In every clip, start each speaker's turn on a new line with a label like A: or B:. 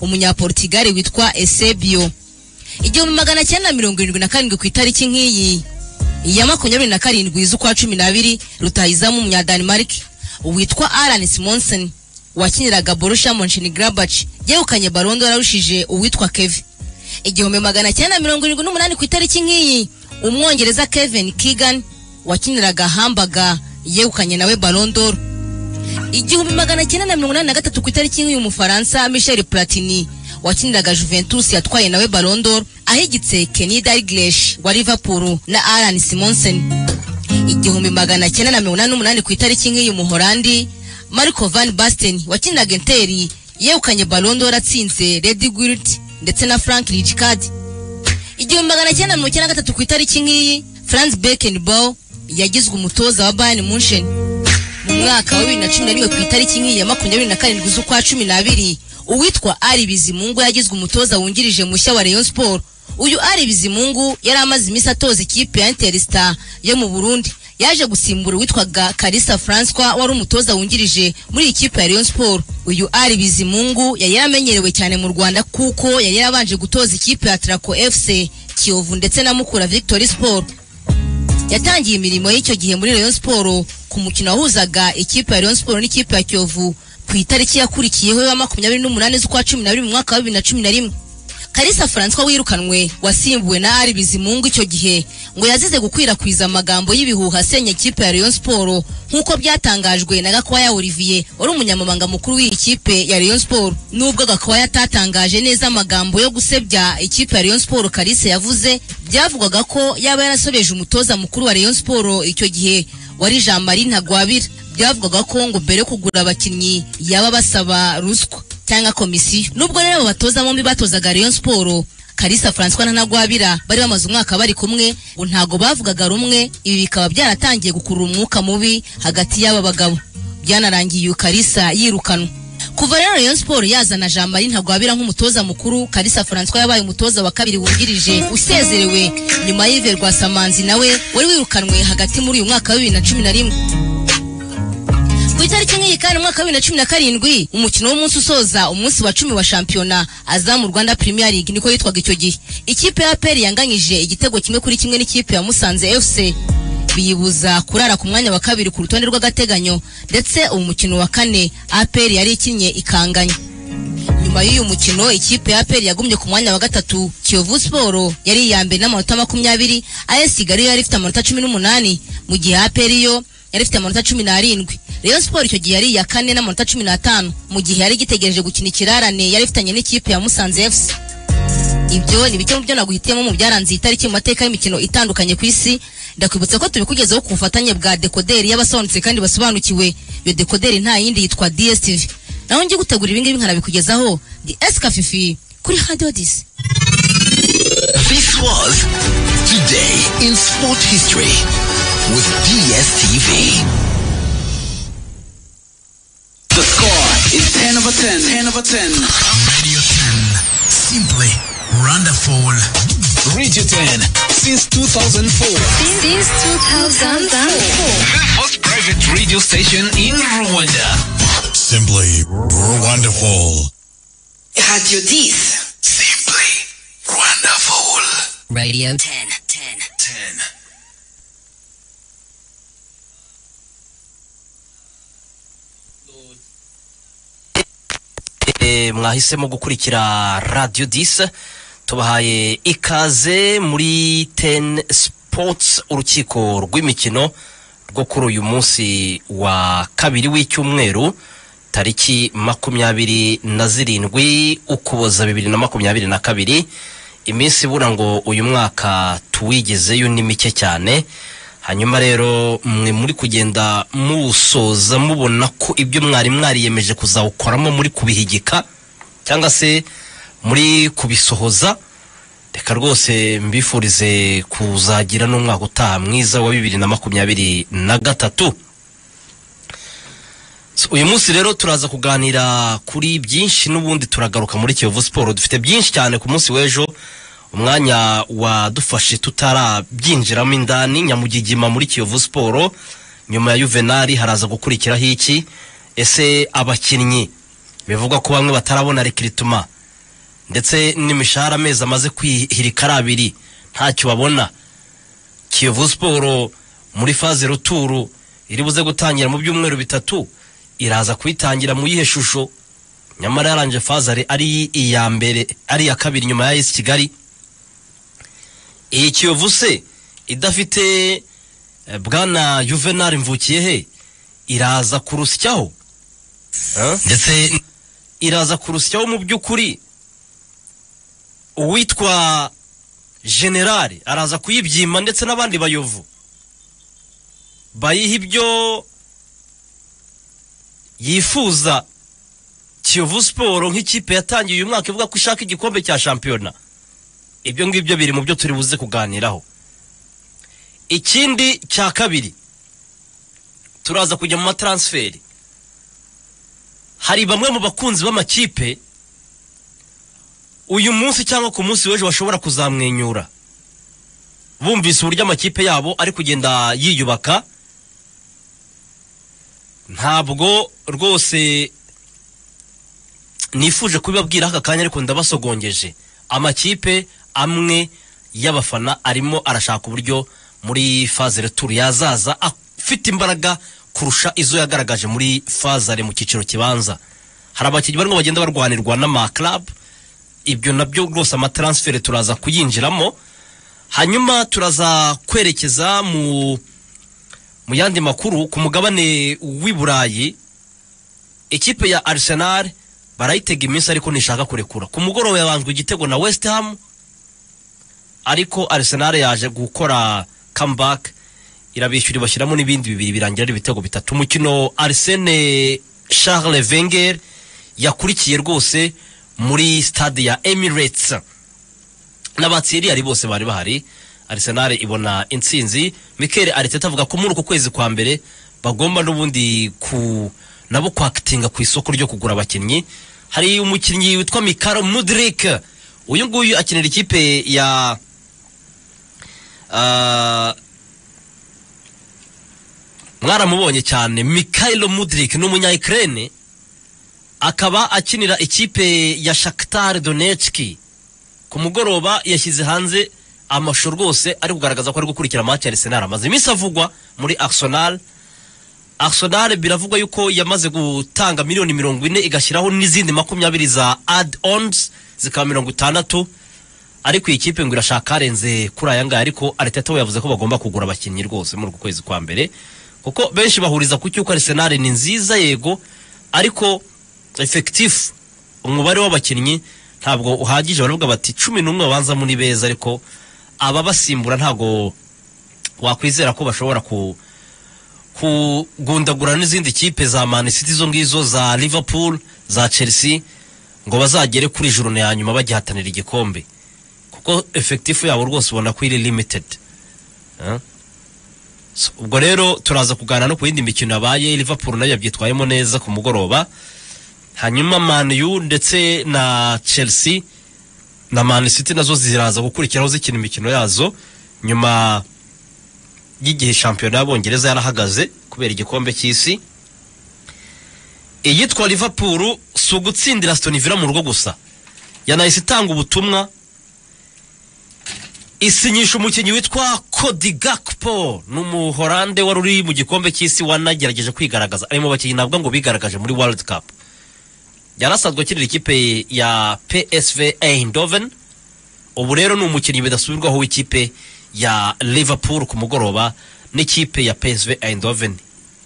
A: umunyaportugali witwa Eusebio. Igihumbi magana cyenda mirongo irindwi na karindwi ku itariki nk'iyi iya makumyabiri na karindwi z'ukwa cumi n'abiri rutahizamu umunyadanimarike witwa Alan Simonsen wakiniraga Borussia Mönchengladbach yegukanye Ballon d'Or arushije uwitwa Kevin igihumbi magana cyenda mirongo irindwi n'umunani ku itariki nk'iyi umwongereza Kevin Keegan wakiniraga Hamburger yegukanye nawe Ballon d'Or. Igihumbi magana cyenda na mirongo inani na gatatu ku itariki nk'iyi umufaransa Michel Platini wakiniraga Juventus yatwaye nawe Ballon d'Or ahigitse Kenny Dalglish wa Liverpool na Alan Simonsen. Igihumbi magana cyenda na mirongo inani n'umunani ku itariki nk'iyi umuhorandi Marco van Basten wakiniraga Inter yegukanye Ballon d'Or atsinze Lady Gwilt ndetse na Frank Rijkaard. Igihumbi magana cyenda mirongo icyenda na gatatu ku itariki nk'iyi Franz Beckenbauer yagizwe umutoza wa Bayern Munchen. mu mwaka wa bibiri na cumi na rimwe ku itariki nk'iyi ya makumyabiri na karindwi z'ukwa cumi n'abiri uwitwa Ali Bizimungu yagizwe umutoza wungirije mushya wa Rayon Sport. Uyu Ali Bizimungu yari amaze iminsi atoza ikipe ya Interstar yo mu Burundi. Yaje gusimbura uwitwaga Kalisa Francois wari umutoza wungirije muri iyi kipe ya Rayon Sport. Uyu Ali Bizimungu yari yaramenyerewe cyane mu Rwanda kuko yari yarabanje gutoza ikipe ya Traco FC Kiyovu ndetse na Mukura Victory Sport. Yatangiye imirimo y'icyo gihe muri Rayon Sport. Ku mukino wahuzaga ikipe ya Rayon Sport n'ikipe ya Kiyovu ku itariki yakurikiyeho ya makumyabiri n'umunani z'ukwa cumi n'abiri mu mwaka wa bibiri na cumi na rimwe. Kalisa Francois wirukanwe wasimbuwe na Ali Bizimungu icyo gihe ngo yazize gukwirakwiza amagambo y'ibihuha asenya ikipe ya Rayon Sport nk'uko byatangajwe na Gakwaya Olivier wari umunyamabanga mukuru w'iyi kipe ya Rayon Sport. Nubwo Gakwaya atatangaje neza amagambo yo gusebya ikipe ya Rayon Sport Kalisa yavuze byavugwaga ko yaba yarasobeje umutoza mukuru wa Rayon Sport icyo gihe wari Jean Marie Ntagwabira. Byavugwaga ko ngo mbere yo kugura abakinnyi yaba basaba ruswa. Cyangwa komisiyo nubwo rero abo batoza bombi batozaga Rayon Sport Kalisa Francois na Ntagwabira bari bamaze umwaka bari kumwe ntago bavugaga rumwe ibi bikaba byaratangiye gukurura umwuka mubi hagati y'aba bagabo. Byanarangiye uyu Kalisa yirukanwa. Kuva rero Rayon Sport yazana Jean Marie Ntagwabira nk'umutoza mukuru Kalisa Francois yabaye umutoza wa kabiri wungirije usezerewe. Nyuma y'Ive Rwasamanzi nawe wari wirukanwe hagati muri uyu mwaka wa bibiri na cumi na rimwe. Itariki nk'iyi kandi mu mwaka wa bibiri na cumi na karindwi umukino w'umunsi usoza umunsi wa cumi wa shampiyona azamu Rwanda Premier League niko yitwaga icyo gihe. Ikipe ya APR yanganyije igitego kimwe kuri kimwe n'ikipe ya Musanze FC biyibuza kurara ku mwanya wa kabiri ku rutonde rw'agateganyo ndetse uwo mukino wa kane APR yari ikinnye ikanganya nyuma y'uyu mukino ikipe ya APR yagumye ku mwanya wa gatatu Kiyovu Sport yari iya mbere n'amanota makumyabiri yo yari ifite amanota cumi n'umunani mu gihe APR yo yari ifite amanota cumi n'arindwi. Rayon Sport icyo gihe yari iya kane n'amanota cumi n'atanu. Mu gihe yari igitegereje gukina ikirarane yari ifitanye n'ikipe ya Musanze FC ibyo ni bike mu byo naguhitiyemo mu byaranze iyi tariki mu mateka y'imikino itandukanye ku isi. Ndakwibutsa ko tubikugezaho ku bufatanye bwa dekoderi y'abasobanutse kandi basobanukiwe. Iyo dekoderi nta yindi yitwa DSTV naho njye gutegura ibingibi nkanabikugezaho di Esca Fifi kuri Radio Disi
B: This was Today in Sport History with DSTV.
C: The score is 10 over 10. 10 over 10.
B: Radio 10. Simply wonderful. Radio 10 since 2004.
D: Since 2004.
B: The first private radio station in Rwanda.
E: Simply wonderful.
F: Radio 10.
B: Simply wonderful.
A: Radio 10
B: 10.
G: Eh, mwahisemo gukurikira radio 10 tubahaye ikaze muri 10 sports urukiko rw'imikino rwo kuri uyu munsi wa kabiri w'icyumweru tariki makumyabiri na zirindwi ukuboza bibiri na makumyabiri na kabiri. Iminsi ibura ngo uyu mwaka tuwigezeyo ni mike cyane. Hanyuma rero mwe muri kugenda muwusoza mubona ko ibyo mwari mwariyemeje kuzawukoramo muri kubihigika cyangwa se muri kubisohoza reka rwose mbifurize kuzagira n'umwaka utaha mwiza wa bibiri na makumyabiri na gatatu. Uyu munsi rero turaza kuganira kuri byinshi n'ubundi turagaruka muri kiyovu siporo dufite byinshi cyane ku munsi w'ejo. Umwanya wadufashe tutarabyinjiramo indani nyamugigima muri kiyovu siporo nyuma ya yuvenali haraza gukurikiraho iki? Ese abakinnyi bivugwa ko bamwe batarabona rekirituma ndetse n'imishahara amezi amaze kwihirika ari abiri ntacyo babona. Kiyovu siporo muri faze ruturu iri buze gutangira mu byumweru bitatu iraza kuyitangira mu yihe shusho? Nyamara yarangije fazare ari iya mbere ari iya kabiri nyuma ya esi kigali. Iyi kiyovu se idafite eh, bwana juvenal mvukiye he? Iraza kurusyaho.
E: Ndetse
G: iraza kurusyaho mu by'ukuri. Uwitwa generale araza kuyibyima ndetse n'abandi bayovu. Bayiha ibyo yifuza. Kiyovu siporo nk'ikipe yatangiye uyu mwaka ivuga ko ishaka igikombe cya shampiyona. Ibyo ngibyo biri mu byo turi buze kuganiraho. Ikindi cya kabiri turaza kujya mu mataransiferi hari bamwe mu bakunzi b'amakipe uyu munsi cyangwa ku munsi w'ejo bashobora kuzamwenyura. Bumvise uburyo amakipe yabo ari kugenda yiyubaka. Ntabwo rwose nifuje kubibabwira aka kanya ariko ndabasogongeje. Amakipe amwe y'abafana arimo arashaka uburyo muri faze returu yazaza afite imbaraga kurusha izo yagaragaje muri fazare mu cyiciro kibanza. Hari abakinnyi barimo bagenda barwanirwa n'amakarabu ibyo na byo rwose amataransiferi turaza kuyinjiramo. Hanyuma turaza kwerekeza mu mu yandi makuru ku mugabane w'i burayi. Ikipe ya arsenal barayitega iminsi ariko ntishaka kurekura. Ku mugoroba yabanzwe igitego na west ham. Ariko arsenal yaje gukora comeback irabishyura ibashyiramo n'ibindi bibiri birangira ari ibitego bitatu. Umukino arsene charles wenger yakurikiye rwose muri stade ya emirates. N'abatsiriyari bose bari bahari. Arsenal ibona intsinzi. Mikel ariteta avuga ko muri uku kwezi kwa mbere bagomba n'ubundi ku nabo kwakitinga ku isoko ryo kugura abakinnyi. Hari umukinnyi witwa mikaro mudrik. Uyu nguyu akinira ikipe ya mwaramubonye cyane mikhailo mudrik ni umunyayikirene akaba akinira ikipe ya shakitar donetski ku mugoroba yashyize hanze amashusho rwose ari kugaragaza ko ari gukurikira ya Arsenal amaze iminsi avugwa muri Arsenal Arsenal biravugwa yuko yamaze gutanga miliyoni mirongo ine igashyiraho n'izindi makumyabiri za add-ons zikaba mirongo itandatu ariko iyi kipe ngo irashaka arenze kuri aya ngaya ariko Arteta we yavuze ko bagomba kugura abakinnyi rwose muri uku kwezi kwa mbere. Kuko benshi bahuriza ku cyuko Arsenal ni nziza yego. Ariko effectif umubare w'abakinnyi ntabwo uhagije. Baravuga bati cumi n'umwe babanzamo ni beza ariko ababasimbura ntabwo wakwizera ko bashobora ku kugundagura n'izindi kipe za Man City izo ngizo za Liverpool za Chelsea ngo bazagere kuri juru ya nyuma bagihatanira igikombe. Kuko effectif yabo rwose ubona ko iri limited Eh? Ubwo rero turaza kuganira no ku yindi mikino yabaye Liverpool na yo yabyitwayemo neza ku mugoroba. Hanyuma Man U ndetse na Chelsea na Man City na zo ziraza gukurikiraho zikina imikino yazo. Nyuma y'igihe shampiyona y'abongereza yarahagaze kubera igikombe cy'isi. Iyitwa Liverpool si ugutsindira Aston mu rugo gusa. Yanahise itanga ubutumwa isinyisha umukinnyi witwa Cody Gakpo. Ni umuhorande wari uri mu gikombe cy'isi wanagerageje kwigaragaza. Ari mu bakinnyi navuga ngo bigaragaje muri World Cup. Yarasanzwe akinira ikipe ya PSV Eindhoven. Ubu rero ni umukinnyi bidasubirwaho w'ikipe ya Liverpool ku mugoroba n'ikipe ya PSV Eindhoven.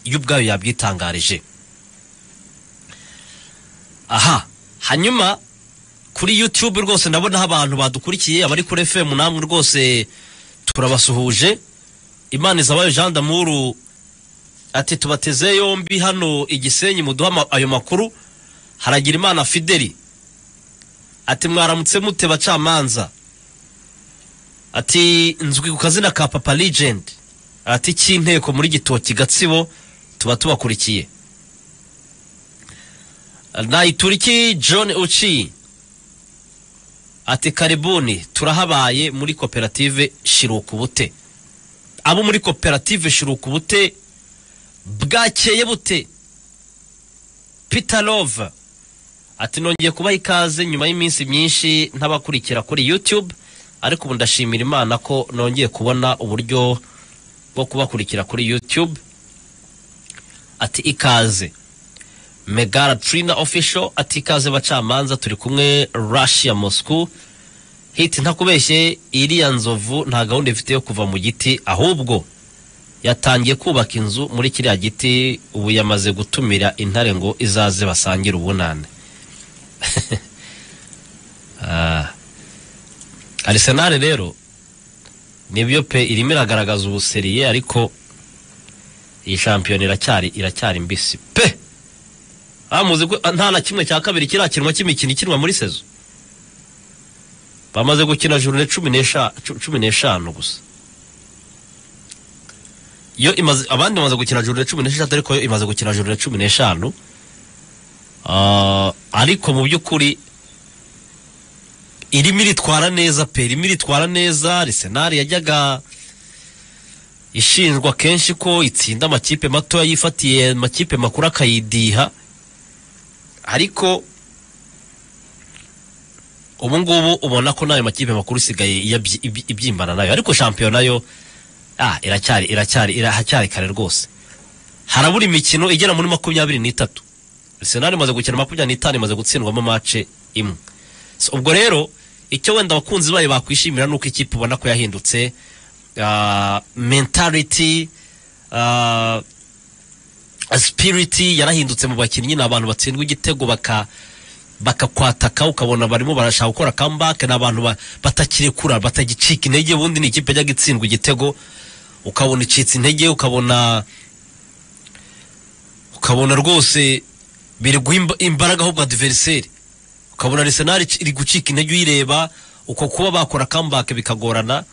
G: Yo ubwayo yabyitangarije aha hanyuma kuri YouTube rwose ndabonaho abantu badukurikiye abari kuri FM namwe rwose turabasuhuje. Imana izabayo Jean Damour ati tubateze yombi hano igisenyi muduha ayo makuru. Haragira imana fideli ati mwaramutse mute bacamanza? Ati nzwi ku kazina ka papa legend. Ati cy'inteko muri gitoki gatsibo tuba tubakurikiye. Nayituriki john uci ati karibuni turahabaye muri koperative shiruka ubute abo muri koperative shiruka ubute bwakeye bute? Peter love. Ati nongeye kubaha ikaze nyuma y'iminsi myinshi ntabakurikira kuri youtube ariko ubu ndashimira imana ko nongeye kubona uburyo bwo kubakurikira kuri youtube. Ati ikaze. Megara trina official ati ikaze bacamanza turi kumwe russia moscow. Hiti ntakubeshye iriya nzovu nta gahunda ifite yo kuva mu giti ahubwo yatangiye kubaka inzu muri kiriya giti ubu yamaze gutumira intare ngo izaze basangire ubunane. Ah. Arsenal rero ni byo pe irimo iragaragaza ubuseriye ariko iyi shampiyona iracyari iracyari mbisi. Pe! Amuzi ko nta na kimwe cya kabiri kirakinwa cy'imikino ikinwa muri sezo. Bamaze gukina jurune cumi n'esha- cu- cumi n'eshanu gusa. Yo imaze abandi bamaze gukina jurune cumi n'esheshatu ariko yo imaze gukina jurune cumi n'eshanu Ah, ariko mu by'ukuri irimo iritwara neza pe irimo iritwara neza arisenali yajyaga ishinjwa kenshi ko itsinda amakipe matoya yifatiye amakipe makuru akayidiha. Ariko ubu ngubu ubona ko n'ayo makipe makuru isigaye ibyimbana na yo. Ariko shampiyona yo ah, iracyari iracyari irahacyari kare rwose. Harabura imikino igera muri makumyabiri n'itatu. Arsenal imaze gukina makumyabiri n'itanu imaze gutsindwamo mace imwe. Ubwo rero icyo wenda abakunzi bayo bakwishimira ni uko ikipe ubona ko yahindutse ah, mentality spirit yarahindutse mu bakinnyi ni abantu batsindwa igitego baka bakakwataka ukabona barimo barashaka gukora comeback ni abantu ba- batakirekura batagicika intege ubundi ni ikipe yajyaga itsindwa igitego ukabona icitse intege ukabona ukabona rwose biri guha imba- imbaraga ahubwo adversary ukabona Arsenal ic- iri gucika intege uyireba uko kuba bakora comeback bikagorana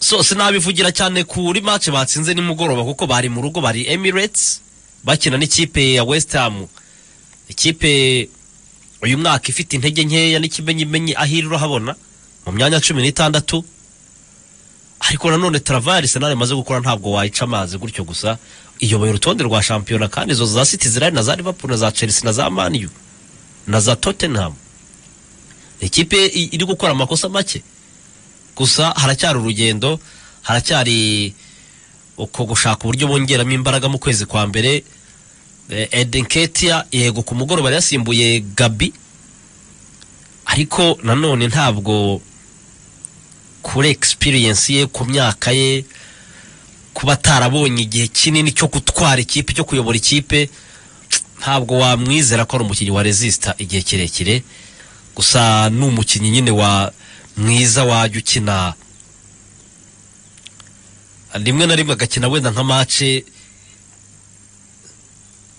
G: so sinabivugira cyane kuri match batsinze nimugoroba kuko bari mu rugo bari Emirates bakina n'ikipe ya West Ham. Ikipe uyu mwaka ifite intege nkeya n'ikimenyimenyi aho iri urahabona mu myanya cumi n'itandatu. Ariko nanone travail Arsenal imaze gukora ntabwo wayica amazi gutyo gusa. Iyoboye urutonde rwa shampiyona kandi izo za City zirari na za Liverpool na za Chelsea na za Man U na za Tottenham. Ikipe iri gukora amakosa make. Gusa haracyari urugendo haracyari uko gushaka uburyo bongeramo imbaraga mu kwezi kwa mbere. Eh, Eden Ketia yego ku mugoroba yasimbuye Gabi ariko nanone ntabwo kuri experience ye ku myaka ye kuba atarabonye igihe kinini cyo gutwara ikipe cyo kuyobora ikipe ntabwo wamwizera ko ari umukinnyi wa resista igihe kirekire. Gusa ni umukinnyi nyine wa mwiza wajya ukina. Rimwe na rimwe agakina wenda nka mace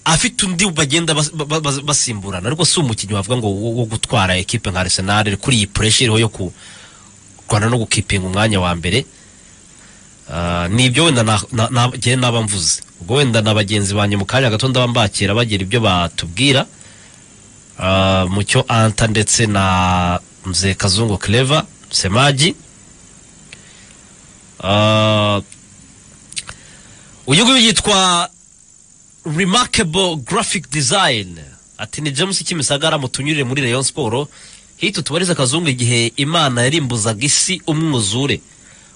G: afite undi bagenda bas- ba- ba- basimburana. Ariko si umukinnyi wavuga ngo wo gutwara ekipe nka Arsenal kuri iyi pressure iriho yo kurwana no gukipinga umwanya wa mbere. Ah, ni ibyo wenda njyewe naba mvuze. Ubwo wenda na bagenzi banjye mu kanya gato ndaba mbakira bagira ibyo batubwira. Ah, mucyo anta ndetse na mzee kazungu clever semaji Ah, uyu nguyu yitwa remarkable graphic design. Ati ni james kimisagara mutunyurire muri rayon siporo hita tubarize akazungu igihe imana yarimbuzaga isi umwuzure.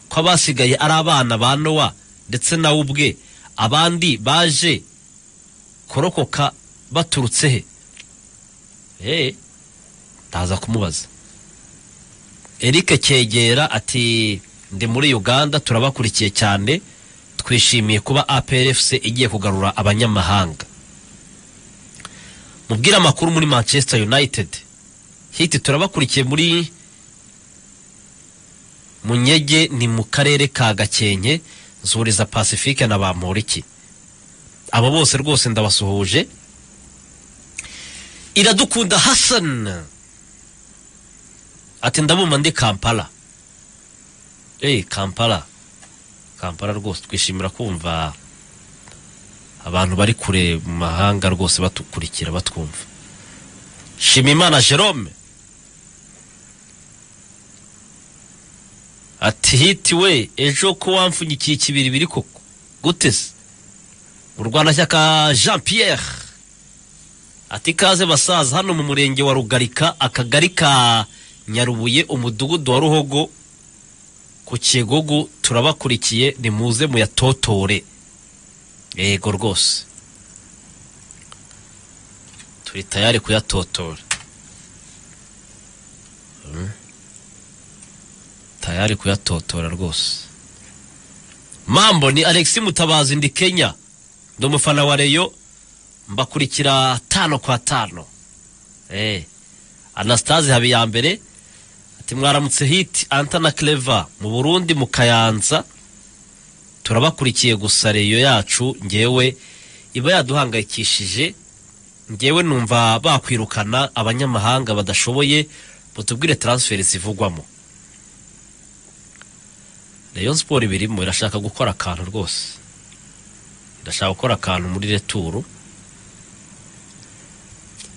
G: Ko abasigaye ari abana ba nowa ndetse nawe ubwe abandi baje kurokoka baturutse he? Eh ndaza kumubaza. Eric cyegera ati ndi muri uganda turabakurikiye cyane twishimiye kuba APRFC igiye kugarura abanyamahanga. Mubwire amakuru muri Manchester United. Hiti turabakurikiye muri Munyege ni mu karere ka Gakenke nzuriza Pacifique na Bamporiki abo bose rwose ndabasuhuje. Iradukunda Hassan. Ati ndabuma ndi Kampala. Eh Kampala. Kampala rwose twishimira kumva abantu bari kure mu mahanga rwose batukurikira batwumva. Shimimana jerome. Ati hitiwe ejo ko wamfunyikiye ikibiri biri koko? Gute se? Urwanashyaka jean pierre ati ikaze basaza hano mu murenge wa rugarika akagari ka nyarubuye umudugudu wa ruhogo ku kigogo turabakurikiye nimuze muyatotore. Yego rwose. Turi tayari kuyatotora Mm. tayari kuyatotora rwose. Mambo ni alexi mutabazi ndi kenya. Ndi umufana wa reyo mbakurikira tano kwa tano. Eh. Anastase habiyambere. Ati mwaramutse hiti anta na cleva mu burundi mu kayanza. Turabakurikiye gusa reyo yacu ngewe iba yaduhangayikishije. Ngewe numva bakwirukana abanyamahanga badashoboye mutubwire transferi zivugwamo. Rayon Sport ibirimo irashaka gukora akantu rwose. Irashaka gukora akantu muri returu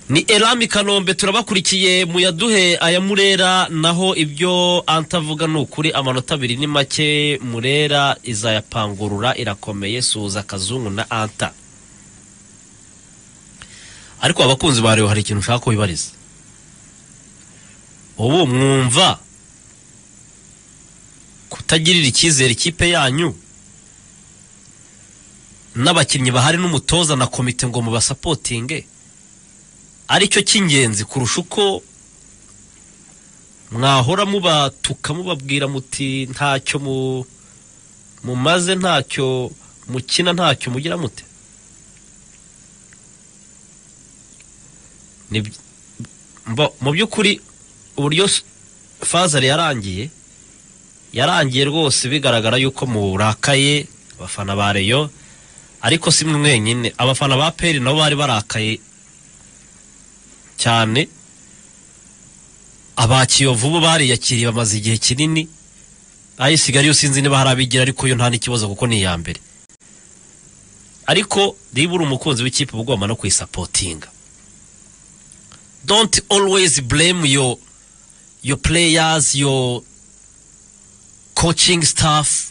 G: ni Elami Kanombe turabakurikiye muyaduhe aya Murera naho ibyo antavuga ni ukuri amanota abiri ni make Murera izayapangurura irakomeye suza kazungu na anta. Ariko abakunzi ba hari ikintu ushaka kubibariza? Ubu mwumva kutagirira icyizere ikipe yanyu? N'abakinnyi bahari n'umutoza na komite ngo mubasapotinge ari cyo cy'ingenzi kurusha uko mwahora mubatuka mubabwira muti ntacyo mu mumaze ntacyo mukina ntacyo mugira mute? Mu by'ukuri uburyo fazari yarangiye yarangiye rwose bigaragara yuko murakaye abafana ba reyo ariko si mwe mwenyine. Abafana ba peri nabo bari barakaye cyane. Aba kiyovu bo bariyakiriye bamaze igihe kinini. Ayisigaye yo sinzi niba hari abigira ariko yo nta n'ikibazo kuko ni iya mbere. Ariko niba uri umukunzi w'ikipe uba ugomba no kuyisapotinga don't always blame your your players your coaching staff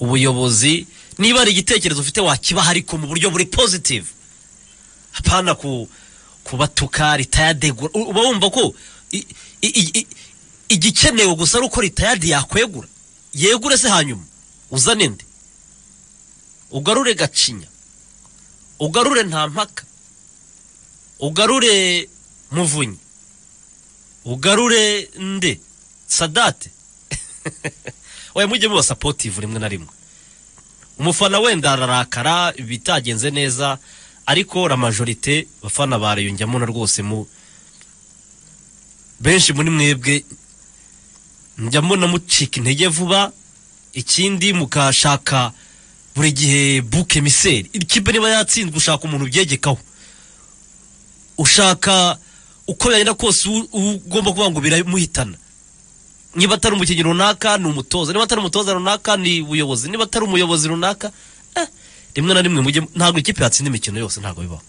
G: ubuyobozi. Niba ari igitekerezo ufite wakibaha ariko mu buryo buri positive. Hapana ku kubatuka ritayadegura uba wumva ko igikenewe gusa ari uko ritayadi yakwegura. Yegure se hanyuma? Uzane nde? Ugarure gacinya. Ugarure nta mpaka ugarure muvunyi. Ugarure nde? Sadate oya mujye muba sapotive rimwe na rimwe. Umufana wenda ararakara bitagenze neza ariko la majorite bafana barayonjyamo na rwose mu benshi muri mwebwe. Njya mbona mucika intege vuba ikindi mukashaka buri gihe buke miseri ikipe niba yatsinzwe ushaka umuntu ubyegekaho. Ushaka uko yagenda kose ugomba kuvuga ngo biramuhitana. Niba atari umukinnyi runaka ni umutoza. Niba atari umutoza runaka ni ubuyobozi. Niba atari umuyobozi runaka eh, rimwe na rimwe mujye ntabwo ikipe yatsinda imikino yose ntabwo bibaho.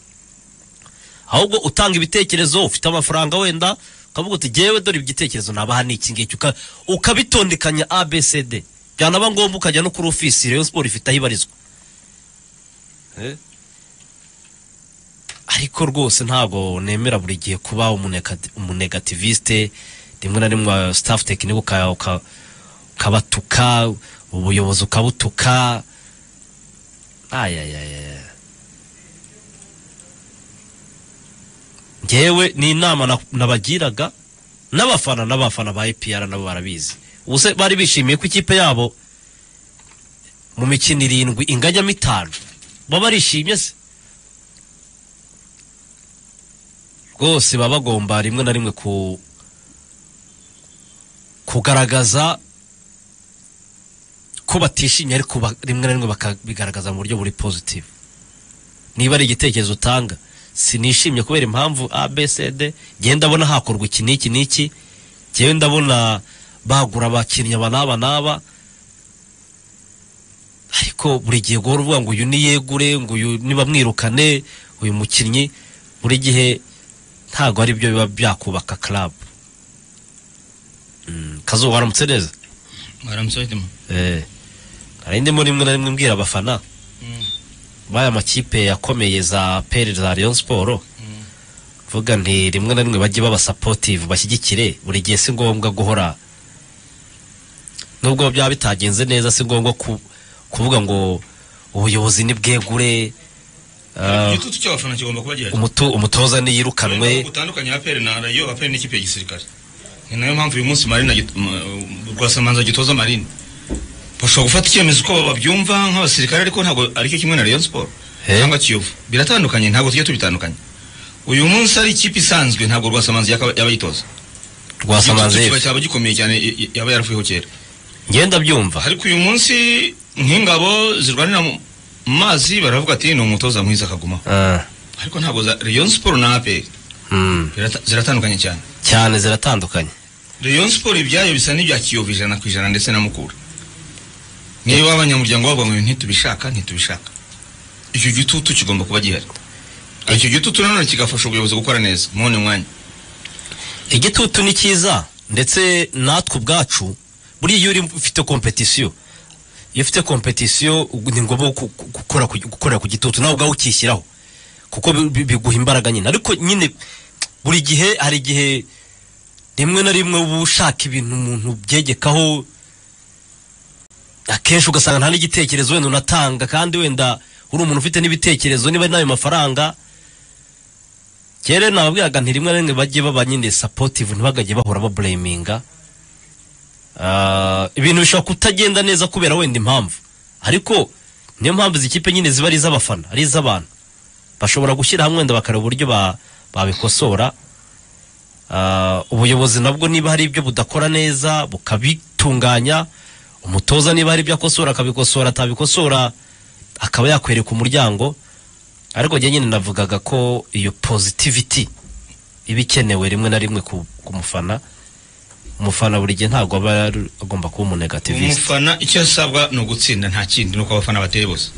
G: Ahubwo utanga ibitekerezo ufite amafaranga wenda ukavuga uti jyewe dore igitekerezo nabaha ni iki ngiki? Uka- ukabitondekanya abcd byanaba ngombwa ukajya no kuri ofisi rayon sport ifite aho ibarizwa. Eh? ariko rwose ntabwo nemera buri gihe kuba umunegati- umunegativisite rimwe na rimwe staff tekinike uka- uka- ukabatuka ubuyobozi ukabutuka ayayaya ngewe ni inama na- nabagiraga n'abafana n'abafana ba EPR nabo barabizi. Ubu se bari bishimiye ko ikipe yabo mu mikino irindwi ingajyamo itanu baba barishimye se? Rwose baba bagomba rimwe na rimwe ku kugaragaza ko batishimye ariko rimwe na rimwe bakabigaragaza mu buryo buri positive. Niba ari igitekerezo utanga sinishimye kubera impamvu abcd genda ndabona hakorwa iki n'iki n'iki njyewe ndabona bagura abakinnyi aba n'aba n'aba. Ariko buri gihe guhora uvuga ngo uyu niyegure ngo uyu nibamwirukane uyu mukinnyi buri gihe ntabwo ari byo biba byakubaka club. Mm, kazuba waramutse neza?
H: Mwaramutse mu
G: eh. Hari ndimo rimwe na rimwe mbwira abafana? Baya makipe yakomeye za peri za Rayon Sport. Vuga nti rimwe na rimwe bajye baba supportive bashyigikire. Buri gihe si ngombwa guhora. Nubwo byaba bitagenze neza si ngombwa ku, kuvuga ngo ubuyobozi nibwegure ah,
H: igitutu cy'abafana kigomba kuba gihari?
G: umuto, umutoza niyirukanwe
H: gutandukanye aperi na rayo aperi n'ikipe ya gisirikare. Ni na yo mpamvu uyu munsi marina rwasamanza gitoza marina. Bashobora gufata icyemezo uko babyumva nk'abasirikare ariko ntabwo ari cyo kimwe na rayon sport
G: Eh.
H: cyangwa kiyovu. Biratandukanye ntabwo tujya tubitandukanye uyu munsi ari ikipe isanzwe ntabwo rwasamanza yaka- yaba yitoza. Kiba cyaba gikomeye cyane yaba yaravuyeho kera.
G: Ngenda byumva
H: ariko uyu munsi nk'ingabo zirwanira mu mazi baravuga ati ni umutoza mwiza akagumaho
G: Ah,
H: ariko ntabwo za rayon sport na aperi
G: mm,
H: birata- ziratandukanye cyane.
G: Cyane ziratandukanye.
H: Rayon Sport ibyayo bisa n'ibya Kiyovu ijana ku ijana ndetse na Mukura. Niba abanyamuryango ngo ntitubishaka ntitubishaka. Icyo gitutu kigomba kuba gihari. Icyo gitutu nanone kigafasha ubuyobozi gukora neza. Mubone umwanya
G: igitutu ni cyiza ndetse natwe ubwacu buriya iyo uri ufite kompetisiyo iyo ufite kompetisiyo ni ngombwa gukorera ku gitutu nawe ubwawe ukishyiraho. Kuko bi- bi- biguha imbaraga nyine. Ariko nyine buri gihe hari igihe rimwe na rimwe uba ushaka ibintu umuntu byegekaho akenshi ugasanga nta n'igitekerezo wenda unatanga kandi wenda uri umuntu ufite n'ibitekerezo niba n'ayo mafaranga kera nababwiraga nti rimwe na rimwe bajye baba nyine supportive ntibagajye bahora baburayiminga ibintu bishobora kutagenda neza kubera wenda impamvu. Ariko niyo mpamvu izi kipe nyine ziba ari iz'abafana ari iz'abantu. Bashobora gushyira hamwe wenda bakareba uburyo ba- babikosora. Ah, ubuyobozi nabwo niba hari ibyo budakora neza bukabitunganya umutoza niba hari ibyo akosora akabikosora atabikosora akaba yakwereka umuryango. Ariko njye nyine navugaga ko iyo positivity iba ikenewe rimwe na rimwe ku, mufana. Umufana buri gihe ntabwo aba agomba kuba umunegativisite
H: umufana icyo asabwa ni ugutsinda nta kindi nuko abafana bateye bose.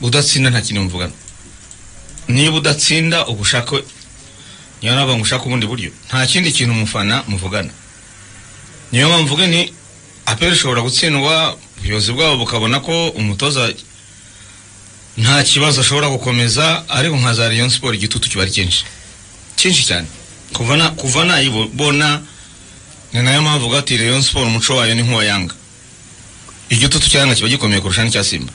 H: Udatsinda nta kintu muvugana niba udatsinda uba ushaka niyo ngo ushaka ubundi buryo. Nta kindi kintu umufana muvugana. Niyo mpamvu mvuga ni aperi ishobora gutsindwa ubuyobozi bwabo bukabona ko umutoza nta kibazo ashobora gukomeza ariko nka za Rayon Sport igitutu kiba ari cyinshi cyinshi cyane. Kuva na kuva nayibona ni na yo mpamvu uvuga ati Rayon Sport umuco wayo ni nk'uwa Yanga igitutu cya Yanga kiba gikomeye kurusha n'icya Simba.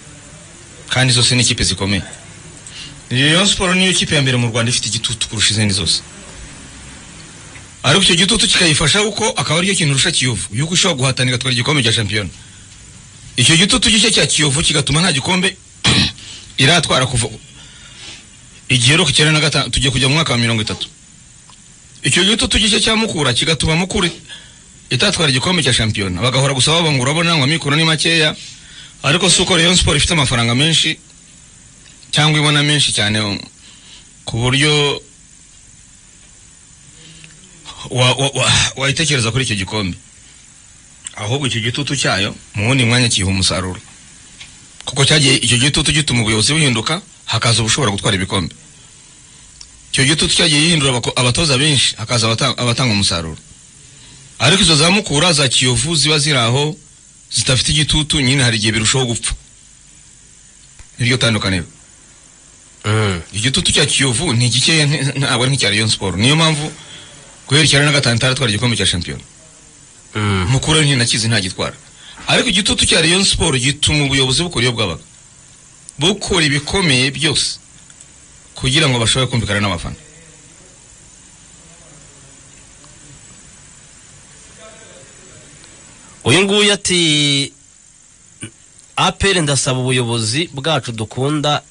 H: Kandi zose ni ikipe zikomeye. Rayon Sport niyo kipe ya mbere mu Rwanda ifite igitutu kurusha izindi zose. Ariko icyo gitutu kikayifasha kuko akaba ari cyo kintu urusha Kiyovu. Yuko ishobora guhatana igatwara igikombe cya shampiyona. Icyo gitutu gishya cya Kiyovu kigatuma nta gikombe iratwara kuva igihe rero icyenda na gatanu tugiye kujya mu mwaka wa mirongo itatu. Icyo gitutu gishya cya Mukura kigatuma Mukura itatwara igikombe cya shampiyona. Bagahora gusa babanga urabona ngo amikoro ni makeya ariko si uko Rayon Sport ifite amafaranga menshi cyangwa ibona menshi cyane ku buryo wayitekereza kuri icyo gikombe. Ahubwo icyo gitutu cyayo mu wundi mwanya kiha umusaruro. Kuko cyagiye icyo gitutu gituma ubuyobozi buhinduka hakaza ubushobora gutwara ibikombe. Icyo gitutu cyagiye gihindura abatoza benshi hakaza abata- abatanga umusaruro. Ariko izo za mukura za kiyovu ziba ziri aho zidafite igitutu nyine hari igihe birushaho gupfa. Niryo tandukaniro. Igitutu cya kiyovu ni gikeya ntabwo ari nk'icya rayon sport. Niyo mpamvu guhera icyenda na gatanu itaratwara igikombe cya shampiyona mukura ntinakizi ntagitwara ariko igitutu cya rayon sport gituma ubuyobozi bukora iyo bwabaga bukora ibikomeye byose kugira ngo bashobore kumvikana n'abafana
G: uyu nguyu ati aperi ndasaba ubuyobozi bwacu dukunda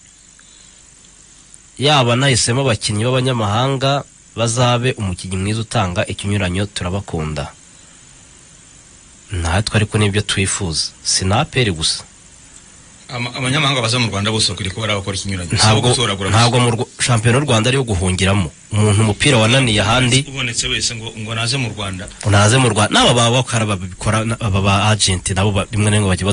G: yaba nahisemo abakinnyi b'abanyamahanga bazabe umukinnyi mwiza utanga ikinyuranyo turabakunda. Natwe ariko ni byo twifuza. Si na aperi gusa.
H: Ama- abanyamahanga baza mu rwanda bose bakwiriye kuba ari abakora ikinyuranye si abo
G: ntabwo mu shampiyona y'u rwanda ariyo guhungiramo. Umuntu umupira wananiye ahandi.
H: Ubonetse wese ngo ngo naze mu rwanda.
G: Unaze mu rwanda. N'aba baba bakora babikora aba ba agenti nabo rimwe na rimwe bajya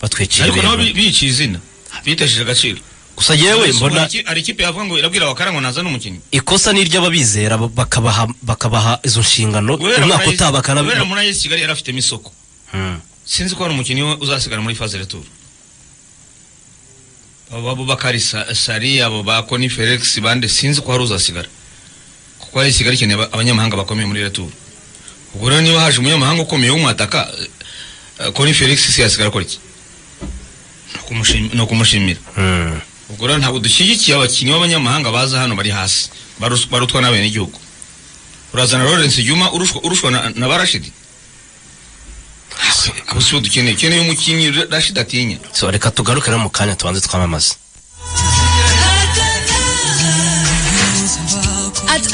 G: batwikira
H: ariko nabo
G: ibintu
H: bi- biyiciye izina. Bitesheje agaciro.
G: Gusa yewe mbona
H: hari ikipe yavuga ngo irabwira abakara ngo nazane umukinnyi
G: ikosa ni iry'ababizera ba- bakabaha bakabaha izo nshingano umwaka utaha
H: AS
G: bakana
H: guhera muri AS kigali yari afitemo isoko
G: Hmm.
H: sinzi ko hari umukinnyi we uzasigara muri faze retour abo Abubakari Sa- Sari abo ba Koni Felix bande sinzi ko hari uzasigara. Kuko hari isigara ikeneye aba- abanyamahanga bakomeye muri retour ubwo rero niba haje umunyamahanga ukomeye w'umwataka eh, Koni Felix si yasigara akora iki? Ni ukumushim- ni ukumushimira.
G: Mm.
H: Ubwo rero ntabwo dushyigikiye abakinnyi b'abanyamahanga baza hano bari hasi. Barutwa n'abenegihugu urazana Lawrence Juma urushwa na, barashidi abo si bo dukeneye. Dukeneye umukinnyi Rashid atinya.
G: So reka tugaruke no mu kanya tubanze twamamaze.
A: At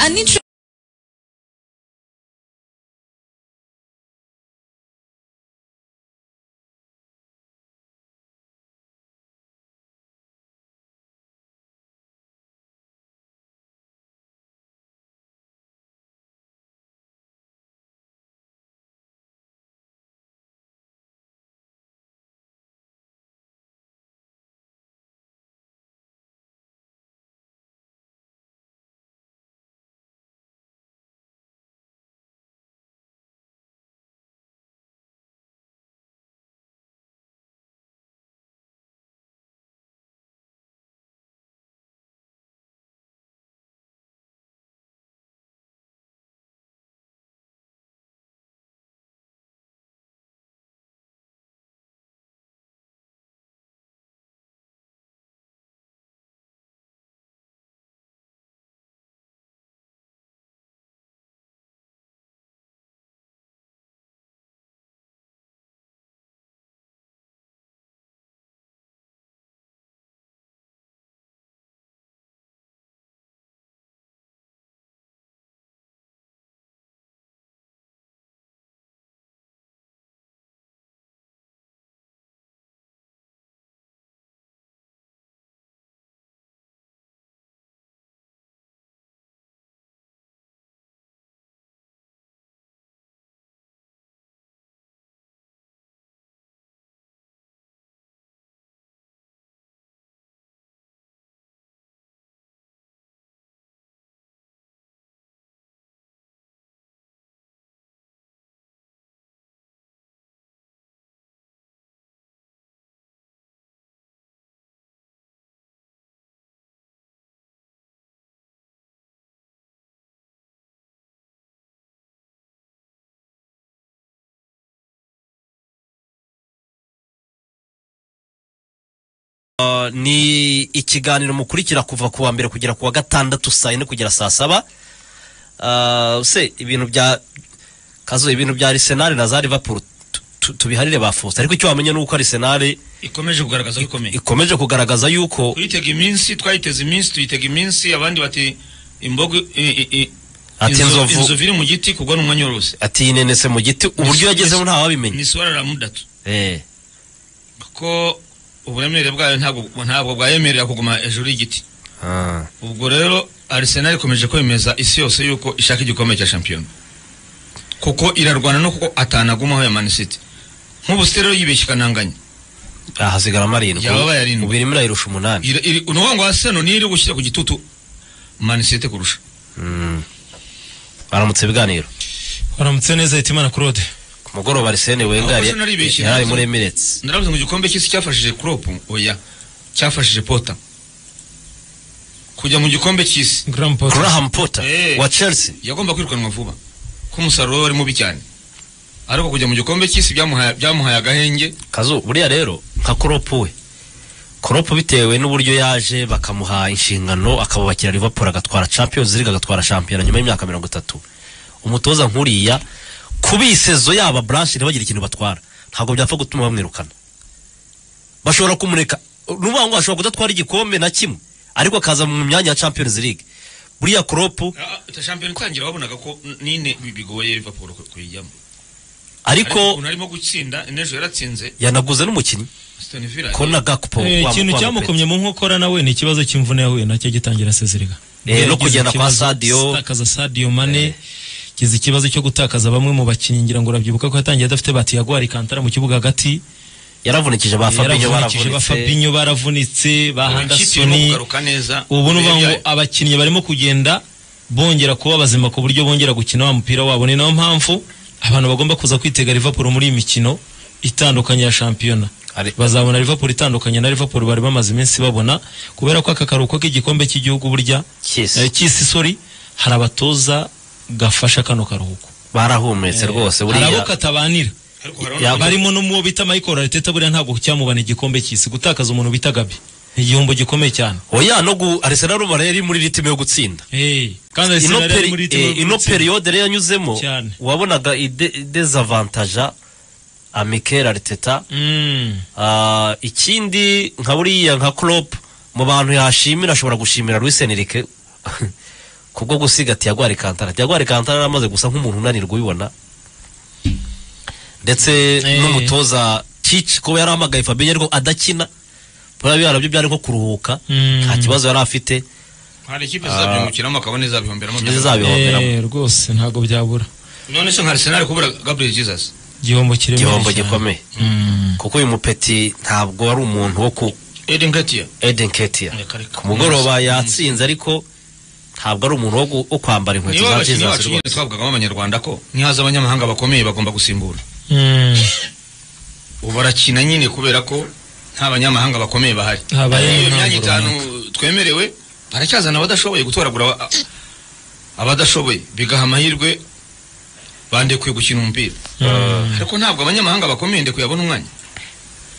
G: ni ikiganiro mukurikira kuva ku wa mbere kugera ku wa gatandatu saa yine kugera saa saba. Uh, se ibintu bya kazo ibintu bya Arsenal na za tu- tubiharire bafuza ariko icyo wamenye nuko Arsenal
H: ikomeje kugaragaza ko ikomeye.
G: Ikomeje kugaragaza yuko
H: tuyitega iminsi twayiteze iminsi tuyitega iminsi abandi bati imbogo
G: Ati
H: inzo-
G: inzovu-
H: inzovu iri mu giti kugwa n'umwanya wose.
G: Ati yinenese mu giti. Uburyo yagezemo ntawabimenya
H: ni swara la mudatu
G: eh.
H: Kuko uburemere bwayo ntabwo bwayemerera kuguma hejuru y'igiti.
G: Ah.
H: ubwo rero Arsenal ikomeje kwemeza isi yose yuko ishaka igikombe cya shampiyona kuko irarwana no kuko atanagumaho ya Man City. Nk'ubu City rero yibeshye ikananganya
G: ah hasigara arindwi.
H: Yababaye arindwi.
G: ubu irimo irayirusha umunani.
H: Ni ukuvuga ngo Arsenal niyo iri gushyira ku gitutu Man City kurusha.
G: Baramutse ibiganiro.
I: Waramutse neza hitimana claude.
G: Mugoroba Arsene Wenger yari muri Emirates
H: naravuze ngo igikombe cy'isi cyafashije Klopp oya cyafashije Potter. Kujya mu gikombe cy'isi.
I: Graham Potter.
G: Graham Potter
H: Eh.
G: wa Chelsea.
H: Yagomba kwirukanwa vuba ko umusaruro we wari mubi cyane. Ariko kujya mu gikombe cy'isi byamuhaye byamuhaye agahenge.
G: Kazu buriya rero nka Klopp we. Klopp bitewe n'uburyo yaje bakamuha inshingano akabubakira Liverpool agatwara Champions League agatwara shampiyona nyuma y'imyaka mirongo itatu. Umutoza nk'uriya kubisezo yaba branch ntibagire ikintu batwara. Ntabwo byapfa gutuma bamwirukana. Bashobora kumureka nuvuga ngo ashobora kudatwara igikombe na kimwe ariko akaza mu myanya ya Champions League. Buriya Klopp
H: Ah, shampiyona itangira wabonaga ko n- nine bi- bigoye ku- kuyijyamo.
G: Ariko
H: arimo gutsinda n'ejo yaratsinze.
G: yanaguze n'umukinnyi. Kona Gakpo
I: Eh, ikintu cyamukomye mu nkokora nawe ni ikibazo cy'imvune yahuye na cyo gitangira asezerega
G: Eh, no kugenda kwa
I: ikibazo,
G: Sadio.
I: gutakaza Sadio Mane. Gize ikibazo cyo gutakaza bamwe mu bakinnyi ngira ngo urabyibuka ko yatangiye adafite bati Jaguar Kantara mu kibuga hagati.
G: Yaravunikije ba Fabinho
I: yaravunikije ba
G: baravunitse
I: Fabinho baravunitse ba Henderson ubu ukuvuga ngo abakinnyi barimo kugenda bongera kuba bazima ku buryo bongera gukina wa mupira wabo. Ni na yo mpamvu abantu bagomba kuza kwitega Liverpool muri iyi mikino itandukanye ya shampiyona. Bazabona Liverpool itandukanye na Liverpool bari bamaze iminsi babona. Kubera ko aka karuhuko k'igikombe cy'igihugu burya
G: Cy'isi.
I: eh, cy'isi sorry hari abatoza gafasha kano karuhuko.
G: Barahumetse rwose
I: hari abo
G: buriya
I: katabanira. Barimo n'umuwo bita Michael Arteta buriya ntabwo cyamubana igikombe cy'isi. Gutakaza umuntu bita Gabi igihombo gikomeye cyane.
G: Oya no gu Arsenal rumara yari muri ritime yo gutsinda.
I: Eh, kandi
G: ino,
I: Arsenal yari muri
G: eh,
I: timu
G: ino periyode rero yanyuzemo wabonaga ide- idezavantaja a Mikel Arteta.
I: Mm.
G: Ah, ikindi nka buriya nka Klopp mu bantu yashimira ashobora gushimira Luis Enrique. kubwo gusiga Thiago Alcantara Thiago Alcantara yaramaze gusa nk'umuntu unanirwa ubibona ndetse
I: Eh.
G: n'umutoza Tich kuba yarahamagaye Fabinho ariko adakina buriya na byo byari nko kuruhuka
I: Mm.
G: nta kibazo yari afite.
H: Hari ikipe zizabyungukiramo akabona izabihomberamo
G: nizo zabihomberamo
I: Eh, rwose ntabwo byabura.
H: None se nka Arsenal kubura Gabriel Jesus?
I: Igihombo kiremereye
G: igihombo gikomeye.
I: Mm.
G: kuko uyu mupeti ntabwo ari umuntu wo ku
H: Eden Ketia.
G: Eden Ketia.
H: Reka, reka.
G: ku mugoroba yatsinze ariko ntabwo ari umuntu wo kwambara inkweto za Jesus rwose
H: twavugagamo abanyarwanda ko nihaza abanyamahanga bakomeye bagomba gusimbura.
I: Mm.
H: ubu barakina nyine kubera ko nta banyamahanga bakomeye bahari.
I: Habaye
H: iyo myanya itanu twemerewe baracyazana abadashoboye gutoragura aba- abadashoboye. Bigaha amahirwe bandekuye gukina umupira.
I: Mm.
H: ariko ntabwo abanyamahanga bakomeye ndekuye abona umwanya.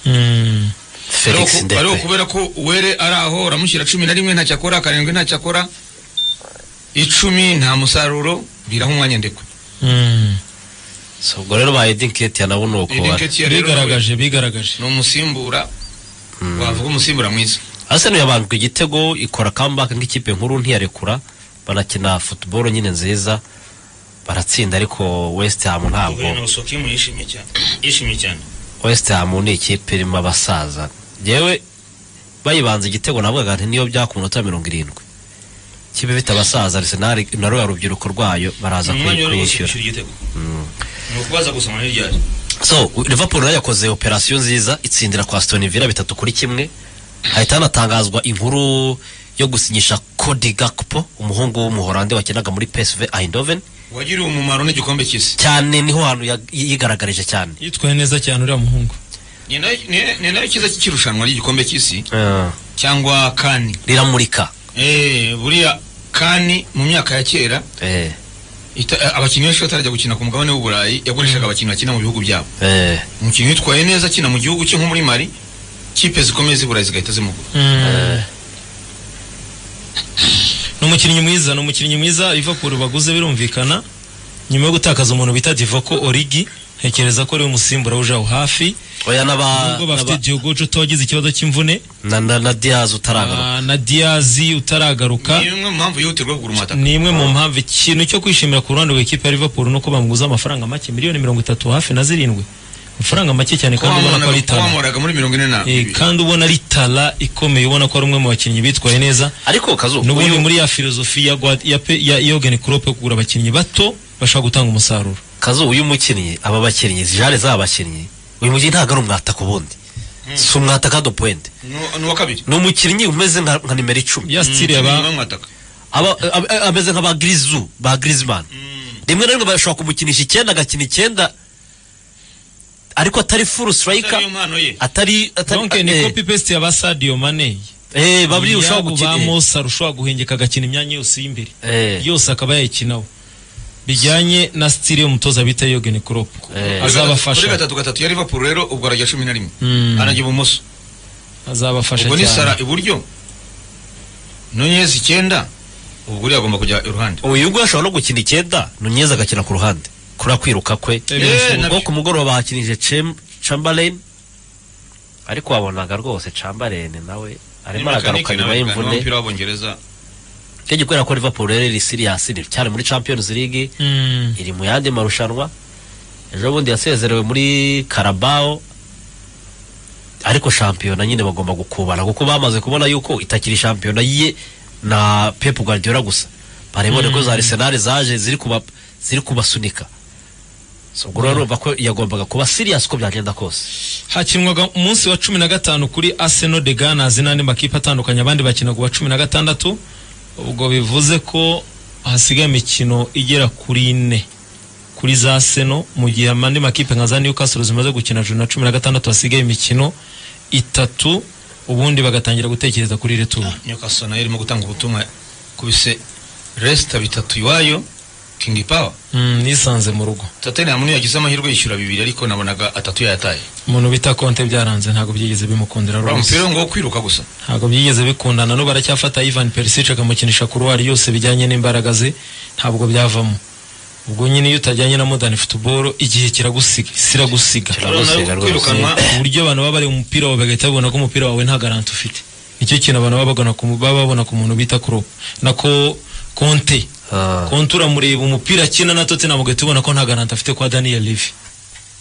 I: Mm.
G: Felix
H: Ariko- kubera ko were ari aho uramushyira cumi na rimwe ntacyo akora karindwi ntacyo akora. Icumi nta musaruro biraha umwanya ndekwe.
G: So, ubwo rero ba Eden bari
H: Ketia rero
I: bigaragaje bigaragaje.
H: ni umusimbura wavuga umusimbura mwiza.
G: Arsenal yabanjwe igitego ikora comeback nk'ikipe nkuru ntiyarekura. Banakina football nyine nziza. Baratsinda ariko West Ham ntabwo.
H: Yishimye cyane.
G: Ham ni ikipe irimo abasaza. Yewe bayibanza igitego navugaga nti niyo byaka umunota mirongo irindwi. Kibe bita abasaza Arsenal na rwa rubyiruko rwayo baraza
H: umwanya wari wose
G: kuyishyura
H: igitego? Ni ukubaza gusa muri ryari
G: so Liverpool na yo yakoze operasiyo nziza itsindira kwa Aston Villa bitatu kuri kimwe. Hahita hanatangazwa inkuru yo gusinyisha Cody Gakpo umuhungu w'umuholande wakinaga muri PSV Eindhoven.
H: Wagiriye umumaro n'igikombe cy'isi.
G: Cyane ni ho hantu yigaragarije cyane.
I: Yitwaye neza cyane uriya muhungu.
H: Ni na yo cyiza cy'irushanwa ry'igikombe cy'isi.
G: Eh,
H: cyangwa kani
G: riramurika.
H: Eh buriya kani mu myaka ya kera
G: eh,
H: eh, abakinnyi benshi batarajya gukina ku mugabane w'uburayi yagurishaga abakinnyi bakina mu bihugu byabo.
G: Eh,
H: umukinnyi witwaye neza akina mu gihugu cye nko muri mari kipe zikomeye z'iburayi zigahita zimugura
I: Mm. ni umukinnyi mwiza ni umukinnyi mwiza Liverpool baguze birumvikana. Nyuma yo gutakaza umuntu bita Divock Origi ntekereza ko ari we musimbura uje aho hafi.
G: Oya n'aba
I: nubwo bafite Diogo Jota wagize ikibazo cy'imvune.
G: Na, na, na Diaz utaragaruka.
I: Ah, na Diaz utaragaruka.
H: Ni imwe mu mpamvu yihutirwa kugura umwataka.
I: Ni imwe mu mpamvu. Ikintu cyo kwishimira ku ruhande rw'ikipe ya Liverpool nuko bamuguza amafaranga make miliyoni mirongo itatu hafi na zirindwi. Amafaranga make cyane kandi ubona ko ari tara
H: muri mirongo ine
I: Eh, kandi ubona ari tara ikomeye ubona ko ari umwe mu bakinnyi bitwaye neza.
G: Ariko kazu
I: n'ubundi muri ya filozofi ya ya, Jurgen Klopp kugura abakinnyi bato bashobora gutanga umusaruro.
G: Kazu uyu mukinnyi aba bakinnyi jare z'aba bakinnyi. Uyu mukinnyi ntabwo ari umwataka ubundi si umwataka do point
H: ni uwa kabiri.
G: Ni umukinnyi umeze nka, nimero icumi. Aba- ameze nka ba Griezou ba Griezmann. Rimwe na rimwe bashobora kumukinisha icyenda agakina icyenda. Ariko atari
H: mpano ye
G: atari atari
I: ni
G: eh,
I: copy paste ya ba Sadio Mane.
G: Eh babiri ushobora gukina
I: ba
G: eh,
I: Mosa ushobora guhengeka agakina imyanya yose y'imbere.
G: Eh,
I: yose akaba yayikinaho bijyanye na style y'umutoza bita Jurgen Klopp.
G: Eh.
H: kuri
I: azabafasha
H: gatatu gatatu ya Liverpool rero ubwo arajya cumi na rimwe.
I: Mm.
H: arajya ibumoso
I: azabafasha
H: ubwo ni
I: cyane.
H: Sara iburyo. Nonyezi icyenda. Ubwo uriya agomba kujya iruhande.
G: Uyu nguyu ashobora no gukina icyenda Nunez agakina ku ruhande. Kuriya kwiruka kwe.
H: Eh,
G: ubwo
H: na byo.
G: ku mugoroba hakinije Chem- Chamberlain. Ariko wabonaga rwose Chamberlain nawe arimo aragaruka nyuma y'imvune. Cyo gikorera ko Liverpool rero iri serious iri cyane muri Champions League
I: Mm.
G: iri mu yandi marushanwa. Ejo bundi yasezerewe muri Carabao. Ariko shampiyona nyine bagomba gukubana kuko bamaze kubona yuko itakiri shampiyona ye na Pep Guardiola gusa. Barebone ko za Arsenal zaje ziri kuba ziri kubasunika. So ubwo rero urumva ko yagombaga kuba serious uko byagenda kose.
I: Hakinwaga umunsi wa cumi na gatanu kuri Arsenal de Gunners n'andi makipe atandukanye abandi bakinaga uwa cumi na gatandatu. Ubwo bivuze ko hasigaye imikino igera kuri ine. Kuri za seno mu gihe andi makipe nka za Newcastle zimaze gukina juru na cumi na gatandatu hasigaye imikino itatu ubundi bagatangira gutekereza kuri retour.
H: Newcastle na yo irimo gutanga ubutumwa kubise Leicester bitatu iwayo. King Power?
I: Mm, nisanze mu rugo.
H: Tottenham niyo yagize amahirwe yishyura bibiri ariko nabonaga atatu yayataye.
I: Umuntu bita konte byaranze ntabwo byigeze bimukundira rwose.
H: mupira ngo wo kwiruka gusa?
I: Ntabwo byigeze bikundana n'ubu baracyafata Ivan Perisic akamukinisha kuruwari yose bijyanye n'imbaraga ze ntabwo byavamo. Ubwo nyine iyo utajyanye na modern football igihe kiragusiga siragusiga.
H: Kwirukanwa.
I: Uburyo abantu baba bari mu mupira wawe bagahita babona ko umupira wawe nta garanti ufite. Nicyo kintu abantu baba babona ku- ku muntu bita kuro nako konte
G: Ah.
I: konte uramureba umupira akina na Tottenham ugahita ubona ko nta garanti afite kwa Daniel Levy.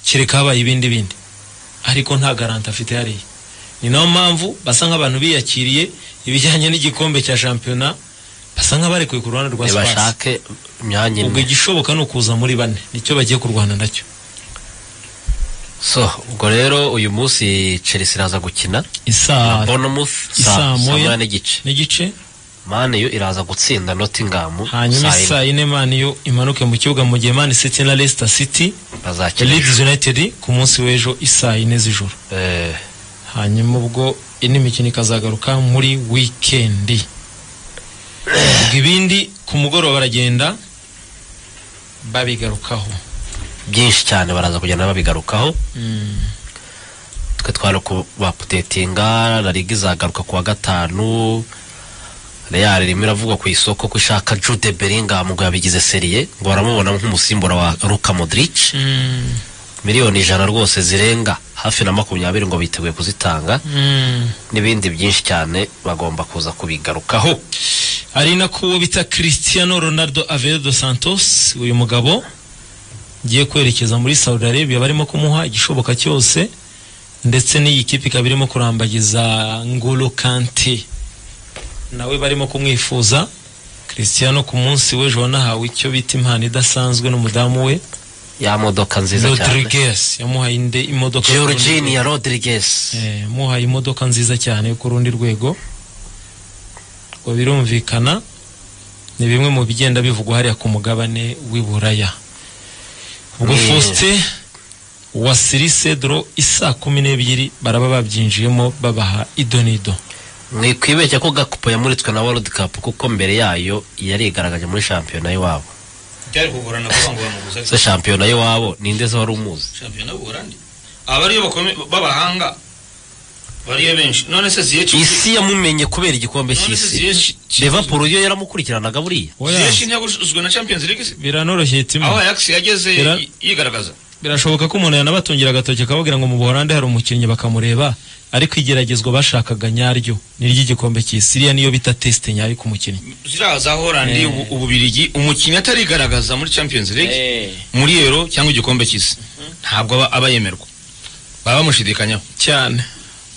I: Kereka habaye ibindi bindi. Ariko nta garanti afite hariya. Ni na yo mpamvu basa nk'abantu biyakiriye ibijyanye n'igikombe cya shampiyona basa nk'abarekuye ku ruhande rwa
G: imyanya
I: ubwo igishoboka ni ukuza muri bane. Nicyo bagiye kurwana na cyo.
G: So ubwo rero uyu munsi Chelsea iraza gukina?
I: Isaa
G: Bournemouth?
I: Isaa
G: saa
I: moya.
G: N'igice
I: n'igice
G: mane yo iraza gutsinda Nottingham
I: hanyuma
G: saa yine
I: yine mani yo imanuke mu kibuga mu gihe mani city na city
G: bazakina
I: leeds united ku munsi w'ejo isaa yine z'ijoro.
G: Eh,
I: hanyuma ubwo indi mikino ikazagaruka muri wikendi ubwo ibindi ku mugoroba baragenda babigarukaho.
G: Byinshi cyane baraza kugenda babigarukaho. Twe twari kubaputetinga la liga izagaruka ku wa gatanu real irimo iravugwa ku isoko ko ishaka jude bellingham ngo yabigize seriye ngo baramubona nk'umusimbura wa luka modric. Miliyoni ijana rwose zirenga hafi na makumyabiri ngo biteguye kuzitanga. N'ibindi byinshi cyane bagomba kuza kubigarukaho.
I: Ari nako uwo bita Cristiano Ronaldo Aveiro dos Santos uyu mugabo ngiye kwerekeza muri Saudi Arabia barimo kumuha igishoboka cyose ndetse n'iyi kipe ikaba irimo kurambagiza Ngolo Kante nawe barimo kumwifuza Cristiano ku munsi w'ejo wanahawe icyo bita impano idasanzwe n'umudamu we.
G: Ya modoka nziza cyane.
I: Rodriguez yamuhaye inde imodoka rundi
G: Georginia Rodriguez.
I: Eh, muhaye imodoka nziza cyane yo ku rundi rwego. Ngo birumvikana ni bimwe mu bigenda bivugwa hariya ku mugabane w'i Buraya. Ubwo Faustin wasiri Cedro isaa kumi n'ebyiri baraba babyinjiyemo babaha idonido.
G: Mwikwibeshya ko gakupo yamuritswe na world cup kuko mbere yayo yarigaragaje muri shampiyona y'iwabo.
H: Byari kugorana kuvuga ngo bamuguze
G: se shampiyona y'iwabo ninde se wari umuzi?
H: Shampiyona y'ubuholandi. Aba ariyo bakome- b'abahanga bariyo benshi. None se ziyeci
G: isi yamumenye kubera igikombe cy'isi. Liverpool yo yaramukurikiranaga buriya.
H: Ziyeci ntiyaguzwe na champions league
I: biranoroshye
H: aho
I: tima
H: ajax yageze yigaragaza.
I: Birashoboka ko umuntu yanabatungira agatoki akababwira ngo mu Buholandi hari umukinnyi bakamureba ariko igeragezwa bashakaga nyaryo. Ni iry'igikombe cy'isi iriya niyo bita test nyayo ku mukinnyi.
H: Ziriya za holandi
I: Eh.
H: ubu- ububirigi umukinnyi atarigaragaza muri champions league muri euro cyangwa igikombe cy'isi ntabwo aba yemerwa. Baba bamushidikanyaho
I: cyane.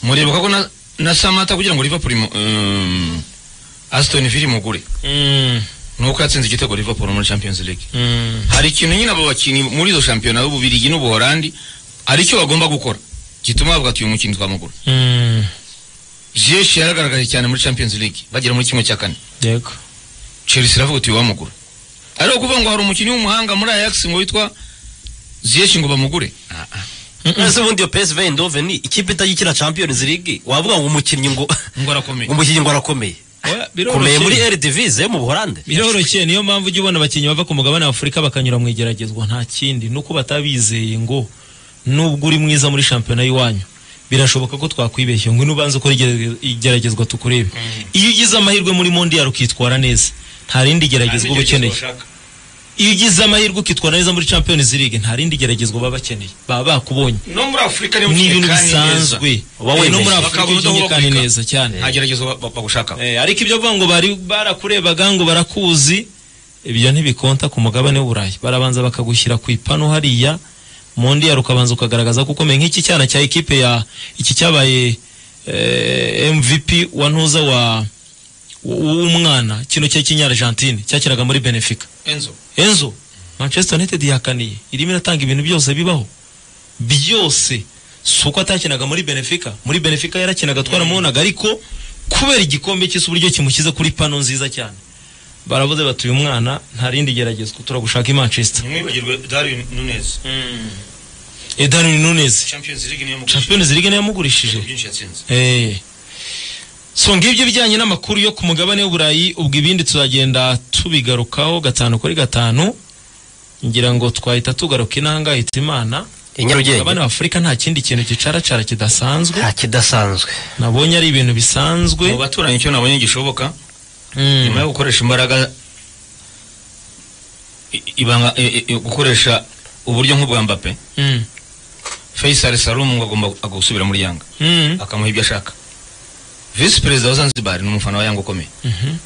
H: Muribuka ko na, samata kugira ngo liverpool um, aston villa imugure.
I: Mm,
H: nuko yatsinze igitego liverpool muri champions league.
I: Mm.
H: hari ikintu nyine abo bakinnyi muri izo shampiyona y'ububirigi n'ubuholandi hari icyo bagomba gukora gituma bavuga ati uyu mukinnyi twamugura
I: Mm,
H: ziyech yaragaragaje cyane muri champions league. Bagera muri kimwe cya kane
I: yego
H: chelsea iravuga ati wamugura ariko kuvuga ngo hari umukinnyi w'umuhanga muri ajax ngo witwa ziyech ngo bamugure Ah, ah.
G: ese ubundi iyo PSV Eindhoven ikipe itagikina champions league. Wavuga ngo umukinnyi ngo
H: ngo arakomeye
G: umukinnyi ngo arakomeye Komeye muri Eredivisie yo mu Buholande
I: biroroshye niyo mpamvu ujya ubona abakinnyi bava ku mugabane wa afurika bakanyura mu igeragezwa. Nta kindi. Nuko batabizeye ngo nubwo uri mwiza muri shampiyona y'iwanyu birashoboka ko twakwibeshya. Ngo nubanza ukora igeragezwa tukurebe. Iyo ugize amahirwe muri mondial ukitwara neza. Nta rindi geragezwa uba ukeneye. Iyo ugize amahirwe ukitwara neza muri champions league nta rindi geragezwa baba bakeneye. Baba bakubonye.
H: No muri afurika
I: ni ibintu bisanzwe. Eh, no muri afurika
H: Afurika.
I: neza cyane.
H: nta ba- bagushaka.
I: Eh, ariko ibyo bavuga ngo bari barakurebaga ngo barakuzi ibyo ntibikonta ku mugabane w'uburayi. Barabanza bakagushyira ku ipanu hariya mondial ukabanza ukagaragaza ko ukomeye. Nk'iki cyana cya ekipe ya iki cyabaye eh, MVP wa ntuza wa w'umwana. Kino cya kinyargentine cyakiraga muri Benfica.
H: Enzo
I: Manchester United yakaniye irimo iratanga ibintu byose bibaho. Byose. Si uko atakinaga muri Benfica muri Benfica yarakinaga twaramubonaga. Ariko kubera igikombe cy'isi uburyo kimukize kuri pano nziza cyane. Baravuze bati uyu mwana nta rindi geragezwa. Turagushaka i manchester.
H: Ntimwibagirwe Darwin Nunez.
I: Eh, Darwin Nunez.
H: Champions League niyo
I: yamugurishije. So ngibyo bijyanye n'amakuru yo ku mugabane w'uburayi ubwo ibindi tuzagenda tubigarukaho gatanu kuri gatanu ngira ngo twahita tugaruka inanga hita imana
G: i Nyarugenge.
I: Mugabane w'afurika nta kindi kintu gicaracara kidasanzwe.
G: Nta kidasanzwe.
I: Nabonye ari ibintu bisanzwe.
H: Mu baturanyi icyo nabonye gishoboka
I: Mm.
H: nyuma yo gukoresha imbaraga ibanga gukoresha uburyo nk'ubwa Mbappe.
I: Mm.
H: Faisal Salum ngo agomba gusubira muri Yanga.
I: Mm.
H: akamuha ibyo ashaka. Visi Perezida wa Zanzibar ni umufana wa Yanga ukomeye
I: Mhm.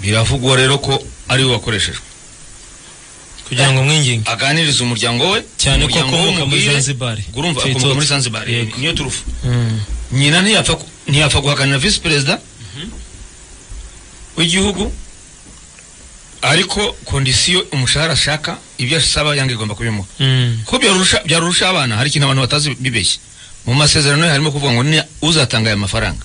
H: biravugwa rero ko ari we wakoreshejwe.
I: Kugira ngo mwinginge.
H: Aganiriza umuryango we
I: cyane ko akomoka muri zanzibar.
H: urumva akomoka muri Zanzibar. Niyo turufu.
I: Mm.
H: nyina ntiyapfa guhakanira visi perezida w'igihugu ariko kondisiyo umushahara ashaka ibyo asaba yanga igomba kubimuha
I: Mm.
H: ko byarusha byarusha abana hari ikintu abantu batazi bibeshye. Mu masezerano ye harimo kuvuga ngo ni uzatanga aya mafaranga.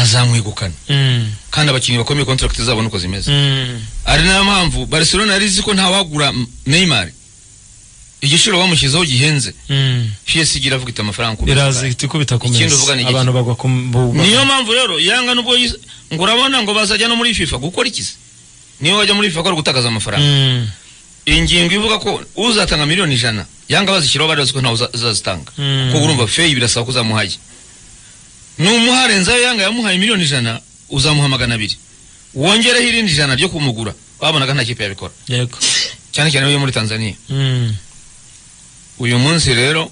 H: Azamwegukana.
I: Mm.
H: kandi abakinnyi bakomeye contract zabo nuko zimeze.
I: Mm.
H: ari na yo mpamvu Barcelona yari izi ko ntawagura Neymar. Igiciro bamushyizeho gihenze.
I: Mm.
H: PSG iravuga iti amafaranga Ikindi uvuga ni niyo mpamvu rero yanga nubwo ngo urabona ngo bazajya no muri FIFA gukora ikizi niyo wajya muri FIFA ko gutakaza amafaranga. Ingingo ivuga ko uzatanga miliyoni ijana yanga bazishyiraho bari bazi ko ntawe uza- uzazitanga. Kuko urumva feyi birasaba ko uzamuhaye numuha renzayo yanga yamuhaye miliyoni ijana uzamuha magana abiri wongereho irindi ijana ryo kumugura. Babonaga nta kipe yabikora.
I: Yego.
H: Cyane cyane yo muri Tanzania.
I: Mm.
H: uyu munsi rero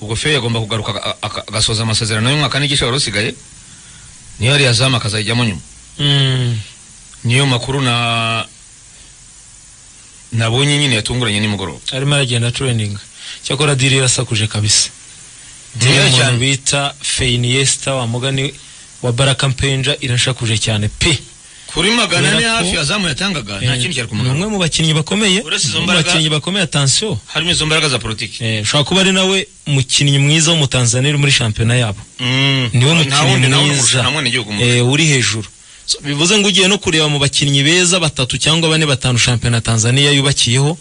H: ubwo feyi agomba kugaruka aga- aga- agasoza amasezerano y'umwaka n'igice wari usigaye niyo yari yazamu akazayijyamo nyuma.
I: Mm.
H: niyo makuru na nabonye nyine yatunguranye nimugoroba.
I: Arimo aragenda training. Cyakora diri irasakuje kabisa.
H: Cyane.
I: bita feyiniyesita wa mugani wa baraka mpenja irashakuje cyane. Pe
H: kuri magana ane hafi azamu yatangaga nta
I: Eh,
H: kindi cyari
I: ni umwe mu bakinnyi bakomeye mu bakinnyi bakomeye atansiyo
H: harimo izo mbaraga za politiki.
I: Eh, ushobora kuba ari nawe mukinnyi mwiza w'umutanzaniya uri muri shampiyona yabo.
H: Mm. ni we
I: mukinnyi mwiza. eh, uri hejuru. So, bivuze ngo ugiye no kureba mu bakinnyi beza batatu cyangwa bane batanu shampiyona ya Tanzania yubakiyeho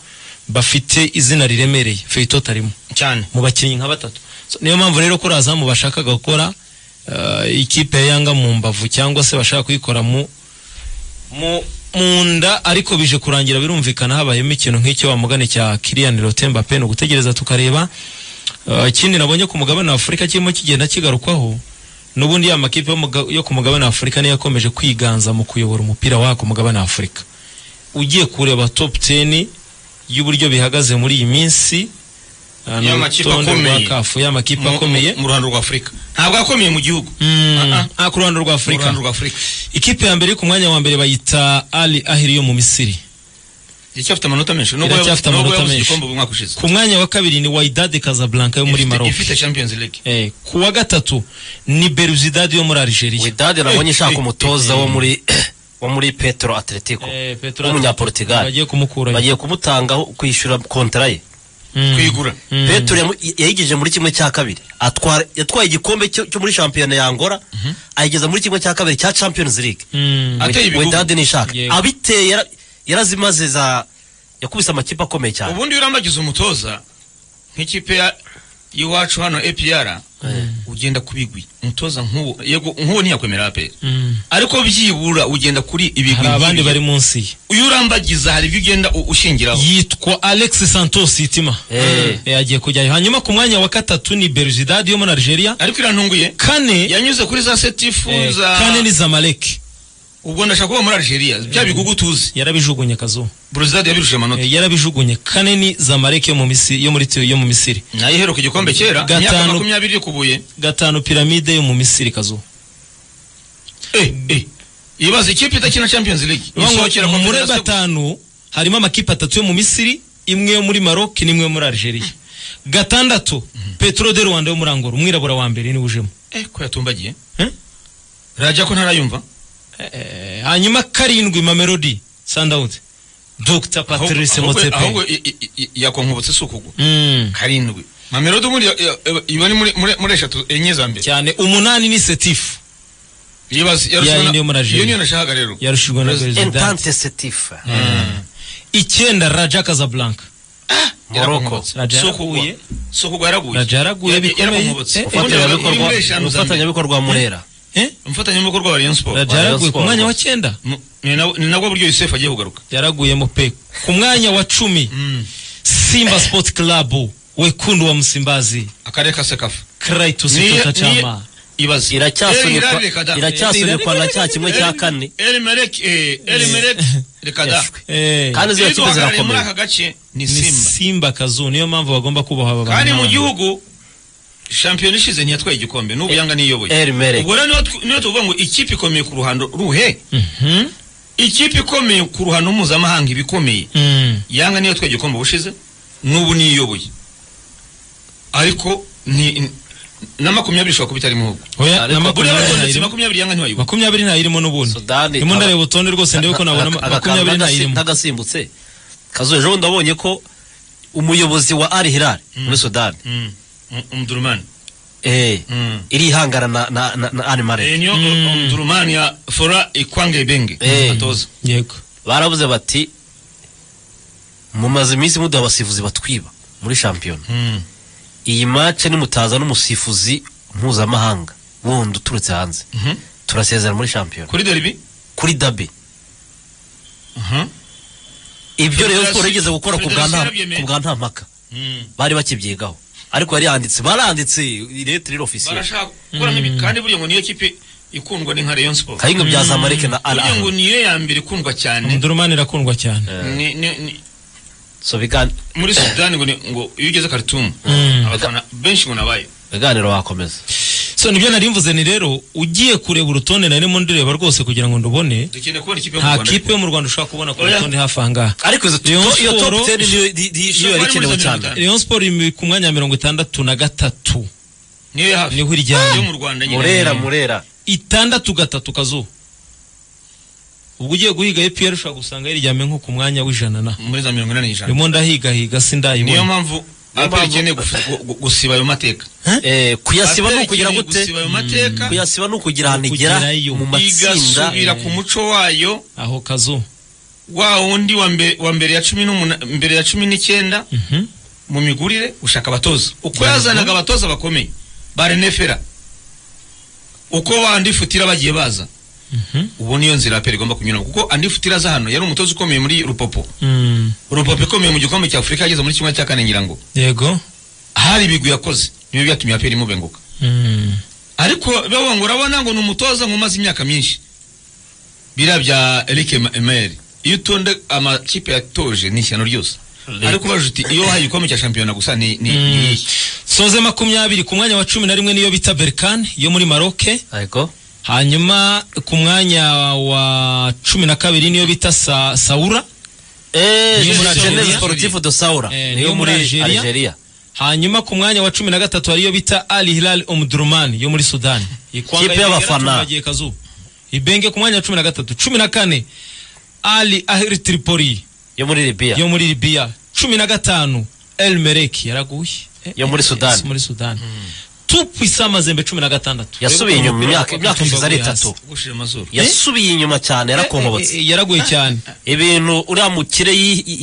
I: bafite izina riremereye. Feito tarimo.
H: Cyane.
I: Mu bakinnyi nka batatu. Niyo mpamvu rero ko razamu bashakaga gukora uh, ikipe ya Yanga mu mbavu cyangwa se bashaka kuyikora mu mu nda ariko bije kurangira birumvikana habayemo ikintu nk'icyo wamugane cya Kylian Mbappe ni ugutegereza tukareba. Uh, ikindi nabonye ku mugabane wa Afurika kirimo kigenda kigarukwaho n'ubundi ya makipe yo ku mugabane wa Afurika niyo yakomeje kwiganza mu kuyobora umupira wa ku mugabane wa Afurika. Ugiye kureba top 10 y'uburyo bihagaze muri iyi minsi uh, ni
H: Y'amakipe
I: urutonde rwa kafu y'amakipe akomeye
H: mu ruhando rwa afurika ntabwo akomeye mu gihugu.
I: Mm,
H: Ah, ah.
I: ah, ku ruhando rwa Afurika ikipe ya mbere ku mwanya wa mbere bayita Ali Ahly yo mu Misiri.
H: Iracyafite amanota menshi. Nubwo yabuze- igikombe mu mwaka ushize.
I: Ku mwanya wa kabiri ni Wydad Casablanca yo muri Maroc.
H: ifite champions league.
I: Eh, ku wa gatatu ni Belouizdad yo muri Algeria
G: widadi nabonye ishaka
H: eh,
G: umutoza
I: eh,
G: wo muri wo muri petro atletico.
I: Eh,
G: w'umunyaportugal.
I: Bagiye kumukura.
G: Bagiye kumutangaho kwishyura kontara ye.
H: Kwigura.
I: Mm.
G: petro yamu- yayigejeje muri kimwe cya kabiri. Yatwaye igikombe cyo muri shampiyona ya angola ayigeza muri kimwe cya kabiri cya champions league.
I: Mm.
H: Ateye ibigugu.
G: wedadi nishaka abiteye yara- yarazimaze za yakubise amakipe akomeye cyane.
H: Ubundi iyo urambagiza umutoza nk'ikipe ya y'iwacu hano APR ugenda kubigwi. Umutoza nk'uwo yego nk'uwo ntiyakwemera APR
I: Mm.
H: ariko byibura ugenda kuri ibigwi
I: hari abandi bari munsi ye.
H: Iyo urambagiza hari ibyo ugenda ushingiraho.
I: Yitwa Alex Santos Itima
G: Eh.
I: Eh, agiye kujyayo. Hanyuma ku mwanya wa gatatu ni Belouizdad yo muri Algeria.
H: Ariko irantunguye.
I: Kane
H: yanyuze kuri za setifu
I: eh,
H: za
I: kane ni Zamalek.
H: Ubwo ndashaka kuba muri Algeria. Bya bigugu tuzi
I: yarabijugunye kazo.
H: Brozad yabirusha amanota.
I: Eh, yarabijugunye. Kane ni Zamalek yo mu Misiri yo muri yo mu Misiri.
H: Nayo iheruka igikombe kera
I: Gatanu.
H: imyaka makumyabiri yo kubuye.
I: Gatanu Pyramide yo mu Misiri kazo.
H: Eh eh. Ibaze ikipe idakina Champions League. Isohokera
I: muri
H: Confederation
I: batanu harimo amakipe atatu yo mu Misiri imwe yo muri Maroc n'imwe yo muri Algeria gatandatu Petro de Rwanda yo muri Angola umwirabura wa mbere ni ujemo.
H: Eh ko yatumbagiye?
I: Eh?
H: rajya ko ntarayumva.
I: Hanyuma karindwi Mamelodi Sundowns Dr Patrice Motsepe
H: ahubwo yakonkobotse si ukugwa
I: Mm.
H: karindwi mamelodi ubundi iba ni muri muri- muri eshatu enye za mbere
I: cyane umunani ni Setif
H: yibaze
I: Ya yindi yo muri Algeria.
H: iyo niyo nashakaga rero
I: yarushijwe na
G: entente setifa
I: icyenda Raja Casablanca
G: Morocco
I: Raja
H: so kugwa
I: yaraguye Raja yaraguye bikomeye. Eh,
G: umufatanyabikorwa murera
I: eh
H: umufatanyabikorwa wa Rayon Sport
I: yaraguye ku mwanya wa cyenda
H: ni na- ni nabwo buryo Yusef agiye kugaruka.
I: Yaraguyemo pe. Ku mwanya wa cumi Simba Sport Club wekundu wa Msimbazi.
H: Akarere ka sekafa.
I: Kraitus
H: Niye-
I: Tota
H: niye-
I: Chama.
H: Ibaze
G: iracyasunikwa iracyasunikwa na cya kimwe cya kane
H: El Merek eh, El Merek reka da
I: eh.
G: Kandi
H: duhagarariye muri
G: zirakomeye
H: aka gace ni
I: ni
H: Simba.
I: Simba kazu niyo mpamvu bagomba kubaha aba
H: kandi mu gihugu shampiyona ishize ntiyatwaye igikombe n'ubu yanga niyoboye. Ubwo rero niyo tuvuga ngo ikipe ikomeye ku ruhando ruhe?
I: Mhm.
H: ikipe ikomeye ku ruhando mpuzamahanga iba ikomeye
I: Mm.
H: yanga niyo twaye igikombe bushize n'ubu niyoboye. Ariko ni na makumyabiri ishobora kuba itari mu hugu
I: Oya,
G: Ariko
I: na
H: buriya
I: makumyabiri
H: yanga ntibayibona
I: makumyabiri ntayirimo n'ubundi
G: aba-
I: ndareba urutonde rwose ndebe ko nabona makumyabiri ntayirimo
G: ntagasimbutse kazu ejo bundi abonye ko umuyobozi wa Al Hilal muri Sudani
H: Mm. Umdurumani
G: irihangana na.
H: Eh, niyo umdurumani ya fora ikwange benge atoza
I: yego
G: baravuze bati mumaze iminsi muduha abasifuzi batwiba muri shampiyona iyi mace nimutaza n'umusifuzi mpuzamahanga wundi uturutse hanze turasezera muri shampiyona
H: kuri derby
G: kuri
H: Mhm.
G: ibyo rero siporo yigeze gukora ku bwa nta mpaka bari bakibyigaho ariko yari yanditse baranditse leta rero ofisiye
H: barashaka gukora nk'ibi kandi burya ngo niyo kipe ikundwa ni nka Rayon Sport
G: kayinga bya zamalek na al
H: burya ngo
G: ahly.
H: niyo ya mbere ikundwa cyane.
I: Umudurumani irakundwa cyane.
H: Ni- ni- ni-
G: so bigan-
H: muri Sudani ngo ngo iyo ugeze Khartoum
I: Mm.
H: abafana benshi ngo nabaye
G: ibiganiro wakomeza.
I: So ni byo nari mvuze ni rero ugiye kureba urutonde narimo ndireba rwose kugira ngo ndubone. Nta
H: Rwanda
I: kipe yo mu Rwanda ushobora kubona ku rutonde hafi aha ngaha.
G: Ariko iyo top
I: Sport-
G: 10 niyo yari ikenewe cyane.
I: Rayon Sport iri ku mwanya wa mirongo itandatu na gatatu.
H: Niyo ya hafi.
I: Niho iryamye.
H: yo mu Rwanda nyine.
G: Murera murera.
I: Itandatu gatatu kazu ubwo ugiye guhiga EPR ushobora gusanga yiryamye nko ku mwanya w'ijana na.
H: Muri za mirongo inani n'ijana.
I: Ndimo ndahigahiga
H: niyo
I: sindayibona
H: mpamvu Gu- gu- gusiba ayo mateka.
G: Eh, kuyasiba ni ukugira gute?
H: mateka.
G: Kuyasiba ni ukugira ahantu igera mu matsinda.
H: Igasubira ku muco wayo.
I: Aho kazu
H: wa wundi wa mbere wa mbere ya cumi mbere ya cumi n'icyenda.
I: Mhm.
H: mu migurire ushaka abatoza. Uko yazanaga abatoza bakomeye. Ba renefera uko bandi futira bagiye baza. Ubu niyo nzira aperi igomba kunyuramo kuko andi futira aza hano yari umutoza ukomeye muri rupopo.
I: Mm.
H: rupopo ikomeye mu gikombe cya afurika yageze muri kimwe cya kane ngira ngo
I: yego.
H: Hari ibigwi yakoze niyo byatumye aperi imubenguka
I: Mm.
H: ariko bavuga ngo urabona ngo ni umutoza ngo umaze imyaka myinshi. Biriya bya Eric Emery. Iyo utonde amakipe yatoje ni ishyano ryose. Ariko ubaje uti iyo wahaye igikombe cya shampiyona gusa ni ni
I: Mm.
H: ni iki?
I: Soze makumyabiri ku mwanya wa cumi na rimwe niyo bita berkane yo muri maroke
G: ariko?
I: Hanyuma ku mwanya wa cumi na kabiri niyo bita sa, saura.
G: Eh
I: Niyo muri Algeria. Eh, Algeria. Hanyuma ku mwanya wa cumi na gatatu hariyo bita al hilal omdurman yo muri sudani Ikwanga
G: Kipe y'abafana.
I: ibenge ku mwanya wa cumi na gatatu. Cumi na kane ali ahiri tripoli.
G: Yo muri Libya.
I: Yo muri libiya cumi na gatanu el mereki. Yaraguye Eh,
G: Yo muri Sudani.
I: muri sudani tupisa mazembe cumi na gatandatu
G: yasubiye inyuma imyaka imyaka ishize ari itatu yasubiye inyuma cyane yarakonkobotse
I: Eh, eh, yaraguye cyane
G: ibintu uriya mukire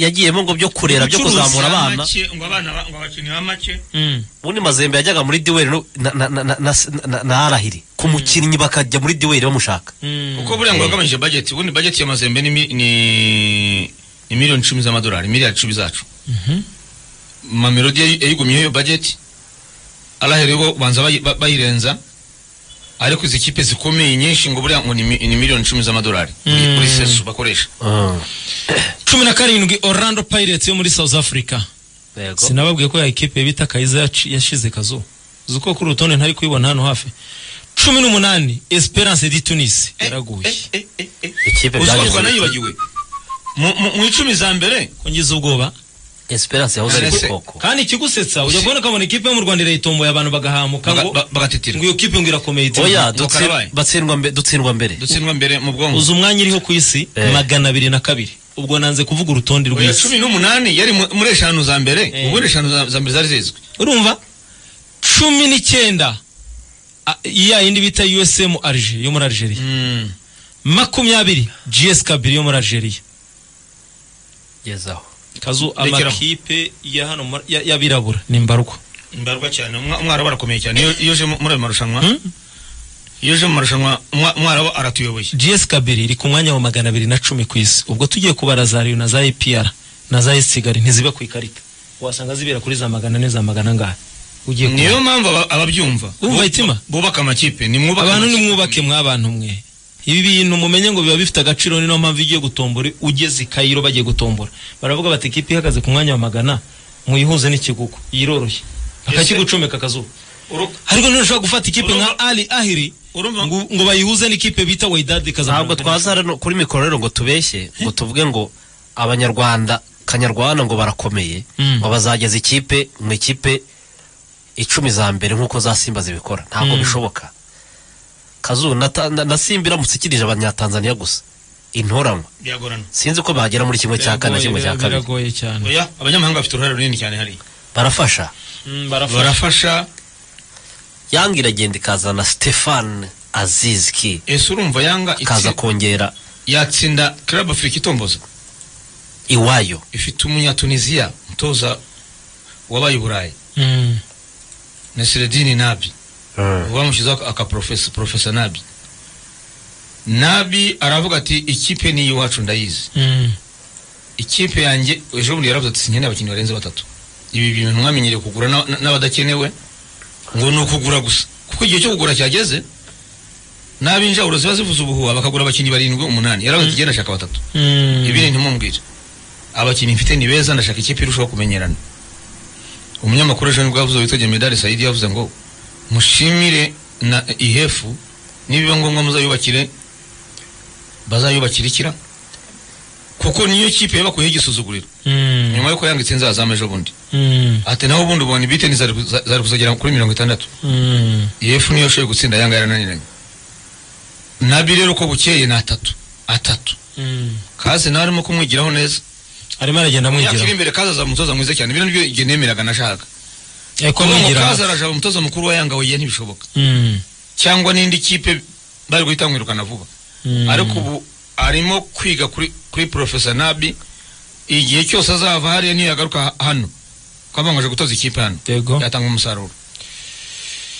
G: yagiyemo ngo byo kurera byo kuzamura abana
H: ngo abana ba- ngo abakinnyi ba make
I: Mm.
G: ubundi mazembe yajyaga muri diweri no- na, na, na, na, na, na, na arahiri ku mukinnyi bakajya muri diweri bamushaka
I: Mm.
H: kuko buriya ngo yagabanyije budget ubundi budget ya Mazembe ni mi- ni ni miliyoni icumi z'amadolari miliyari icumi zacu mamelodi yayi- yayigumyeho iyo budget arahere bo banza bayi- ba- bayirenza ariko izi kipe zikomeye nyinshi ngo buriya ngo ni mi- ni miliyoni icumi z'amadolari. Kuri
I: Mm.
H: sesu bakoresha.
I: Cumi na karindwi orlando pirates yo muri south africa. Sinababwiye ko ya ekipe bita kayiza yashize kazo uzi ko kuri urutonde ntari kuyibona hano hafi. Cumi n'umunani esperance di tunis. Yaraguye.
H: Eh, eh, eh.
G: ikipe
H: uzi ko twanayibagiwe mu icumi za mbere
I: ko ngize ubwoba.
G: Esperance yahoze ari gukoko
I: kandi ikigusetsa ujya kubona ukabona ikipe yo mu rwanda irayitomboye abantu bagahamuka
H: baga-
I: ngo
H: ba- bagatitira.
I: ngo iyo kipe ngo irakomeye
G: oya
H: ngo
G: dutsi-
H: karabaye.
G: batsindwa mbe- dutsindwa mbere.
H: Dutsindwa mbere mu bwonko.
I: Uzi umwanya iriho ku isi?
G: Eh.
I: magana abiri na kabiri. Ubwo nanze kuvuga urutonde
H: oya
I: rw'isi
H: cumi n'umunani yari mu- muri eshanu za mbere.
I: Eh.
H: ubundi eshanu za mbere zari zizwi.
I: Urumva? Cumi n'icyenda a- iya yindi bita USM Alger yo muri Algeria
H: Mm.
I: makumyabiri GS Kabiri yo muri Algeria
G: gezaho
I: kazu amakipe ya hano y'abirabura ni mbarwa
H: mbarwa cyane umwa- umwarabu arakomeye cyane. Iyo uje mu- muri ayo marushanwa.
I: Hmm?
H: iyo uje mu marushanwa umwa- umwarabu aratuyoboye.
I: GS Kabiri iri ku mwanya wa magana abiri na cumi ku isi. Ubwo tugiye kubara za Rayon na za APR na za AS Kigali ntiziba ku ikarita. Wasanga zibera kuri za magana ane za magana angahe.
H: Niyo mpamvu aba- ababyumva.
I: Itima?
H: bubaka amakipe ni mwubake
I: abantu
H: amakipe.
I: nimwubake mwabantu mwe. Ibi bintu mumenye ngo biba bifite agaciro ni na yo mpamvu igiye gutombora ugeze i Kayiro bagiye gutombora. Baravuga bati ikipe ihagaze ku mwanya wa magana muyihuze n'ikigugu yiroroshye. Akakigucomeka akazuba. Ariko ntushobora gufata ikipe nka Ali Ahiri ngo, bayihuze n'ikipe bita Wydad ikaza
G: ntabwo twaza kuri mikoro rero ngo tubeshye ngo tuvuge ngo abanyarwanda kanyarwanda ngo barakomeye
I: Mm.
G: ngo bazageza ikipe mu ikipe icumi za mbere nk'uko za simba zibikora ntabwo
I: Mm.
G: bishoboka. Kazu na, na, na simba iramutse ikirije abanyatanzaniya gusa. Intoranywa. Sinzi ko bagera muri kimwe cya kane na kimwe cya kabiri.
I: Biragoye cyane.
H: Oya abanyamahanga bafite uruhare runini cyane hariya.
G: Barafasha.
I: Mm, barafasha.
G: Yanga iragenda ikazana stefan azizki
H: ese urumva yanga
G: ikaza kongera.
H: Yatsinda club africa itomboza.
G: Iwayo.
H: Ifite umunyatunisiya umutoza wabaye i burayi.
I: Mm,
H: nasiredini nabi. Bamushyizeho akaprofesa profesa nabi. Nabi aravuga ati ikipe ni iwacu ndayizi.
I: Mm,
H: ikipe yanjye ejo bundi yaravuze ati sinkeneye abakinnyi barenze batatu. Ibi bintu mwamenyereye kugura na- na- n'abadakenewe ngo ni ukugura gusa. Kuko igihe cyo kugura cyageze nabi injawuro ziba zivuze ubuhuha bakagura abakinnyi barindwi umunani. Yaravuze ati genda ashaka batatu.
I: Mm.
H: ibindi ntimumubwire abakinnyi mfite ni beza ndashaka ikipe irushaho kumenyerana. Umunyamakuru ejo ni bwo yavuze witwa Jemedari Saidi yavuze ngo mushimire na ihefu nibiba ngombwa muzayubakire bazayubakira ikira kuko niyo kipe yabakuyeho igisuzuguriro.
I: Mm,
H: nyuma yuko yanga itsinze azamu ejo bundi.
I: Mm,
H: ati naho ubundi ubona ibiteni zari kuza- zari kuzagera kuri mirongo itandatu?
I: Mm.
H: ihefu niyo yashoboye gutsinda yanga yarananiranye. Nabi rero uko bukeye ni atatu. Atatu. Kaze nawe arimo kumwigiraho neza.
I: Arimo aragenda amwigiraho.
H: Imbere kaza aza umutoza mwiza cyane. Bino ni byo igihe nemeraga nashaka
I: ariko
H: kuba ngo
I: amwigiraho
H: kaza araje umutoza mukuru wa yanga oya ntibishoboka
I: Mm,
H: cyangwa n'indi kipe bari guhita bamwirukana vuba.
I: Mm.
H: ariko ubu arimo kwiga kuri kuri profesa nabi igihe cyose azava hariya niyo yagaruka hano. Kwamamaje gutoza ikipe hano. Yatanga umusaruro.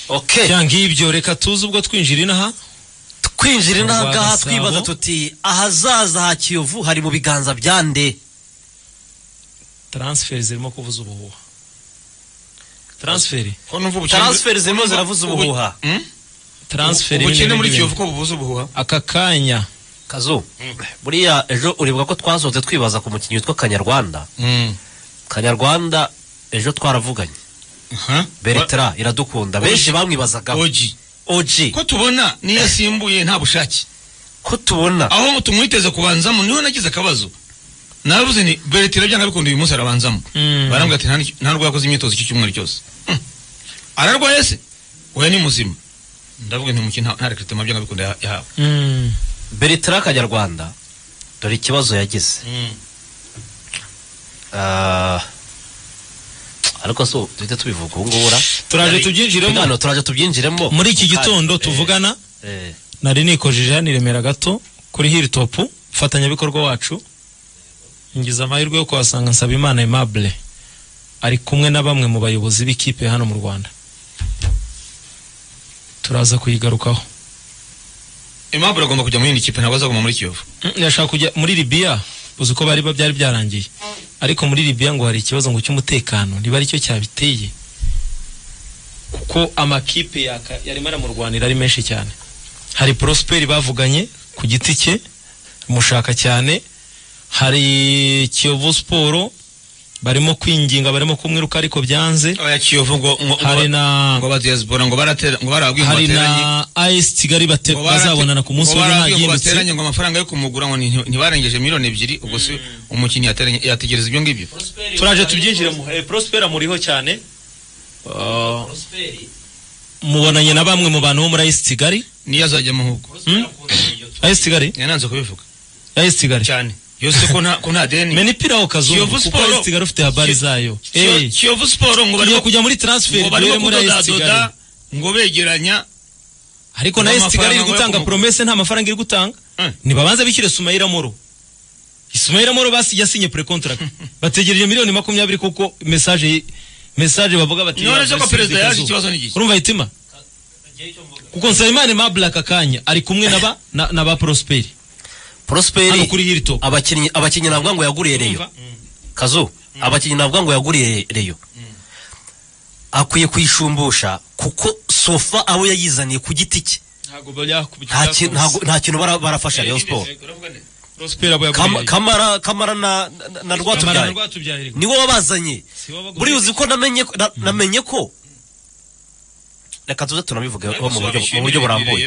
G: Okay
I: cyangwa ibyo reka tuze ubwo twinjira inaha.
G: Kwinjira
I: Mu
G: inaha ngaha twibaza tuti ahazaza ha kiyovu hari mu biganza bya nde?
I: Transferi zirimo kuvuza ubuhuha. Transferi.
H: Ko numva ubukene-
G: Transfer zirimo ziravuza
H: ubu-
G: ubuhuha.
H: Hmm?
I: transferi
H: ubukene muri kiyovu ko bubuza ubuhuha
I: aka kanya
G: kazu buriya ejo uribuka ko twasohotse twibaza ku mukinnyi witwa kanyarwanda. Kanyarwanda ejo twaravuganye.
H: Aha.
G: beretera iradukunda. Benshi bamwibazagaho
H: oji.
G: Oji.
H: Ko tubona niyo asimbuye nta bushake?
G: Ko tubona.
H: Aho tumwiteze kubanzamo ni ho nagize akabazo. Navuze ni beretera byanga bikunda uyu munsi arabanzamo
I: Mm.
H: barambwira ati "Nta nubwo yakoze imyitozo iki cyumweru cyose? Hmm. ararwaye se. Oya ni muzima. Ndavuga nti umukino nta- rekritema byanga bikunda yaha- yahawe.
I: Mm,
G: beretera kanyarwanda dore ikibazo yagize. Ah, ariko so duhite tubivuga ubu ngubu ra
I: turaje tubyinjiremo.
G: Turaje tubyinjiremo.
I: Muri iki gitondo
G: eh,
I: tuvugana.
G: eh,
I: nari nikojeje hano i Remera gato kuri hilltop umufatanyabikorwa wacu. Ngize amahirwe yo kuhasanga Nsabimana Aimable. Ari kumwe na bamwe mu bayobozi b'ikipe hano mu Rwanda. Turaza kuyigarukaho.
H: Aimable agomba kujya mu yindi kipe ntabwo azaguma muri kiyovu.
I: Mm, yashaka kujya muri Libya. Uzi ko bari ba- byari byarangiye. Ariko muri Libya ngo hari ikibazo ngo cy'umutekano. Niba ari cyo cyabiteye. Kuko amakipe yarimo aramurwanira ari menshi cyane. Hari Prosper bavuganye ku giti cye mushaka cyane. Hari Kiyovu Sport barimo kwinginga barimo kumwiruka ariko byanze. Hari na
H: ngo abadiaspora ngo baratera ngo barabwiye ngo
I: hari na AS Kigali bazabonana ku munsi w'ejo nta
H: barabwiye ngo
I: gihindutse
H: bateranye ngo amafaranga yo kumugura ngo nti- ntibarengeje miliyoni ebyiri ubwo se umukinnyi yateranye yategereza ibyo ngibyo.
I: Turaje tubyinjiremo eh, Prosper amuriho cyane. Uh, mubonanye na bamwe mu bantu bo muri AS Kigali.
H: Niyo azajyamo ahubwo
I: Hmm? AS Kigali?
H: Yananze kubivuga.
I: AS Kigali.
H: Cyane. Yose ko nta deni.
I: Menipira wo kazungu? Kuko Kigali ufite habari zayo. Eh.
H: Kiyovu Sport ngo barimo
I: kujya muri transfer
H: ngo barimo kudodadoda ngo begeranya
I: ariko na
H: Nta
I: esi kigali iri gutanga
H: yo
I: promese nta mafaranga iri gutanga.
H: Eh.
I: nibabanza bishyure sumayira moro. Sumayira moro basi yasinye pre contract bategereje miliyoni makumyabiri kuko message message bavuga bati
H: None se ko
I: "Yavuze
H: perezida yaje
I: Kazuba."
H: ikibazo ni iki?
I: urumva hitima kuko nsabimana mabla aka kanya ari kumwe na ba na ba prosperi
G: prosperi abakinnyi abakinnyi navuga ngo yaguriye reyo
I: Urumva?
G: kazu abakinnyi navuga ngo yaguriye reyo akwiye kuyishumbusha kuko sofa abo yayizaniye ku giti cye. Nta kintu bara- barafasha Kam-
I: yaguriye
G: kamara kamara na rwatubyaye wabazanye.
I: Si wowe waguriye.
G: buriya uzi ko namenye ko- na- namenye ko reka tuze tunabivuge mu buryo mu buryo burambuye.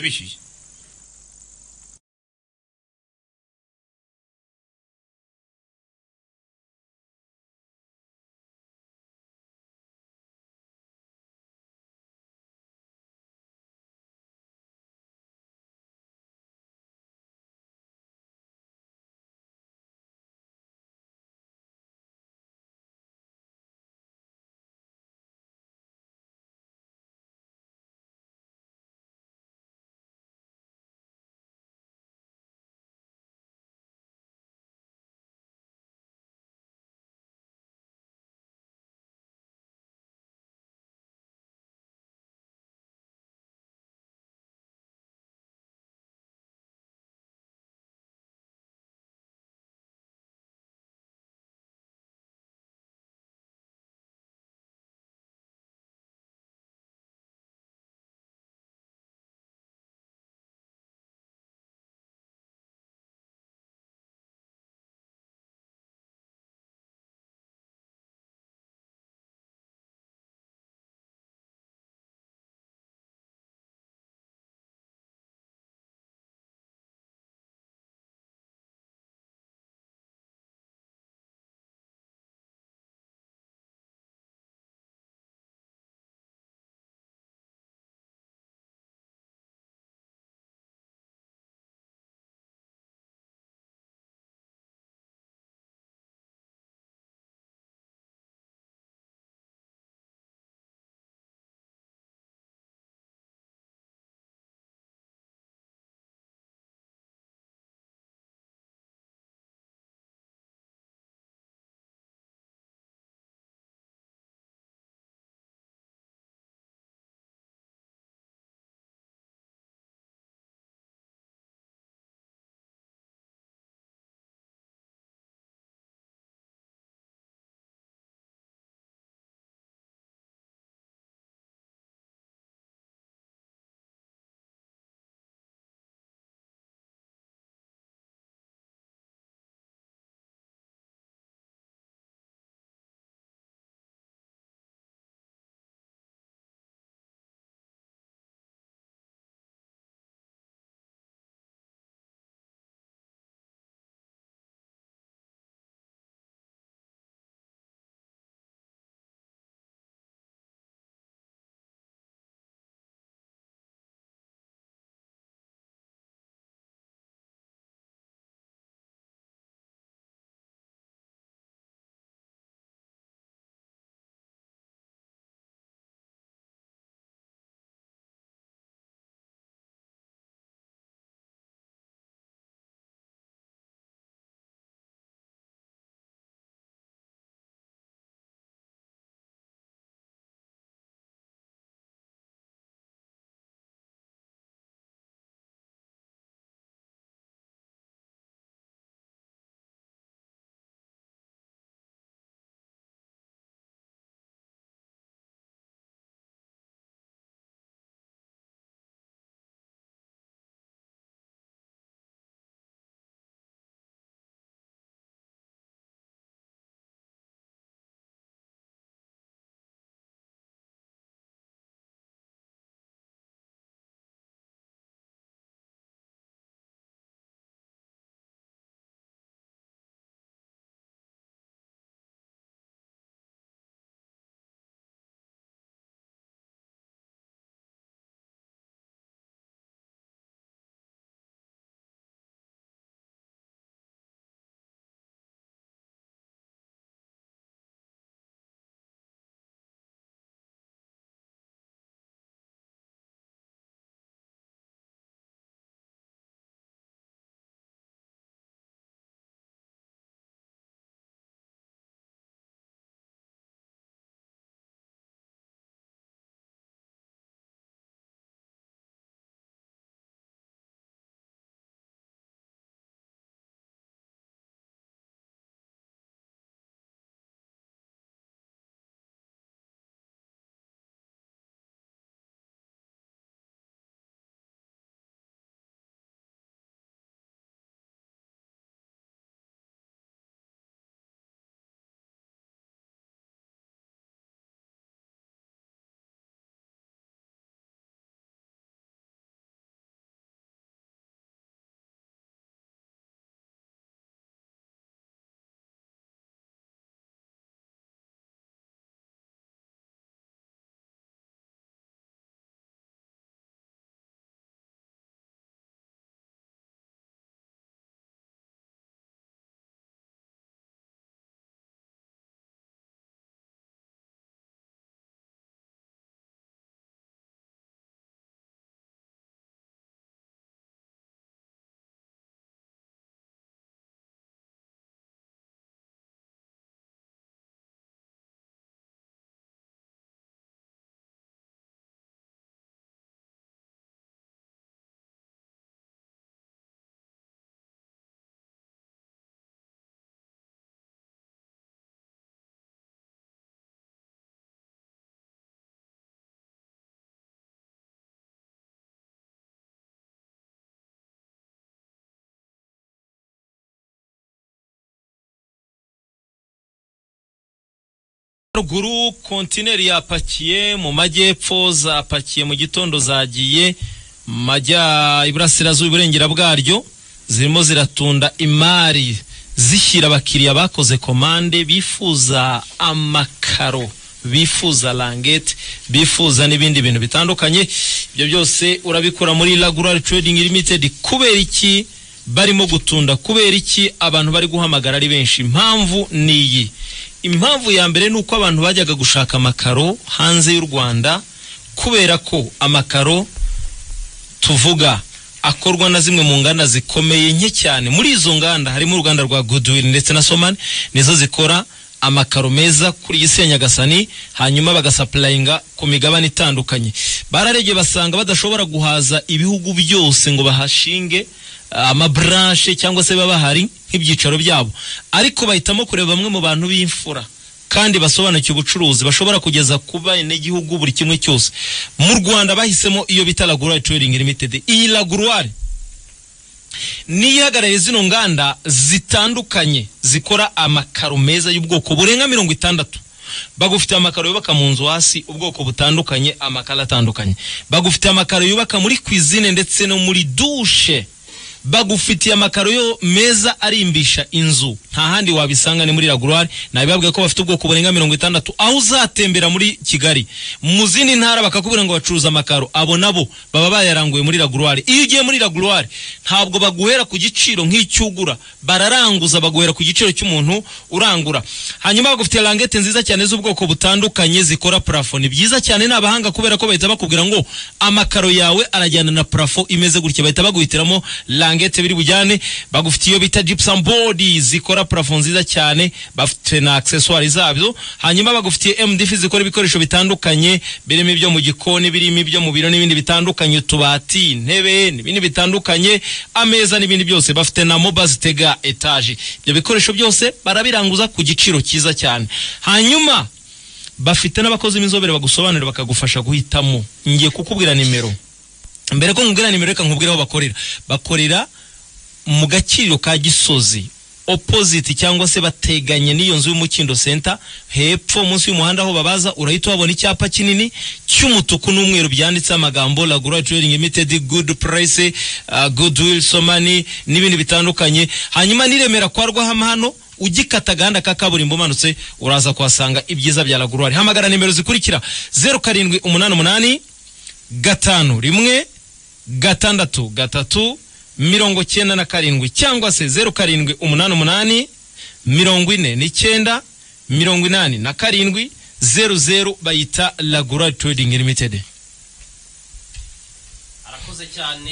I: Ruguru kontineri yapakiye mu majyepfo zapakiye mu gitondo zagiye majya iburasirazuba iburengera bwaryo zirimo ziratunda imari zishyira abakiriya bakoze komande bifuza amakaro bifuza langete bifuza n'ibindi bintu bitandukanye. Ibyo byose urabikora muri Lagural Trading Limited. Kubera iki? Barimo gutunda. Kubera iki? Abantu bari guhamagara ari benshi. Impamvu ni iyi. Impamvu ya mbere ni uko abantu bajyaga gushaka amakaro hanze y'u Rwanda kubera ko amakaro tuvuga akorwa na zimwe mu nganda zikomeye nke cyane. Muri izo nganda harimo uruganda rwa Goodwill ndetse na Soman nizo zikora amakaro meza kuri iyi si Nyagasani hanyuma bagasapurayinga ku migabane itandukanye. Bararebye basanga badashobora guhaza ibihugu byose ngo bahashinge amabranche cyangwa se baba bahari nk'ibyicaro byabo. Ariko bahitamo kureba bamwe mu bantu b'imfura kandi basobanukiwe ubucuruzi bashobora kugeza ku benegihugu buri kimwe cyose. Mu rwanda bahisemo iyo bita laguruwari trading limited. Iyi laguruwari niyo ihagarariye zino nganda zitandukanye zikora amakaro meza y'ubwoko burenga mirongo itandatu. Bagufitiye amakaro yubaka mu nzu hasi ubwoko butandukanye amakaro atandukanye. Bagufitiye amakaro yubaka muri kwizine ndetse no muri dushe bagufitiye amakaro yo meza arimbisha inzu. Nta handi wabisanga ni muri Laguruwari nabibabwiye ko bafite ubwoko burenga mirongo itandatu. Aho uzatembera muri Kigali. Mu zindi ntara bakakubwira ngo bacuruza amakaro. Abo nabo baba bayaranguye muri Laguruwari iyo ugiye muri Laguruwari ntabwo baguhera ku giciro nk'icyugura. Bararanguza baguhera ku giciro cy'umuntu urangura. Hanyuma bagufitiye langete nziza cyane z'ubwoko butandukanye zikora parafo ni byiza cyane ni abahanga kubera ko bahita bakubwira ngo amakaro yawe arajyana na parafo imeze gutya. Bahita baguhitiramo langete biri bujyane bagufitiye iyo bita gypsum board zikora parafo nziza cyane bafite na accessoires zabyo hanyuma bagufitiye MDF zikora ibikoresho bitandukanye birimo ibyo mu gikoni birimo ibyo mu biro n'ibindi bitandukanye utubati intebe n'ibindi bitandukanye ameza n'ibindi byose bafite na mobile zitega etage. Ibyo bikoresho byose barabiranguza ku giciro cyiza cyane. Hanyuma bafite n'abakozi b'inzobere bagusobanurira bakagufasha guhitamo. Ngiye kukubwira nimero. Mbere ko nkubwira nimero reka nkubwire aho bakorera. Bakorera mu gakiriro ka gisozi. Opposite cyangwa se bateganye n'iyo nzu y'umukindo center. Hepfo munsi y'umuhanda aho babaza urahita uhabona icyapa kinini cy'umutuku n'umweru byanditseho amagambo Lagura Trading Limited good price uh, goodwill so n'ibindi bitandukanye. Hanyuma niremera kwa Rwahama hano ugikata agahanda ka kaburimbo umanutse uraza kuhasanga ibyiza bya Lagura. Hamagara nimero zikurikira. 0788 gatanu rimwe gatandatu gatatu mirongo cyenda na karindwi cyangwa se zeru karindwi umunani umunani mirongo ine n'icyenda mirongo inani na karindwi zeru zeru bayita Lagura Trading Limited.
G: Arakoze cyane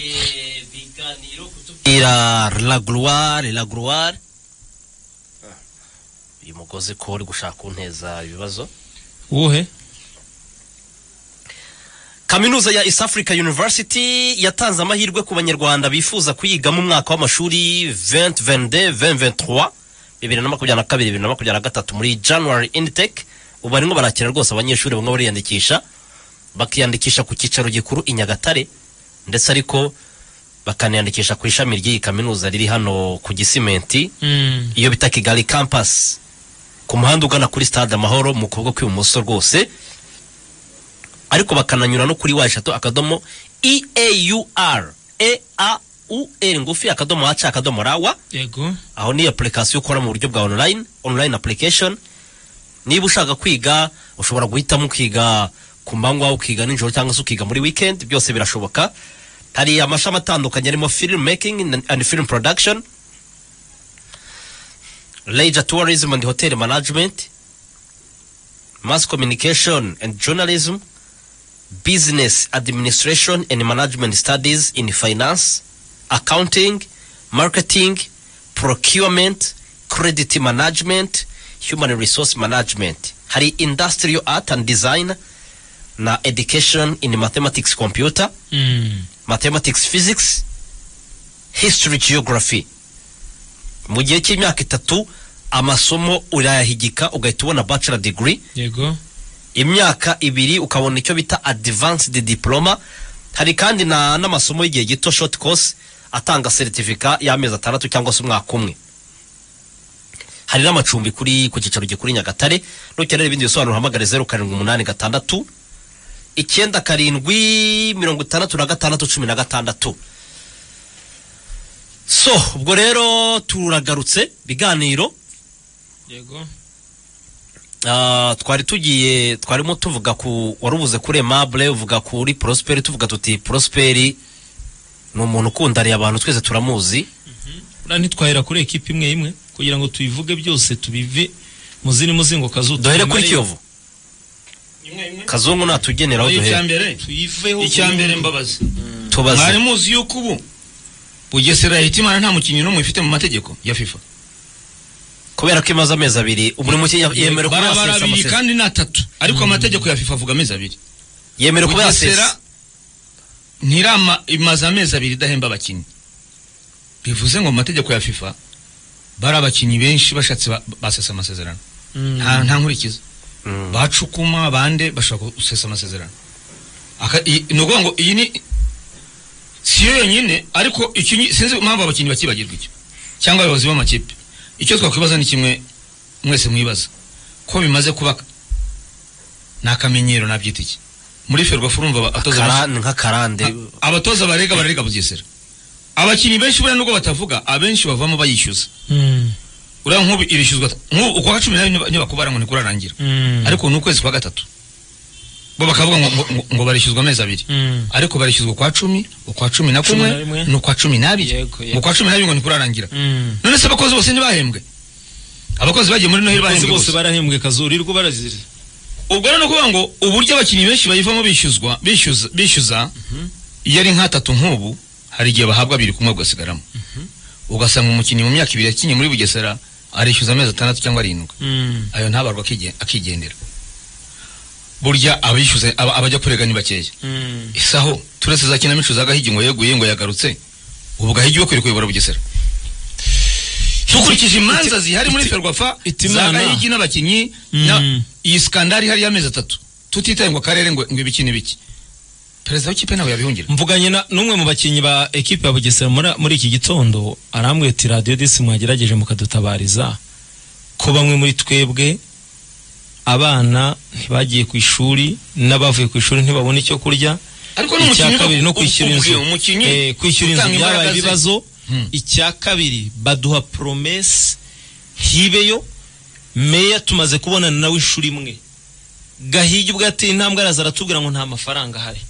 G: biganiro kutubwira. La gloire la gloire uyu mugozi ko uri gushaka kunteza ibibazo?
I: Uwuhe
G: kaminuza ya east africa university yatanze amahirwe ku banyarwanda bifuza kuyigamo umwaka w'amashuri 2022 2023 bibiri na makumyabiri na kabiri bibiri na makumyabiri na gatatu muri january intake. Ubu barimo barakira rwose abanyeshuri bamwe bariyandikisha bakiyandikisha ku cyicaro gikuru i nyagatare ndetse ariko bakaniyandikisha ku ishami ry'iyi kaminuza riri hano ku gisimenti
I: mm.
G: iyo bita kigali campus. Ku muhanda ugana kuri stade amahoro mu kuboko kw'ibumoso rwose. Ariko bakananyura no kuri wa eshatu akadomo eaur e a u r ngufi akadomo haca akadomo rawa
I: yego.
G: Aho ni application ukora mu buryo bwa online online application. Niba ushaka kwiga ushobora guhitamo ukiga ku manywa ukiga nijoro cyangwa se ukiga muri weekend byose birashoboka. Hari amashami atandukanye arimo film making and film production leisure tourism and hotel management mass communication and journalism. Business administration and management studies in finance accounting marketing procurement credit management human resource management. Hari industrial art and design na education in mathematics computer
I: mm.
G: mathematics physics history geography. Mu gihe cy'imyaka itatu amasomo urayahigika ugahita ubona bachelor degree.
I: Yego
G: imyaka ibiri ukabona icyo bita advanced diploma. Hari kandi na n'amasomo y'igihe gito short course atanga certificate y'amezi atandatu cyangwa se umwaka umwe. Hari n'amacumbi kuri ku cyicaro gikuru nyagatare. Nukenera ibindi bisobanuro uhamagare zeru karindwi umunani gatandatu icyenda karindwi mirongo itandatu na gatandatu cumi na gatandatu. So ubwo rero turagarutse biganiro.
I: Yego.
G: Twari tugiye twarimo tuvuga ku wari uvuze kuri Aimable uvuga kuri Prosperi tuvuga tuti Prosperi ni umuntu ukundariye abantu twese turamuzi.
I: Buriya ntitwahera kuri ekipa imwe imwe kugira ngo tubivuge byose tubive mu zindi muzingo kazutu
G: duhere kuri Kiyovu. Kazungu natugeneraho duhere.
H: icya mbere? Mbabazi.
G: Tubaze.
H: Mwari muzi yuko ubu bugesera hitimana nta mukinnyi n'umwe ifite mu mategeko ya fifa.
G: Kubera ko imaze amezi abiri buri mukinnyi yemerewe kuba
H: barabara
G: yasesa
H: abiri
G: amasezerano.
H: kandi ni atatu. Ariko amategeko ya fifa avuga amezi abiri.
G: Yemerewe kuba yasesa
H: ntirama imaze amezi abiri idahemba abakinnyi bivuze ngo mu mategeko ya fifa bari abakinnyi benshi bashatse ba- basesa amasezerano. Nta nta nkurikiza
G: Mm.
H: bacukuma bande bashobora gusesa amasezerano. Ni ukuvuga ngo iyi ni si yo yonyine ariko sinzi impamvu abakinnyi bakibagirwa icyo. Cyangwa abayobozi b'amakipe. Icyo twakwibaza ni kimwe mwese mwibaza ko bimaze kuba ni akamenyero nabyita iki? Muri ferwafa urumva aba- abatoza barega bararega bugesera. Abakinnyi benshi buriya nubwo batavuga abenshi bavamo bayishyuza. Uriya nk'ubu irishyuzwa nk'ubu ukwa cumi n'abiri niba- nibakubara ngo ntikurarangira ariko ni ukwezi kwa gatatu. Bo bakavuga ngo, barishyuzwa amezi abiri. Ariko barishyuzwa ukwa cumi ukwa cumi na kumwe n'ukwa cumi n'abiri. Ukwa cumi n'abiri ngo ntikurarangira. None se abakozi bose ntibahembwe? Abakozi bagiye muri noheli bahembwe
I: bose barahembwe kazurirwa barazira
H: ubwo rero ni ukuvuga ngo uburyo abakinnyi benshi bayivamo bishyuzwa bishyuza bishyuza iyo ari nk'atatu nk'ubu hari igihe bahabwa abiri kumwe ugasigaramo ugasanga umukinnyi mu myaka ibiri yakinnye muri bugesera arishyuza amezi atandatu cyangwa arindwi. Ayo ntabarwa akige- akigendera. Burya abishyuza aba- abajya kurega ni bakeya isaho turetse za kinamico za gahigi ngo yeguye ngo yagarutse ubu gahigi kwiri kuyobora bugesera. Dukurikije imanza zihari muri ferwafa za gahigi n'abakinnyi
I: Mm.
H: na- iyi skandari hari y'amezi atatu. Tutitaye ngo akarere ngo ibiki n'ibiki perezida w'ikipe nawe yabihungira
I: mvuganye n'umwe mu bakinnyi ba ekipe ya bugesera muri iki gitondo arambwira ati radiyo disi mwagerageje mukadutabariza ko bamwe muri twebwe abana ntibagiye ku ishuri n'abavuye ku ishuri ntibabona icyo kurya. Icya kabiri no kwishyura inzu. Eh, kwishyura inzu byabaye ibibazo.
H: Hmm.
I: icya kabiri baduha promesi ntibeyo meya tumaze kubonana nawe inshuro imwe. Gahigi ubwo yateye intambwe araza aratubwira ngo nta mafaranga ahari.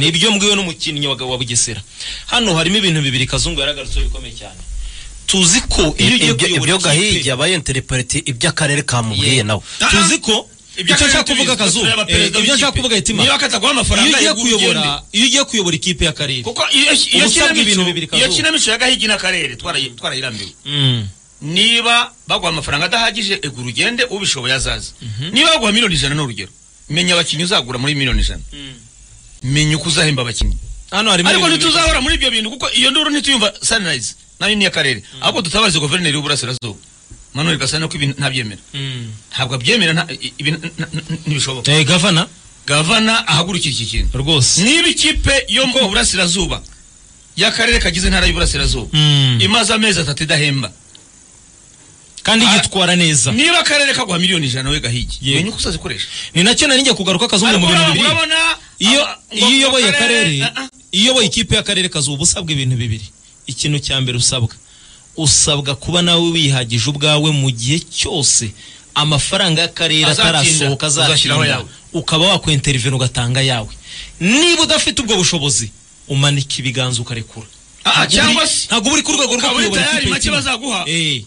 I: Nibyo mbwiwe n'umukinnyi wa bugesera. Hano harimo ibintu bibiri kazungu yaragarutseho bikomeye cyane. Tuzi ko iyo ugiye
G: ibyo ibyo
I: kuyobora
G: gahigi aba yenterepureti iby'akarere kamubwiye nawe.
H: Ah,
I: tuzi ko?
H: Ibyo
I: nshaka kuvuga
H: tureba
I: eh, ibyo nshaka kuvuga hitima
H: niba akataguha
I: iyo
H: amafaranga
I: ugiye
H: yegura ugende.
I: kuyobora iyo ugiye kuyobora ikipe y'akarere
H: kuko iyo iyo kinamico iyo kinamico ya gahigi n'akarere twarayi- twarayirambiwe.
I: Mm.
H: niba baguha amafaranga adahagije egura ugende ubishoboye azaza niba baguha miliyoni ijana ni urugero. Menya abakinnyi uzagura muri miliyoni ijana. Menya uko uzahemba abakinnyi. Ariko ntituzahora muri ibyo bintu kuko iyo nduru ntituyumva sunrise. Na yo ni iy'akarere ahubwo dutabarize guverineri w'uburasirazuba manuel gasana ko ibi ntabyemera
I: Mm.
H: ntabwo abyemera ntibishoboka.
I: Eh, gavana?
H: Gavana ahagurukira iki kintu.
I: Rwose.
H: Niba ikipe yo mu burasirazuba y'akarere kagize intara y'uburasirazuba
I: Mm.
H: imaze amezi atatu idahemba.
I: Kandi
H: Ah,
I: yitwara neza.
H: niba akarere kaguha miliyoni ijana we gahigi. Menya uko uzazikoresha.
I: Ni na cyo nari njya kugaruka kazungu mu bintu bibiri. Iyo iyo uyoboye akarere
H: ah, ah.
I: iyo uyoboye ikipe y'akarere kazuba uba usabwa ibintu bibiri. Ikintu cya mbere usabwa. Usabwa kuba nawe wihagije ubwawe mu gihe cyose amafaranga y'akarere atarasohoka
H: yawe.
I: ukaba wakwenterivena ugatanga yawe. Niba udafite ubwo bushobozi umanika ibiganza ukarekura.
H: Ah, ah,
I: Ntabwo
H: cyangwa
I: uri-
H: se
I: ntabwo uri ku rwego rwo kuyobora
H: tayari
I: ikipe Eh.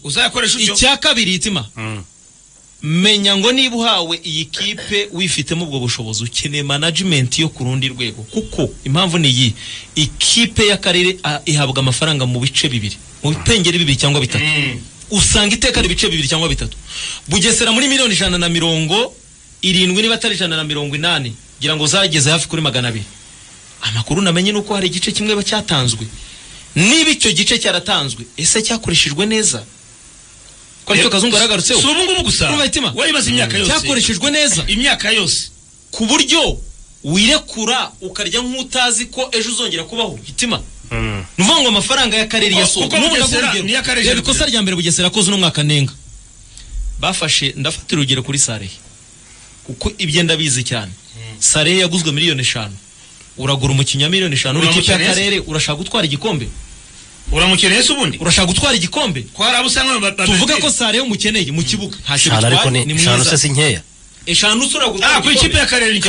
I: icya kabiri itima.
G: Mm.
I: Menya ngo niba uhawe iyi kipe wifitemo ubwo bushobozi ukeneye management yo ku rundi rwego. Kuko impamvu ni iyi ikipe y'akarere ihabwa amafaranga mu bice bibiri mu bipengeri bibiri cyangwa bitatu.
H: Mm.
I: usanga iteka ari ibice bibiri cyangwa bitatu. Bugesera muri miliyoni ijana na mirongo irindwi niba atari ijana na mirongo inani ngira ngo zageze hafi kuri magana abiri. Amakuru namenye ni uko hari igice kimwe cyatanzwe. Niba icyo gice cyaratanzwe ese cyakoreshejwe neza? Ko ari cyo kazungu yaragarutseho
H: si ubu ngubu gusa. Wayibaza imyaka yose.
I: Cyakoreshejwe neza.
H: Imyaka yose.
I: Ku buryo wirekura ukarya nk'utazi ko ejo uzongera kubaho. Hitima
G: Mm.
I: ni ngo amafaranga y'akarere yasohoka N'ubu ndaguha reba ikosa rya mbere bugesera akoze uno mwaka nenga bafashe ndafatira urugero kuri sarehe kuko ibyo ndabizi cyane. Sarehe yaguzwe miliyoni eshanu. Uragura umukinnyi wa miliyoni eshanu. Uri ikipe
H: Uramukeneye se?
I: y'akarere urashaka gutwara igikombe?
H: Uramukeneye se ubundi?
I: Urashaka gutwara igikombe?
H: Ko
I: tuvuge ko sarehe umukeneye mu kibuga. Ntacyo
G: eshanu ariko
I: bitwaye
G: ni
I: ni
G: eshanu se si nkeya.
I: Eshanu se uragutwara
H: ah ku ikipe y'akarere
I: ni